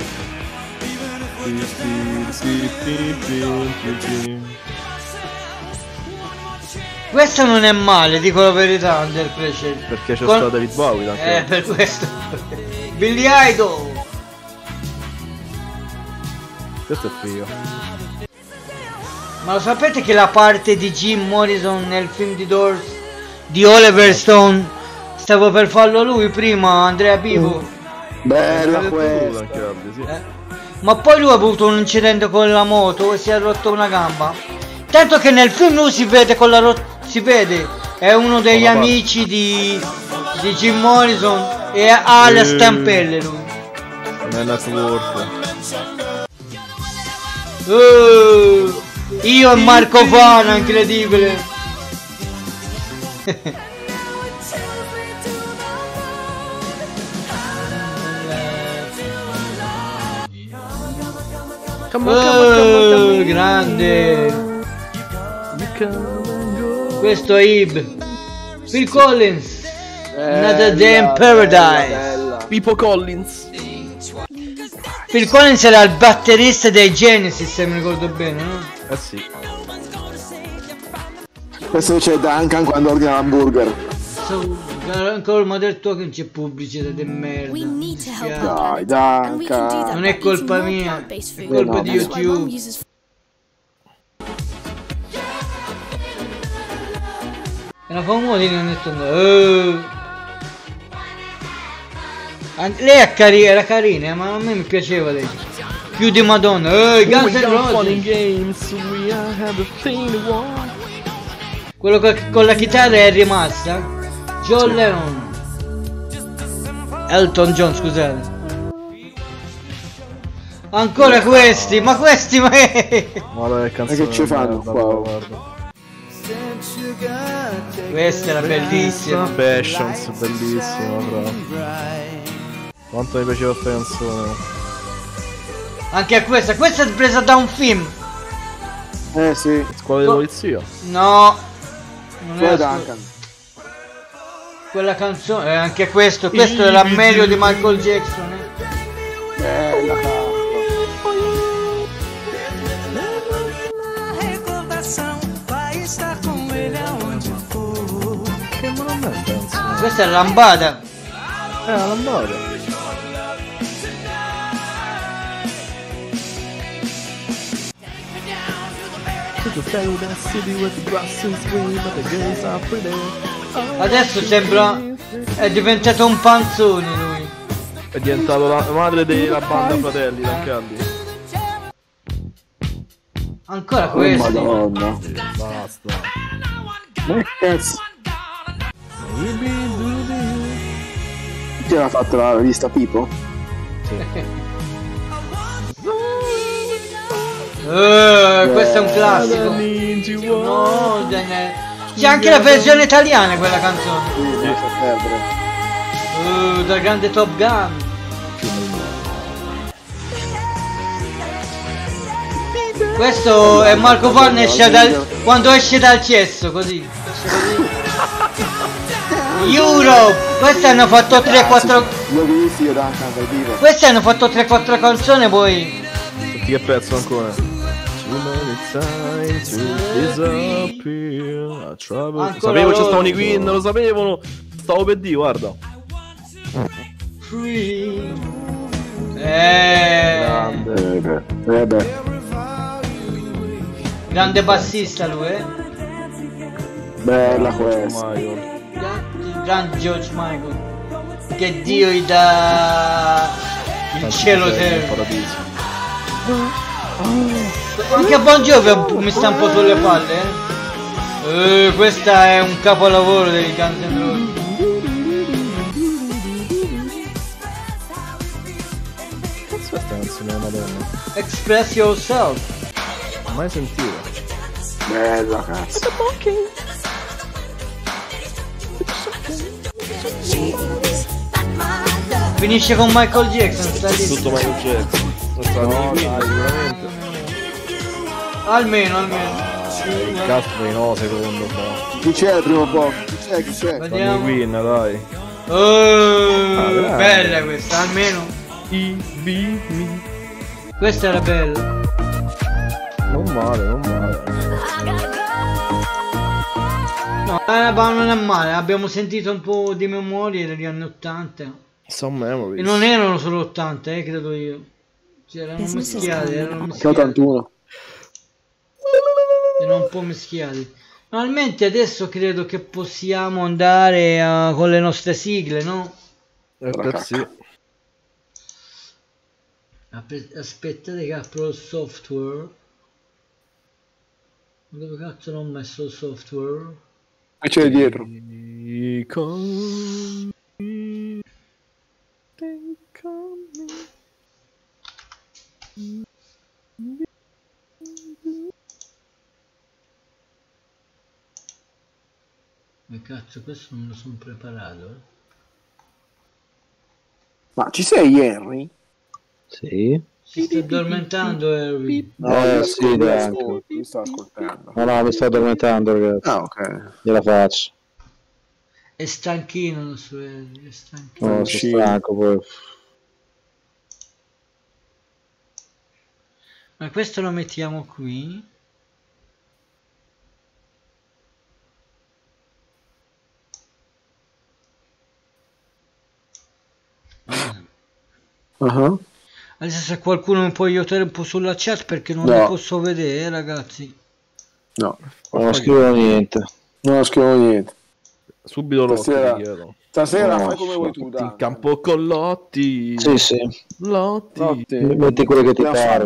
Questo non è male, dico la verità, Under Pressure. Perché c'è Con- stato David Bowie anche. Eh, per questo. Billy Idol. Questo è figo. Ma lo sapete che la parte di Jim Morrison nel film di Doors di Oliver Stone stavo per farlo lui prima, Andrea. Bella tu questa. anche Aldi, sì. Ma poi lui ha avuto un incidente con la moto e si è rotto una gamba. Tanto che nel film lui si vede con la rot- si vede, è uno degli amici di, di Jim Morrison e ha le Eh. stampelle lui. Non è network. Oh, io e Marco Fana, incredibile. Oh, grande. Questo è Ib. Phil Collins. Another Day in Paradise. Pippo Collins. Phil Collins era il batterista dei Genesis, se mi ricordo bene, no? Eh sì. Questo c'è Duncan quando ordina l'hamburger. So, ancora il Mother Talking c'è pubblicità di merda. Dai, Duncan. Non è colpa mia, è colpa di YouTube. Era famosa di non detto no. An- Lei è cari- era carina, ma a me mi piaceva lei. Più di Madonna. Eh, Guns N' Roses. Quello co- con la chitarra è rimasta. John Lennon. Elton John, scusate. Ancora questi, ma questi ma Guarda che canzone. che ci fanno qua? guarda. Questa era bellissima. Passions, bellissima, bravo. Quanto mi piaceva questa canzone. Anche questa, questa è presa da un film. Eh sì. Scuola di polizia. No. Non è Duncan. quella canzone. Eh, anche questo. Questo era meglio di Michael Jackson. Eh. Cazzo. ele aonde for. Questa è lambada. Eh, la lambada. Adesso sembra. È diventato un panzone lui. È diventato la madre della banda Fratelli Tancaldi. Ancora Oh, questo. madonna. Basta. Ma cazzo? Fatto la rivista Pipo? Eh, questo è un classico. No. C'è anche la versione italiana quella canzone. Perdere. Eh, dal grande Top Gun. Questo è Marco Vanni esce dal, quando esce dal cesso, così. Europe! Questi hanno fatto 3-4. Li ho visti io Duncan dal vivo. Questi hanno fatto 3-4 canzoni poi. Senti che pezzo ancora. Too many times to disappear. I trouble- Ancora Sapevo stavano i Queen, lo sapevano. Stavo per dire, guarda. Free. Eh, beh, eh beh. grande bassista lui, eh. Bella questa. Michael. Grande George Michael. Che Dio gli dà il cielo terra. paradiso. Anche a Bon Jovi mi sta un po' sulle palle, eh. Eh, questa è un capolavoro dei Guns N' Roses. Cazzo è canzone della Madonna? Express yourself. Mai sentito. Bella cazzo. Finisce con Michael Jackson, sta lì. Tutto Michael Jackson. No, dai. sicuramente. Almeno, almeno. Il Castro no, secondo me. Chi c'è il primo po'? Chi c'è? Chi c'è? Vediamo. Queen, dai. Oh, Ah, bella questa, almeno. I be me. Questa era bella. Non male, non male. No, eh, ma non è male, abbiamo sentito un po' di memorie degli anni 80. Some memories. E non erano solo 80, eh, credo io. C'erano coming. erano Che mischiati. 81. Erano un po' mischiati. Normalmente adesso credo che possiamo andare eh, con le nostre sigle, no? Eh, Aspettate che apro il software. Dove cazzo non ho messo il software? E c'è dietro. Con- think on me. Ma cazzo, questo non lo sono preparato. eh. Ma ci sei Henry? Sì. Si sta addormentando Harry. No, Eh, sì, dai, mi sto ascoltando. No, no, mi sto addormentando, ragazzi. Ah, ok. Gliela faccio. È stanchino nostro Harry, è stanchino. No, sono stanco poi. Ma questo lo mettiamo qui. Ah, Adesso se qualcuno mi può aiutare un po' sulla chat perché non No. lo posso vedere, ragazzi. No, Non scrivo niente. non scrivo niente. Subito lo Stasera-. Stasera No, fai come vuoi tu, In dai. campo con Lotti. Sì, sì. Lotti. Lotti. Metti quello che ti pare.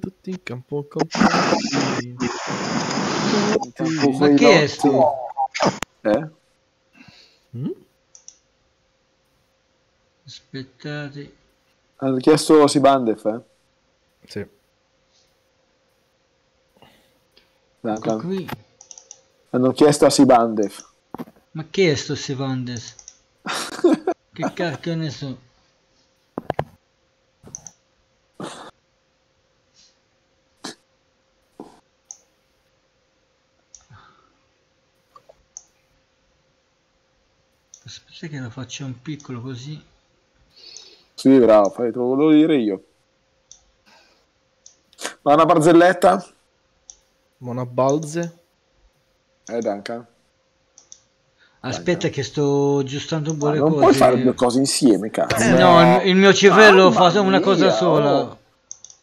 Tutti in campo con Lotti. Ma che è sto? Eh? Mm? Aspettate. Hanno chiesto si Sibandef, eh? Sì. Ecco qui. Hanno chiesto a Sibandef. Ma chi è sto si Sibandef? che cacchio ne so. Aspetta che lo faccio un piccolo così. Sì, bravo, fai, te lo volevo dire io. Ma una barzelletta? Una balze? Eh, Duncan. aspetta che sto aggiustando un po' Ma le non cose puoi fare due cose insieme, cazzo. Eh, no il, mio cervello Mamma fa una cosa sola oh.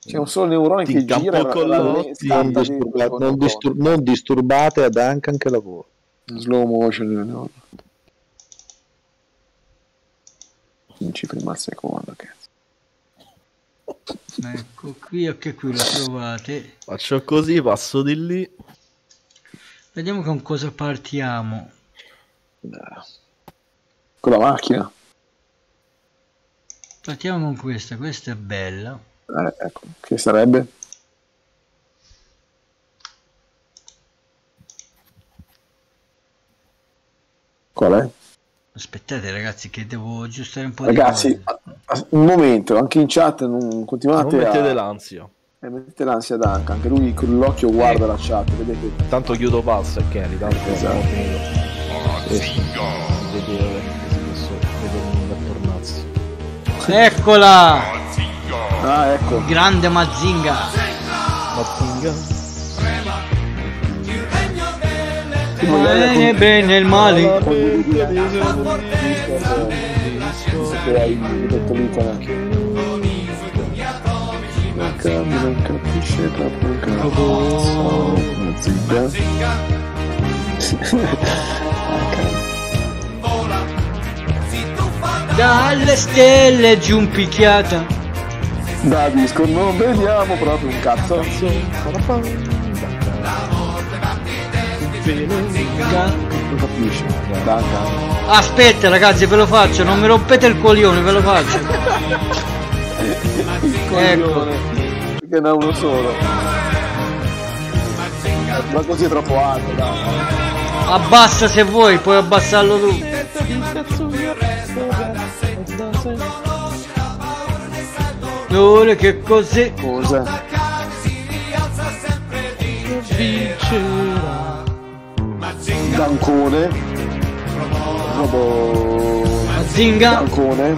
C'è un solo neurone Ti che gira incampo la- con la- l'otti, la- non, disturba- non distur- non disturbate a Duncan che lavora. slow motion no. Non ci prima al secondo cazzo. ecco qui ok qui lo trovate Faccio così, passo di lì. vediamo con cosa partiamo con la macchina partiamo con questa questa è bella Eh, ecco che sarebbe qual è? Aspettate ragazzi che devo aggiustare un po' ragazzi di a- un momento anche in chat non continuate Non mettete a l'ansia. eh, mettete l'ansia Duncan anche lui con l'occhio guarda la chat vedete Tanto chiudo passo e Kenny, tanto Esatto. vedere se posso vedermi da tornazzo. eccola ah ecco grande Mazinga Mazinga bene bene il male. Non capisce proprio un cazzo una zigga dalle stelle giù un picchiata. Da disco non vediamo proprio un cazzo non capisce Duncan aspetta ragazzi ve lo faccio non mi rompete il coglione ve lo faccio. Ecco. Coglione perché ne ha uno solo. Ma così è troppo alto dai. Abbassa se vuoi puoi abbassarlo tu. Ora che cos'è? cosa Dancone. Robo Zinga Dancone.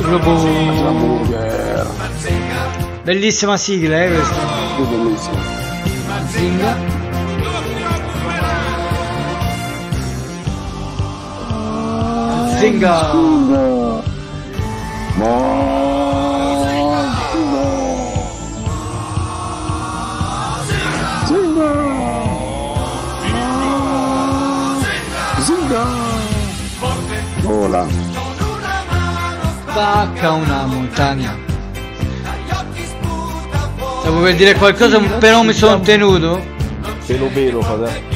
Robot Hamburger. Bellissima sigla eh questa. Che bellissimo Zinga Zinga Zinga Vola Spacca una montagna Stavo per dire qualcosa però mi sono tenuto Pelo pelo, fratello.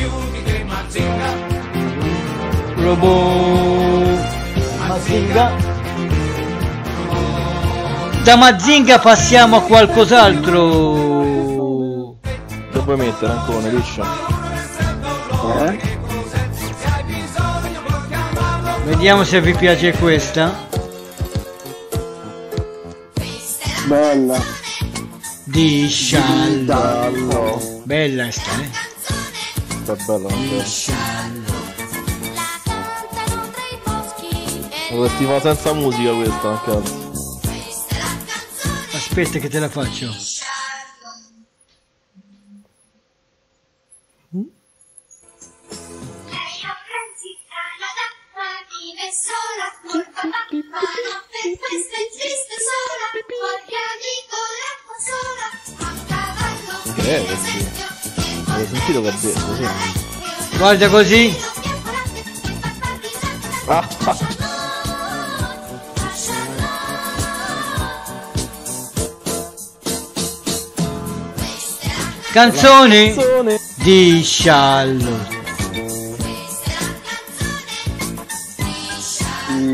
Robot Mazinga Da Mazinga passiamo a qualcos'altro Che puoi mettere ancora, liscio? eh? Vediamo se vi piace questa. Bella. Di Sciallo. Bella sta eh. Sta bella, non Lo fa senza musica questa, cazzo. Aspetta che te la faccio Che è questo? Avevo sentito che detto, sì. Guarda così. Ah, Canzone di Sciallo. Di Charlotte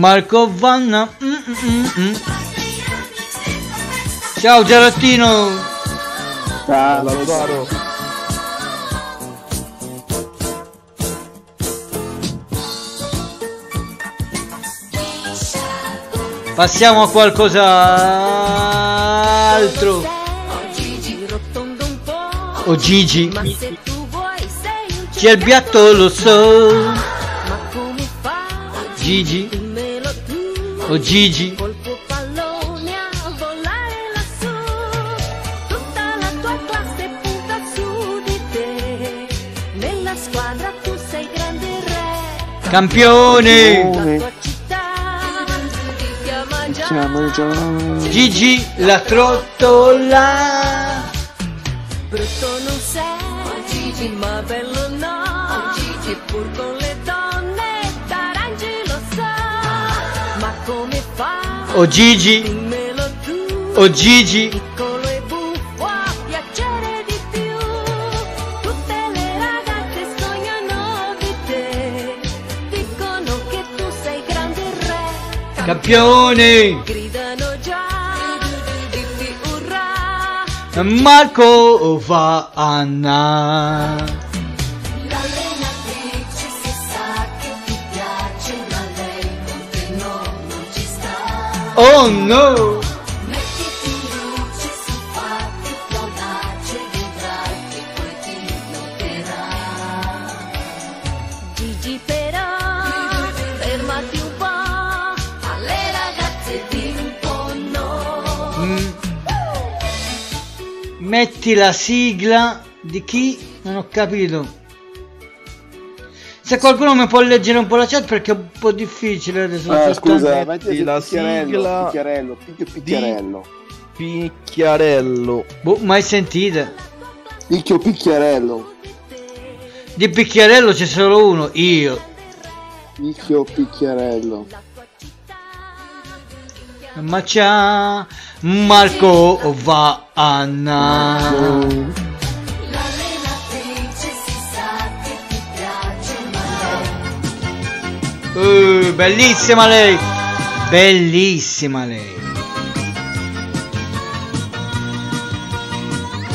Marco Vanna. Mm, mm, mm, Ciao Gelattino. Ciao, Lautaro. Passiamo a qualcos'altro. Oh Gigi. C'è il piatto, lo so. Gigi. Oh Gigi. Nella squadra tu sei grande re. Campione. Già. Gigi la trottola. Tu sei grande re. Campione. Gridano già. Urrà. Marco Vanna. L'allenatrice imponno. Mm. Metti la sigla di chi? Non ho capito. Se qualcuno mi può leggere un po' la chat perché è un po' difficile adesso. Soltanto- scusa, metti la picchiarello, sigla picchiarello, picchio picchiarello. Picchiarello. Boh, mai sentite? Picchio picchiarello. Di bicchierello c'è solo uno, io. Picchio picchiarello. Ma c'ha Marco Vanna. L'allenatrice Uh, bellissima lei. Bellissima lei.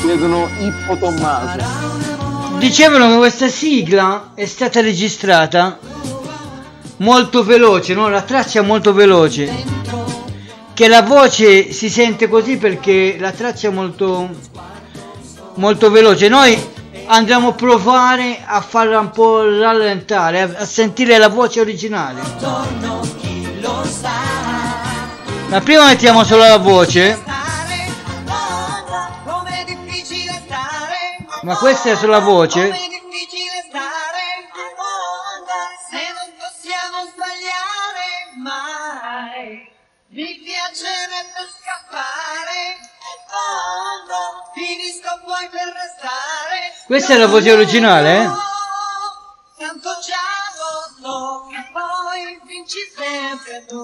Chiedono Ippo Tommaso. Dicevano che questa sigla è stata registrata molto veloce, no? La traccia è molto veloce. Che la voce si sente così perché la traccia è molto molto veloce. Noi andremo a provare a farla un po' rallentare, a, a sentire la voce originale. Ma prima mettiamo solo la voce. Ma questa è solo la voce. Questa è la voce originale, eh? Tanto già lo so che poi vinci sempre tu.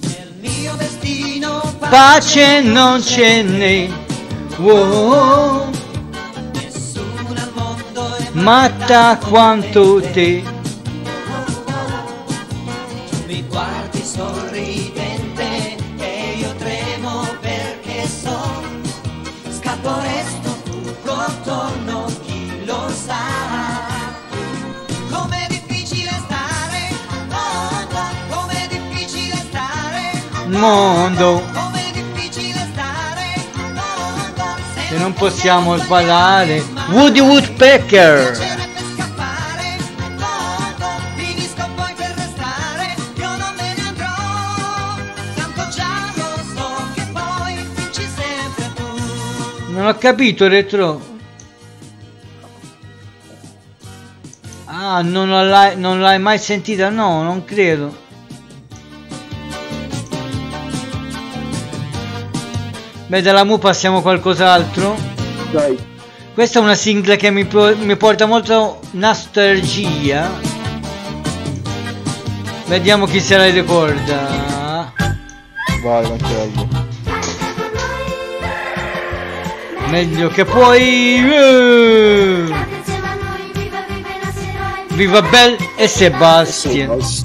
Nel mio destino Pace non ce n'è. Wow. nessuno al mondo è Matta quanto te. Mondo. Se non possiamo sballare. Woody Woodpecker. non ho capito retro. Ah, non l'hai mai sentita? No, non credo. Beh, dalla Mu passiamo a qualcos'altro. Dai. Questa è una sigla che mi, mi porta molto nostalgia. Vediamo chi se la ricorda. Vai, Mattiello. Meglio che puoi. eh. Viva Bell e Sebastian. Ossia.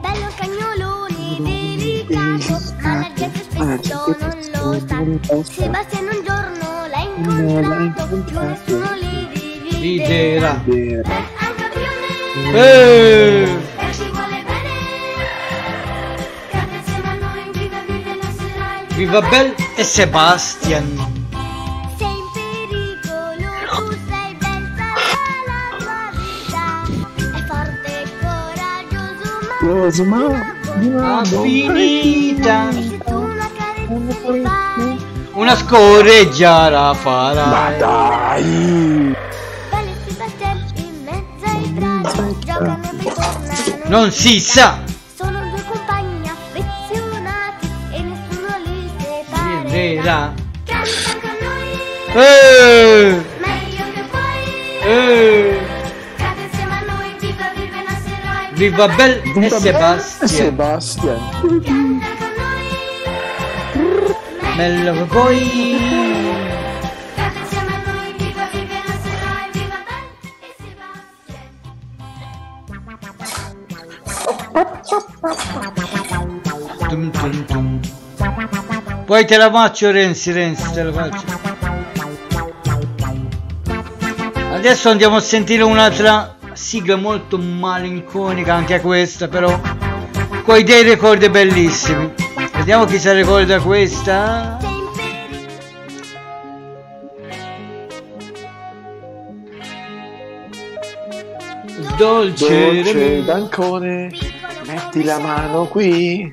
Bello cagnolone delicato, ma la gente spesso non lo sa. Sebastian un giorno l'ha incontrato, più nessuno li dividerà. Eh. E ci vuole bene, canta insieme a noi, viva vive la sera. Viva Bell e Sebastian. Sei in pericolo, tu sei ben la tua vita. È forte e coraggioso, ma Ah, finita. Una. Una scorreggiara farà. Ma dai! Non si sa. Sono due compagni affezionati e nessuno li separerà. Canta con noi, Eh. meglio che puoi. Eh. Canta insieme a noi, viva la Viva e Viva Bell e Sebastian. Sebastian. Viva Bell e Tum, tum, tum. Poi te la faccio Renzi, Renzi, te la faccio. Adesso andiamo a sentire un'altra sigla molto malinconica, anche questa però. Coi dei ricordi bellissimi. Vediamo chi si ricorda questa. Dolce, Dolce d'Ancone, metti la mano qui.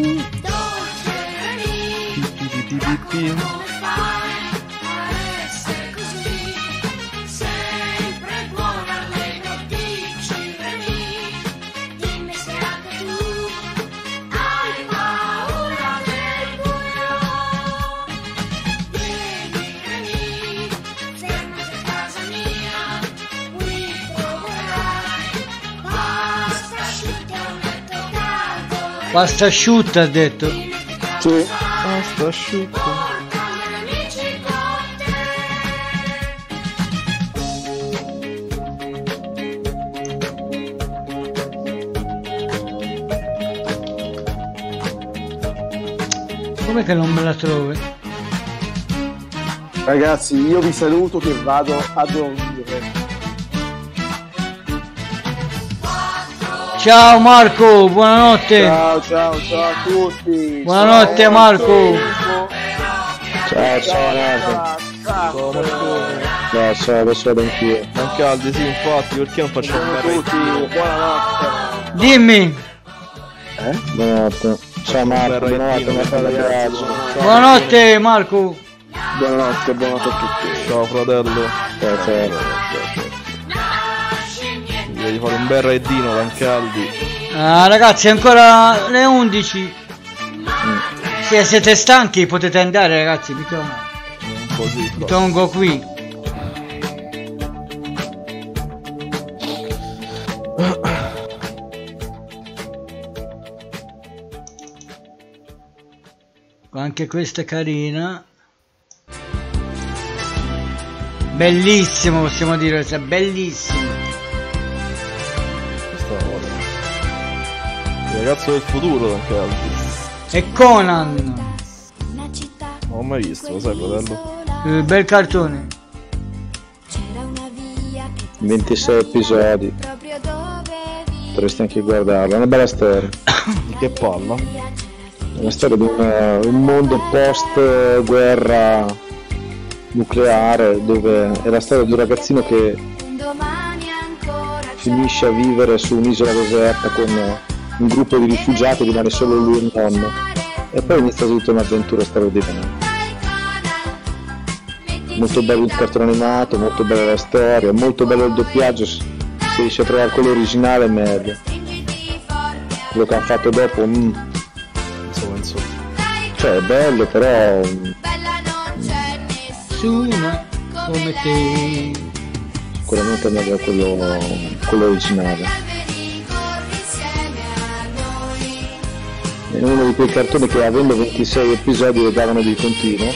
Pasta asciutta ha detto. Sì, basta asciutto. Amici con te Com'è che non me la trovi? Ragazzi, io vi saluto che vado a dormire. Ciao Marco, buonanotte. Ciao, ciao, ciao a tutti. Buonanotte, Ciao, Marco. Ciao, ciao Marco. Ciao, Marcone. No, ciao, adesso vado anch'io. Anche Aldi, sì, infatti, perché non facciamo bel tutti, buonanotte. Dimmi. Eh? Buonanotte. Ciao Marco, buonanotte, Marco ragazzi. Buonanotte Marco. Buonanotte, buonanotte a tutti. Ciao fratello. Ciao, ciao. Devi fare un bel raidino d'Ancaldi. Ah, ragazzi, ancora le 11. Se siete stanchi potete andare, ragazzi. Tolgo, Un po' sì, vi tolgo qui. Anche questa è carina. Bellissimo, possiamo dire, bellissimo. Ragazzo del futuro d'Ancaldi. E Conan, Non ho mai visto, lo sai fratello? eh, bel cartone. C'era una via 26 episodi. Potresti anche guardarlo, è una bella storia. che palla? È una storia di un, un mondo post guerra nucleare dove è la storia di un ragazzino che finisce a vivere su un'isola deserta con un gruppo di rifugiati, rimane solo lui e il nonno e poi inizia tutta un'avventura straordinaria. Molto bello il cartone animato, molto bella la storia, molto bello il doppiaggio, si riesce a trovare quello originale meglio. Quello che hanno fatto dopo, mm, Insomma, insomma. cioè è bello però Nessuna come te. sicuramente è meglio quello, quello originale. È uno di quei cartoni che avendo 26 episodi lo davano di continuo,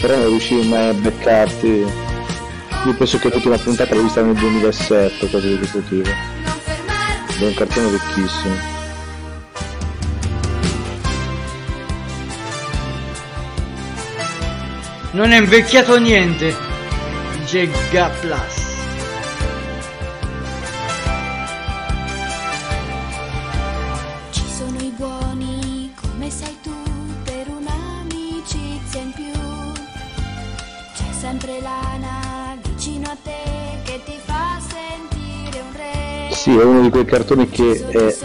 però non riuscivi mai a beccarti. Io penso che l'ultima puntata l'ho vista nel 2007, cose di questo tipo. È un cartone vecchissimo. Non è invecchiato niente. Jega Plus. Vicino a te che ti fa sentire un re. Sì, è uno di quei cartoni che è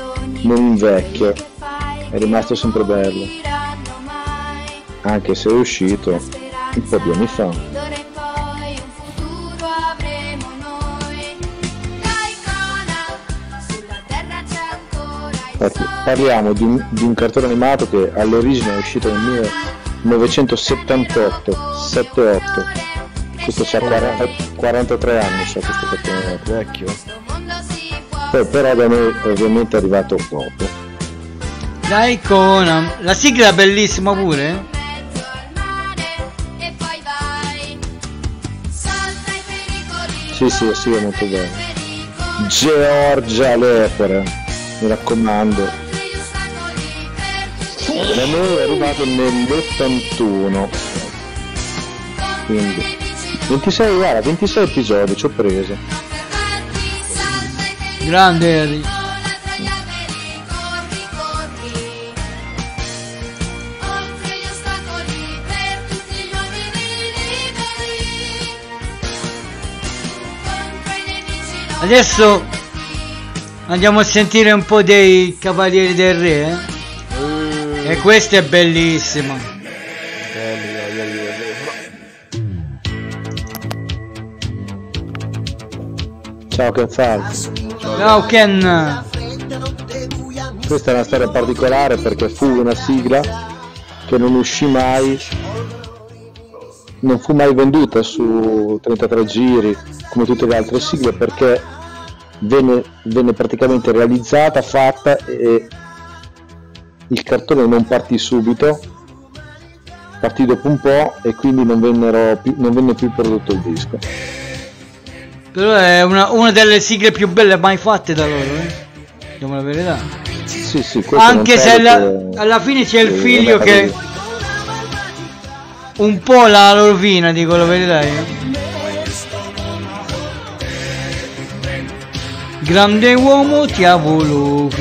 non invecchia, è rimasto sempre bello. Anche se è uscito un po' di anni fa. Infatti, parliamo di un, di un cartone animato che all'origine è uscito nel 1978, 7-8. Questo c'ha 40 43 anni, c'ha questo cartone animato. Vecchio. Poi però da noi ovviamente è arrivato dopo. La icona. La sigla è bellissima pure. eh? Sì, sì, sì, è molto bello. Georgia Lepore, mi raccomando. Da noi è arrivato nell'81. Quindi 26, guarda, 26 episodi ci ho preso. Grande Harry. Adesso andiamo a sentire un po' dei Cavalieri del Re. eh? E questo è bellissimo. Ciao che fai? Ciao Ken. Questa è una storia particolare perché fu una sigla che non uscì mai, non fu mai venduta su 33 giri come tutte le altre sigle perché venne, venne praticamente realizzata, fatta e il cartone non partì subito, partì dopo un po' e quindi non, più, non venne più prodotto il disco. Però è una, una delle sigle più belle mai fatte da loro, eh. Diciamo la verità. Sì, sì, Anche se alla, che- alla fine c'è il figlio che un po' la rovina, dico la verità. io. Grande uomo ti ha voluto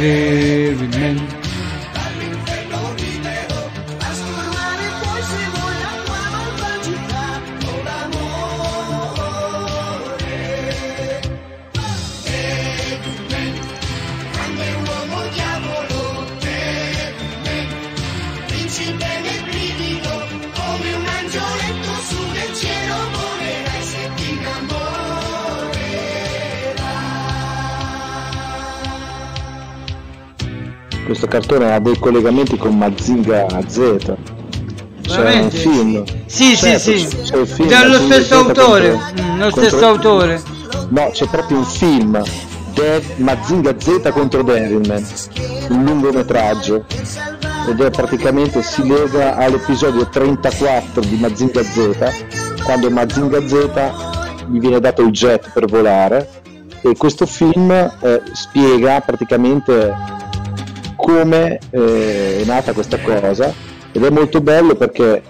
questo cartone ha dei collegamenti con Mazinga Z. C'è un film. Sì, Certo, sì, sì. c'è il film Dallo Mazinga stesso autore. contro- Mm, lo contro- stesso autore. No, c'è proprio un film. Dev- Mazinga Z contro Devilman. Un lungometraggio. Ed è praticamente si lega all'episodio 34 di Mazinga Z, quando Mazinga Z gli viene dato il jet per volare. E questo film eh, spiega praticamente come eh, è nata questa cosa ed è molto bello perché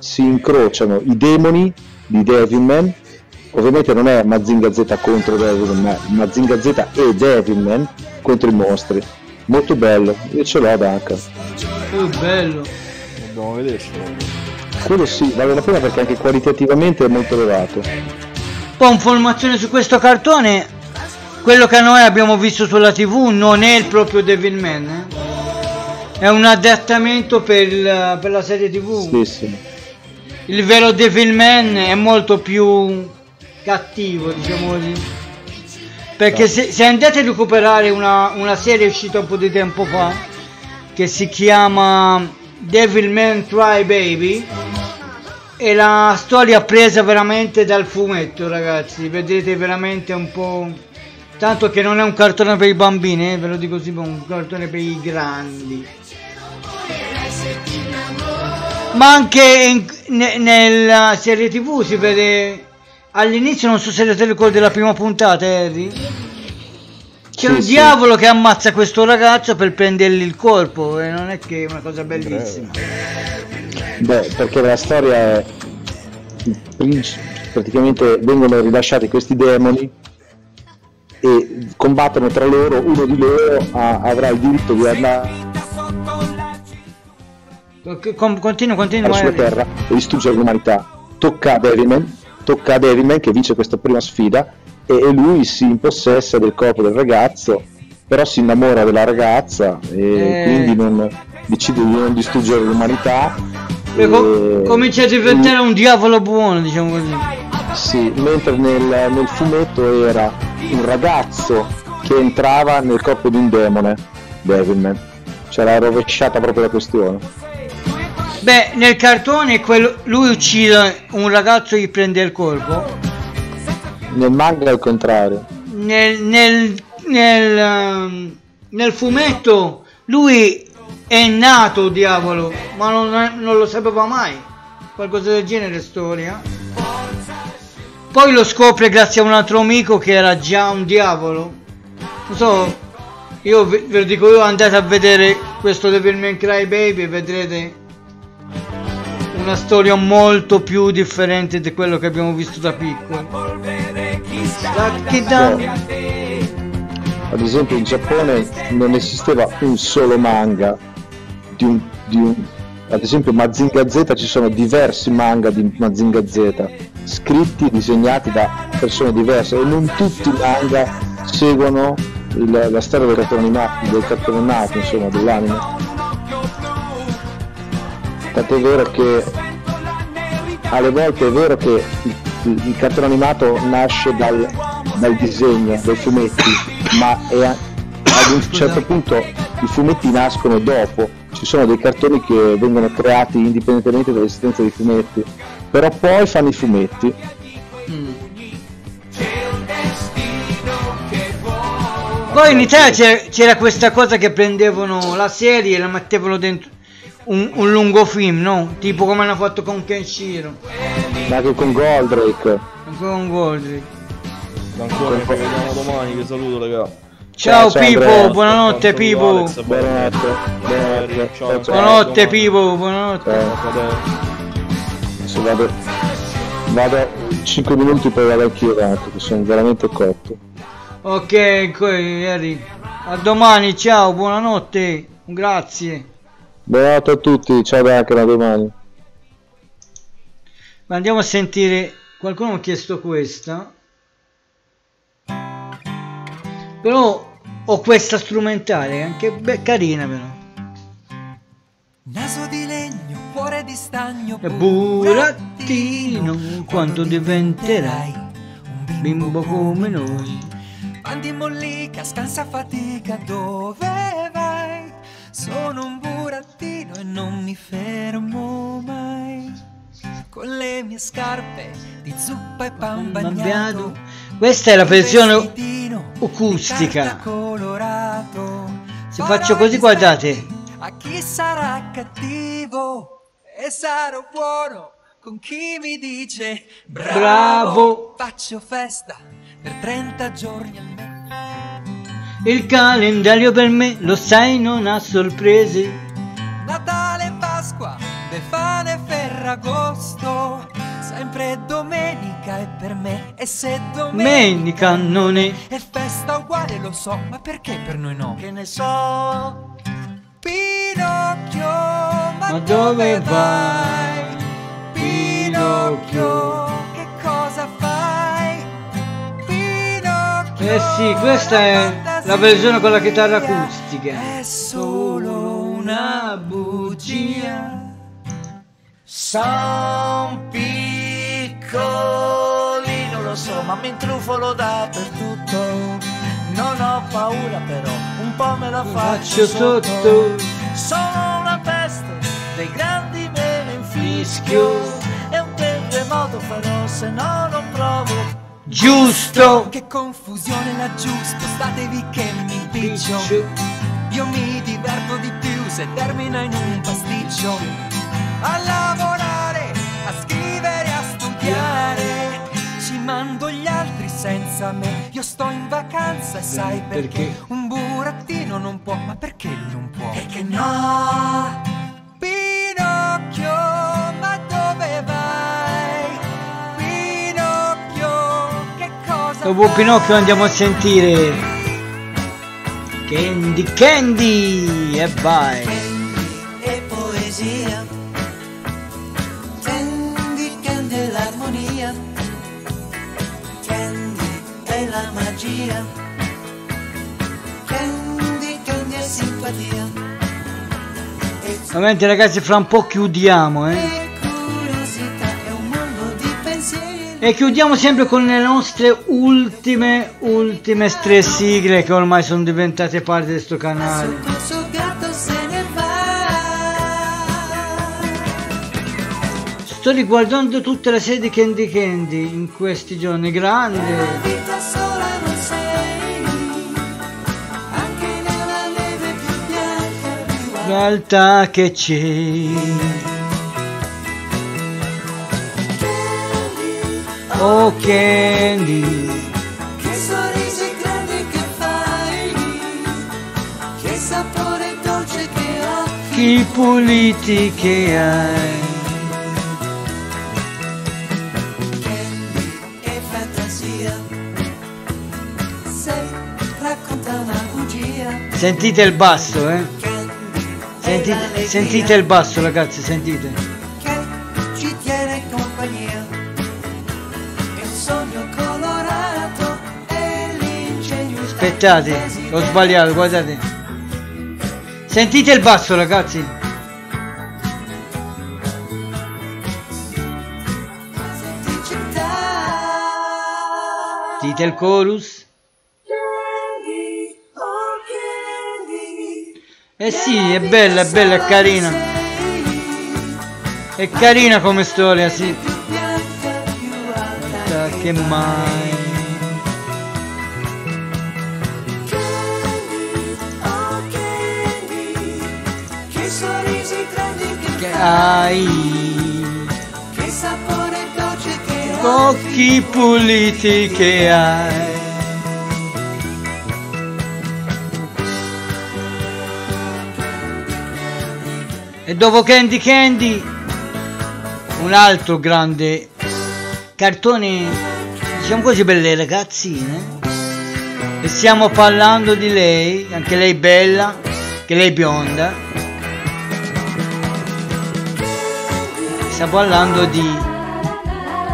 si incrociano i demoni di Devilman ovviamente non è Mazinga Z contro Devilman, ma Mazinga Z e Devilman contro i mostri. Molto bello, io ce l'ho ad H. Oh, bello. Dobbiamo vedercelo. Quello sì, vale la pena perché anche qualitativamente è molto elevato. po' informazione su questo cartone. Quello che noi abbiamo visto sulla TV non è il proprio Devilman, eh? È un adattamento per, il- per la serie TV. Sì, sì. Il vero Devilman è molto più cattivo, diciamo così. Perché se, se andate a recuperare una, una serie uscita un po' di tempo fa, che si chiama Devilman Cry Baby, è la storia presa veramente dal fumetto, ragazzi. Vedete veramente un po'. Tanto che non è un cartone per i bambini, eh, ve lo dico così, ma un cartone per i grandi. Ma anche in- ne- nella serie tv si vede all'inizio, non so se te ricordi la prima puntata, Harry. C'è Sì, un sì. diavolo che ammazza questo ragazzo per prendergli il corpo e non è che è una cosa bellissima. Beh, perché la storia è princi- praticamente vengono rilasciati questi demoni e combattono tra loro, uno di loro ha- avrà il diritto di andare com- Continua, continua. sulla terra e distruggere l'umanità. Tocca a Devilman, tocca a Devilman che vince questa prima sfida e, e lui si impossessa del corpo del ragazzo, però si innamora della ragazza e Eh. quindi non, decide di non distruggere l'umanità. E co- e- comincia a diventare un diavolo buono, diciamo così. Sì, mentre nel, nel fumetto era un ragazzo che entrava nel corpo di un demone, Devilman. C'era rovesciata proprio la questione. Beh, nel cartone quello- lui uccide un ragazzo e gli prende il corpo. Nel manga è il contrario. Nel, nel, nel, ehm, nel fumetto lui è nato diavolo, ma non, non lo sapeva mai. Qualcosa del genere storia. Poi lo scopre grazie a un altro amico che era già un diavolo. Non so, io ve, ve lo dico io andate a vedere questo Devilman Cry Baby e vedrete una storia molto più differente di quello che abbiamo visto da Down. Ad esempio in Giappone non esisteva un solo manga di un, di un- ad esempio Mazinga Z ci sono diversi manga di Mazinga Z scritti e disegnati da persone diverse e non tutti i manga seguono il- la storia del cartone animato, del cartone animato insomma dell'anime. Tant'è vero che alle volte è vero che il, il- il cartone animato nasce dal, dal disegno, dai fumetti, ma è ad un certo punto i fumetti nascono dopo, ci sono dei cartoni che vengono creati indipendentemente dall'esistenza dei fumetti, però poi fanno i fumetti. Poi in Italia c'era, c'era questa cosa che prendevano la serie e la mettevano dentro un, un lungo film, no? Tipo come hanno fatto con Kenshiro, Ma anche con Goldrake. con Goldrick. Ancora ci vediamo domani, vi saluto raga. Ciao, ciao, Pipo, Andrea. buonanotte Pipo. Buonanotte. Buonanotte Pipo, buonanotte. Adesso vado, vado 5 minuti poi vado anch'io tanto, che sono veramente cotto. Ok, Harry. A domani, ciao, buonanotte. Grazie. Buonanotte a tutti, ciao da anche da domani. Ma andiamo a sentire. Qualcuno ha chiesto questa. Però ho questa strumentale, anche carina però. Naso di legno, cuore di stagno, burattino, quando diventerai un bimbo come noi. Bandi mollica, scansa fatica, dove vai? Sono un burattino e non mi fermo mai. Con le mie scarpe di zuppa e pan bagnato, Questa è la versione acustica. colorato. Se faccio così, guardate. A chi sarà cattivo e sarò buono con chi mi dice bravo. Bravo. Faccio festa per 30 giorni almeno. Il calendario per me, lo sai, non ha sorprese. Natale, Pasqua, Befana e Ferragosto. Sempre domenica e per me e se Domenica non è. è festa uguale lo so, ma perché per noi no? Che ne so, Pinocchio, ma, Ma dove vai? Pinocchio, che cosa fai? Pinocchio, Eh sì, questa è la versione con la chitarra acustica. è solo una bugia. son piccolino, lo so, ma mi intrufolo dappertutto. Non ho paura però, un po' me la faccio Faccio sotto. sotto. Sono una peste, dei grandi me ne infischio. È un terremoto però se no non provo. Giusto. Che confusione laggiù, spostatevi che mi impiccio. Io mi diverto di più se termina in un pasticcio. A lavorare, a scrivere, a studiare. Ci mando gli altri senza me. Io sto in vacanza e sai perché? Perché? Un burattino non può, ma perché lui non può? Perché no? Pinocchio, ma dove vai? Pinocchio, che cosa Dopo Pinocchio andiamo a sentire Candy Candy e vai. Ovviamente ragazzi fra un po' chiudiamo eh. E chiudiamo sempre con le nostre ultime, ultime tre sigle che ormai sono diventate parte di questo canale. Va. Sto riguardando tutte le serie di Candy Candy in questi giorni, grande. Realtà che c'è. Oh Candy, Che sorrisi grandi che fai, che sapore dolce che occhi, chi puliti che hai. e fantasia. Se racconta una bugia, Sentite il basso, eh. Sentite, sentite il basso ragazzi, sentite. che ci tiene compagnia. Un sogno colorato e l'ingegno Aspettate, ho sbagliato, guardate. Sentite il basso ragazzi. Sentite il chorus. Eh sì, è bella, è bella, è carina. È carina come storia, sì. Che mai. Che hai. che sapore dolce che Occhi puliti che hai. E dopo Candy Candy, un altro grande cartone, diciamo così, per le ragazzine. E stiamo parlando di lei, anche lei bella, che lei bionda. Stiamo parlando di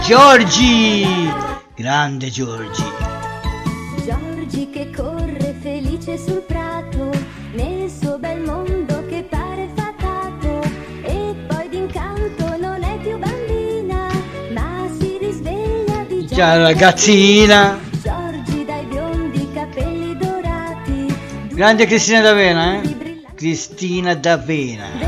Giorgi, grande Giorgi. Giorgi che corre felice sul prato, nel suo bel mondo che pare Già ragazzina, Giorgi dai biondi capelli dorati, grande Cristina D'Avena, eh? Cristina D'Avena.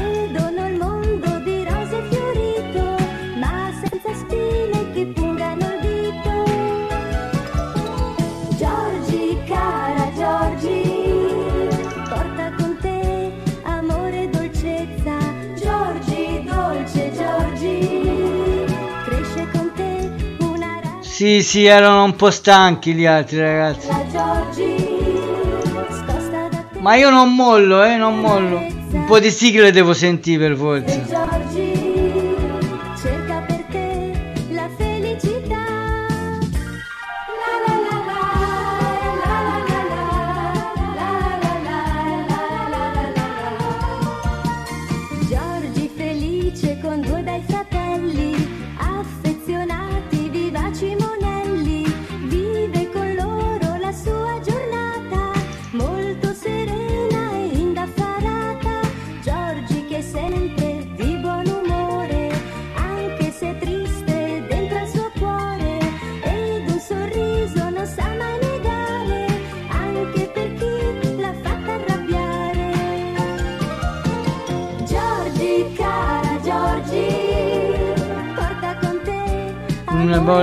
Sì, sì, erano un po' stanchi gli altri ragazzi. Ma io non mollo, eh, non mollo. Un po' di sigle devo sentire per forza.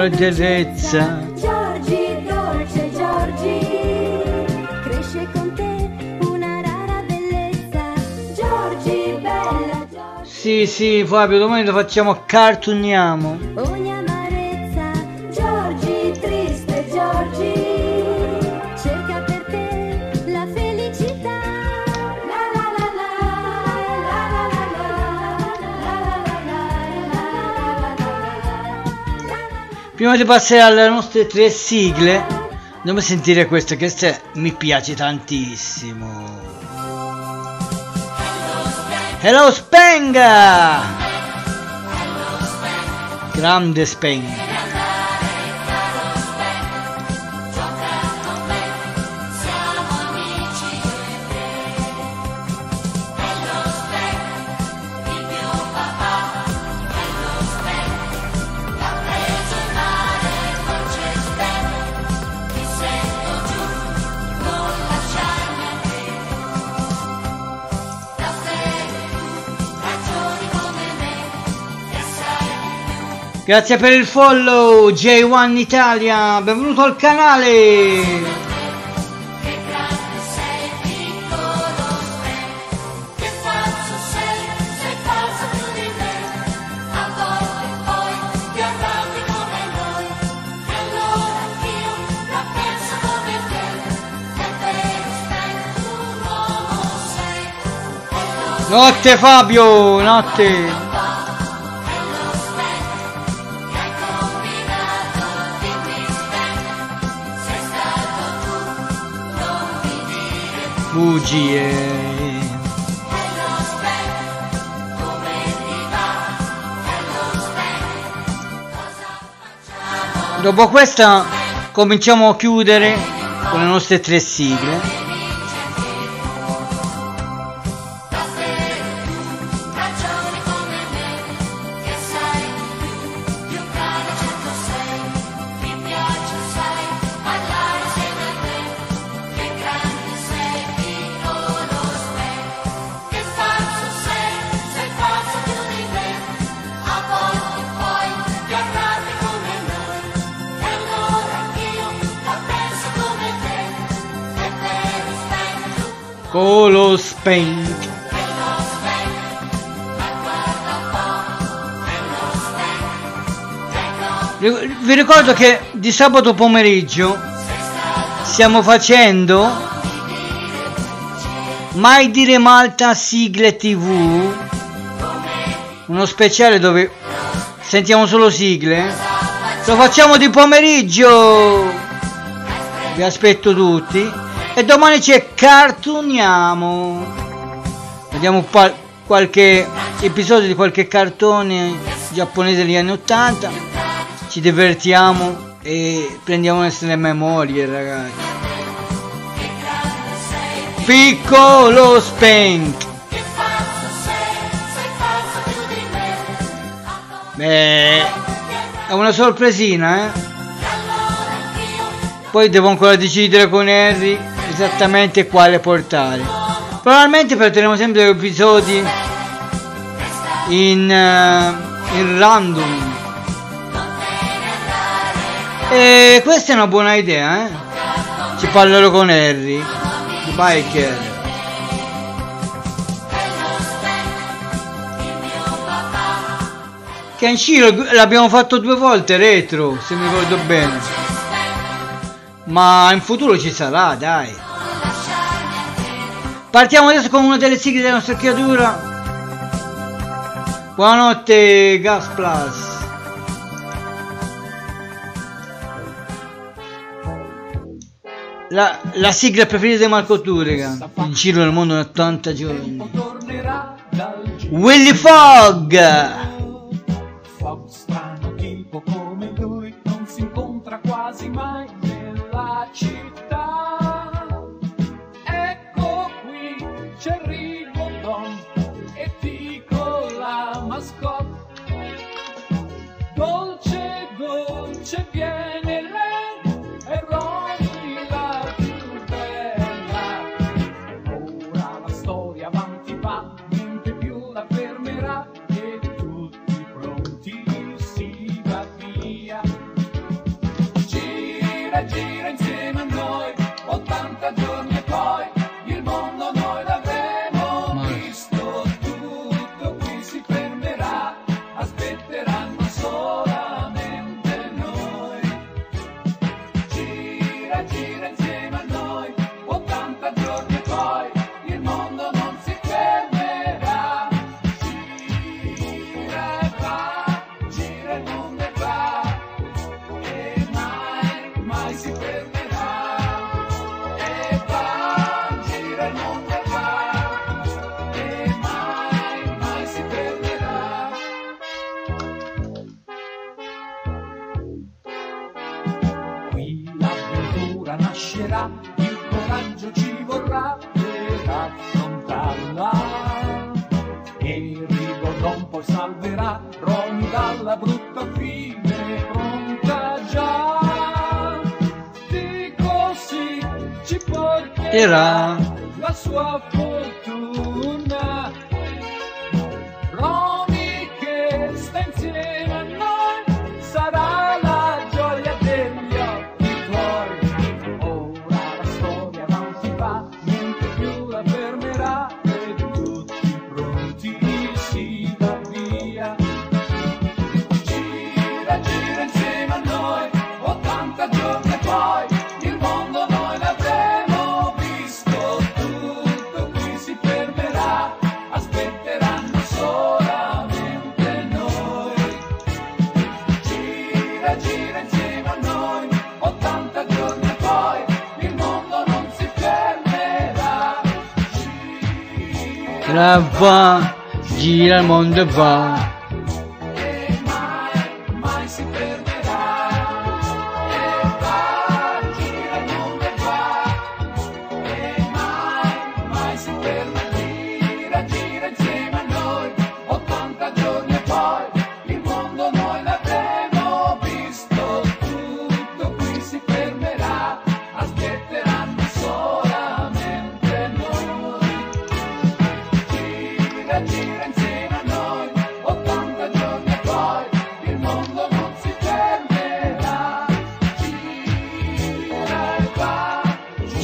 Tenerezza. Giorgi, dolce Giorgi, cresce con te una rara bellezza. Giorgi, bella Giorgi, Sì, sì, Fabio, domani lo facciamo, cartoniamo. ogni Prima di passare alle nostre tre sigle, dobbiamo sentire questa, che mi piace tantissimo. Hello Spenga! Grande Spenga. Grazie per il follow J1 Italia, benvenuto al canale. Notte Fabio, notte. Bugie. Dopo questa cominciamo a chiudere con le nostre tre sigle. Ricordo che di sabato pomeriggio stiamo facendo Mai dire Malta sigle tv uno speciale dove sentiamo solo sigle. Lo facciamo di pomeriggio vi aspetto tutti e domani c'è cartoniamo. Vediamo qua- qualche episodio di qualche cartone giapponese degli anni 80 ci divertiamo e prendiamo le memorie ragazzi. Piccolo spank. Beh è una sorpresina eh? Poi devo ancora decidere con Harry esattamente quale portare. Probabilmente porteremo sempre episodi in, eh, in random e questa è una buona idea eh. Ci parlerò con Harry biker. Kenshiro l'abbiamo fatto due volte retro se mi ricordo bene. Ma in futuro ci sarà dai. Partiamo adesso con una delle sigle della nostra creatura. Buonanotte Gas Plus la, la sigla preferita di Marco Turega in giro nel mondo in 80 giorni Willy Fogg Fogg strano tipo come lui non si incontra quasi mai nella città. Ecco qui c'è Rigodon e Tico la mascotte. Dolce, dolce viene Picadinho. Iran la voix, dit le monde va.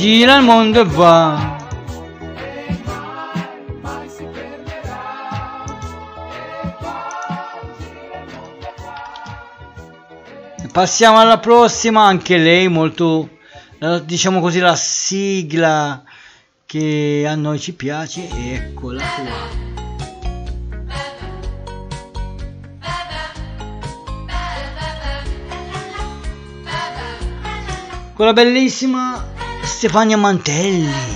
gira il mondo e va. Passiamo alla prossima, anche lei molto, diciamo così, la sigla che a noi ci piace, eccola qua. quella bellissima Stefania Mantelli.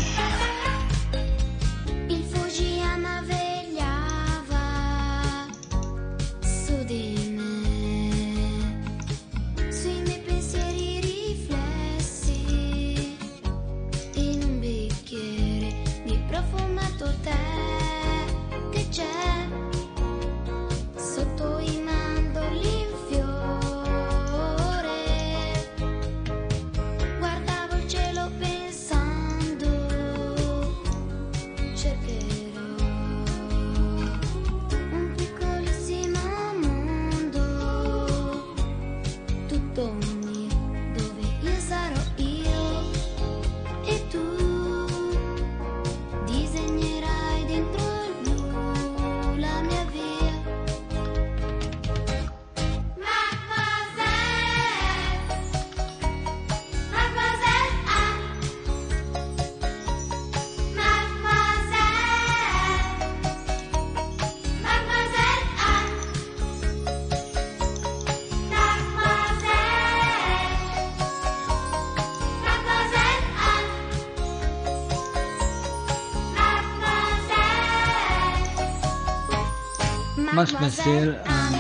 Sir Ann.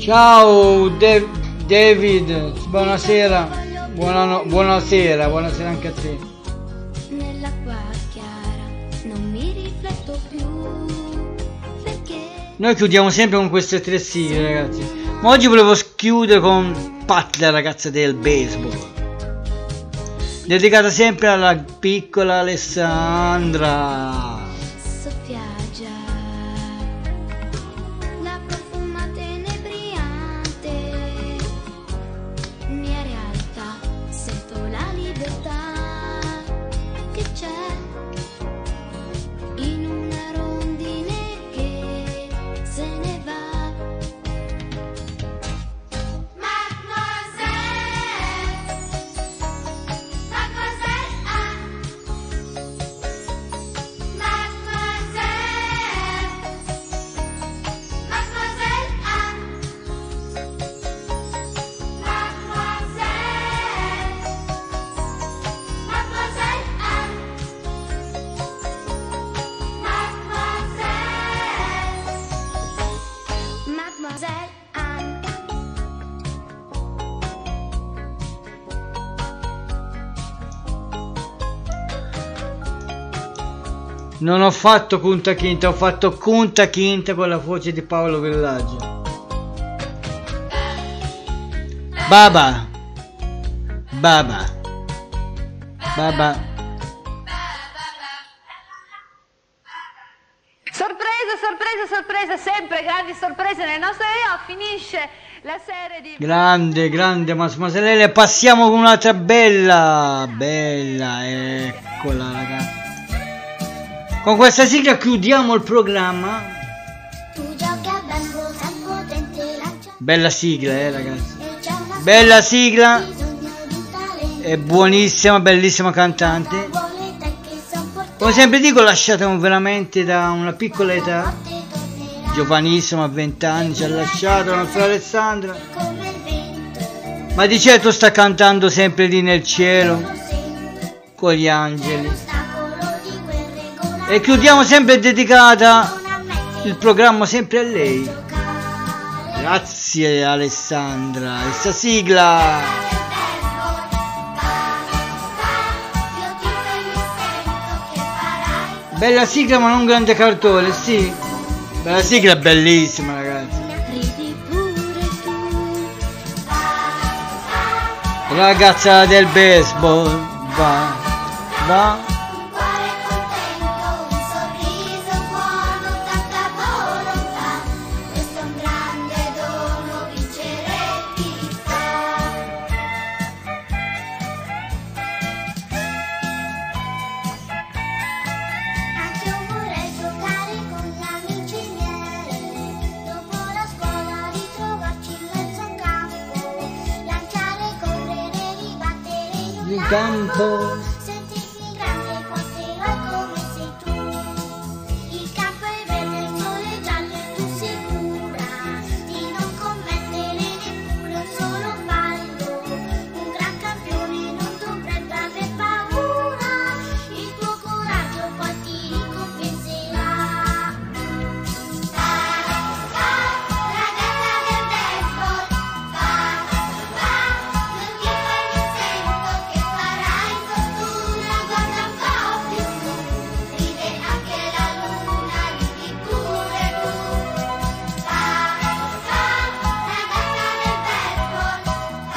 Ciao De David, buonasera. Buona no buonasera, buonasera anche a te. Noi chiudiamo sempre con queste tre sigle, ragazzi. Ma oggi volevo chiudere con Pat, la ragazza del baseball. Dedicata sempre alla piccola Alessandra. Non ho fatto Kunta Quinta, ho fatto Kunta Quinta con la voce di Paolo Villaggio. Baba. Baba. Baba. Sorprese, sorprese, sorprese, sempre grandi sorprese nel nostro video. Finisce la serie di... Grande, grande Massimo Maselele. Passiamo con un'altra bella. Bella, eccola ragazzi. Con questa sigla chiudiamo il programma. Bella sigla, eh ragazzi. e Bella sigla. È buonissima, bellissima cantante. Come sempre dico, lasciatemi veramente da una piccola età. Giovanissima, a 20 anni, ci ha lasciato la nostra Alessandra. Ma di certo sta cantando sempre lì nel cielo. Con gli angeli. E chiudiamo sempre dedicata il programma sempre a lei. Grazie Alessandra. E sta sigla. Bella sigla ma non grande cartone, sì. Bella sigla bellissima ragazzi. Ragazza del baseball, va, va.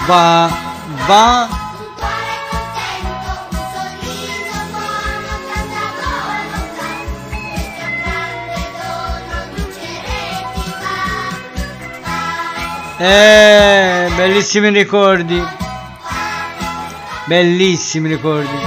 Chi va. Eh, bellissimi ricordi. Bellissimi ricordi.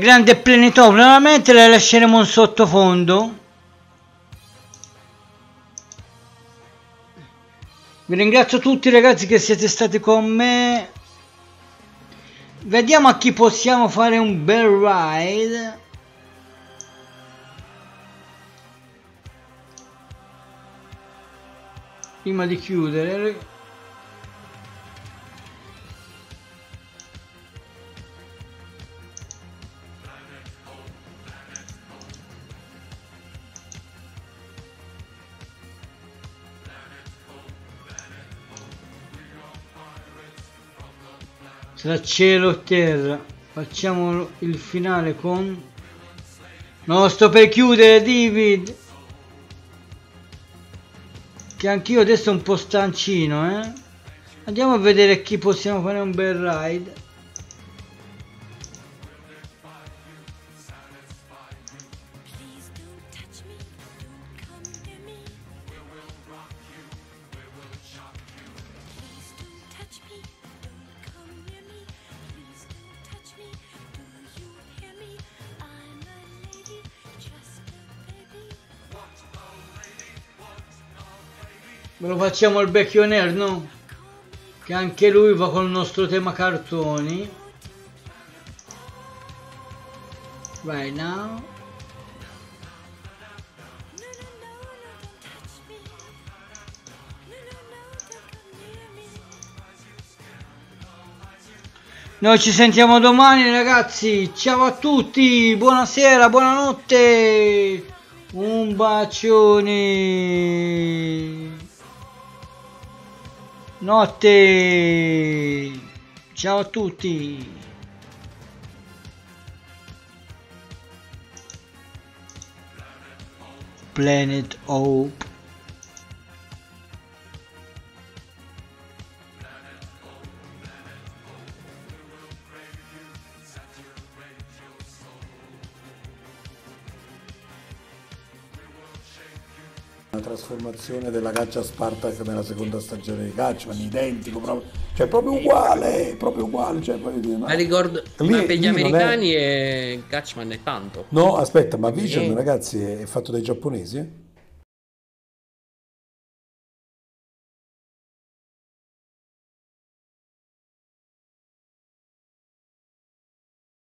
Grande plenità, veramente la lasceremo in sottofondo. Vi ringrazio tutti ragazzi che siete stati con me. Vediamo a chi possiamo fare un bel ride. Prima di chiudere. Tra cielo e terra. Facciamo il finale con... No, sto per chiudere, David! Che anch'io adesso un po' stancino, eh? Andiamo a vedere chi possiamo fare un bel ride. Me lo facciamo al Becchioner, no? Che anche lui va col nostro tema cartoni. Right now. Noi ci sentiamo domani ragazzi, ciao a tutti, buonasera, buonanotte, un bacione, notte, ciao a tutti. Planet Hope. Trasformazione della caccia a Spartak nella seconda stagione di Cacciaman, identico, proprio, cioè proprio uguale, proprio uguale. Cioè, dire, ma- Ma ricordo, Lì- ma per gli non è- americani è... Gatchman è tanto. No, aspetta, ma Vision Eh. ragazzi è, fatto dai giapponesi? eh?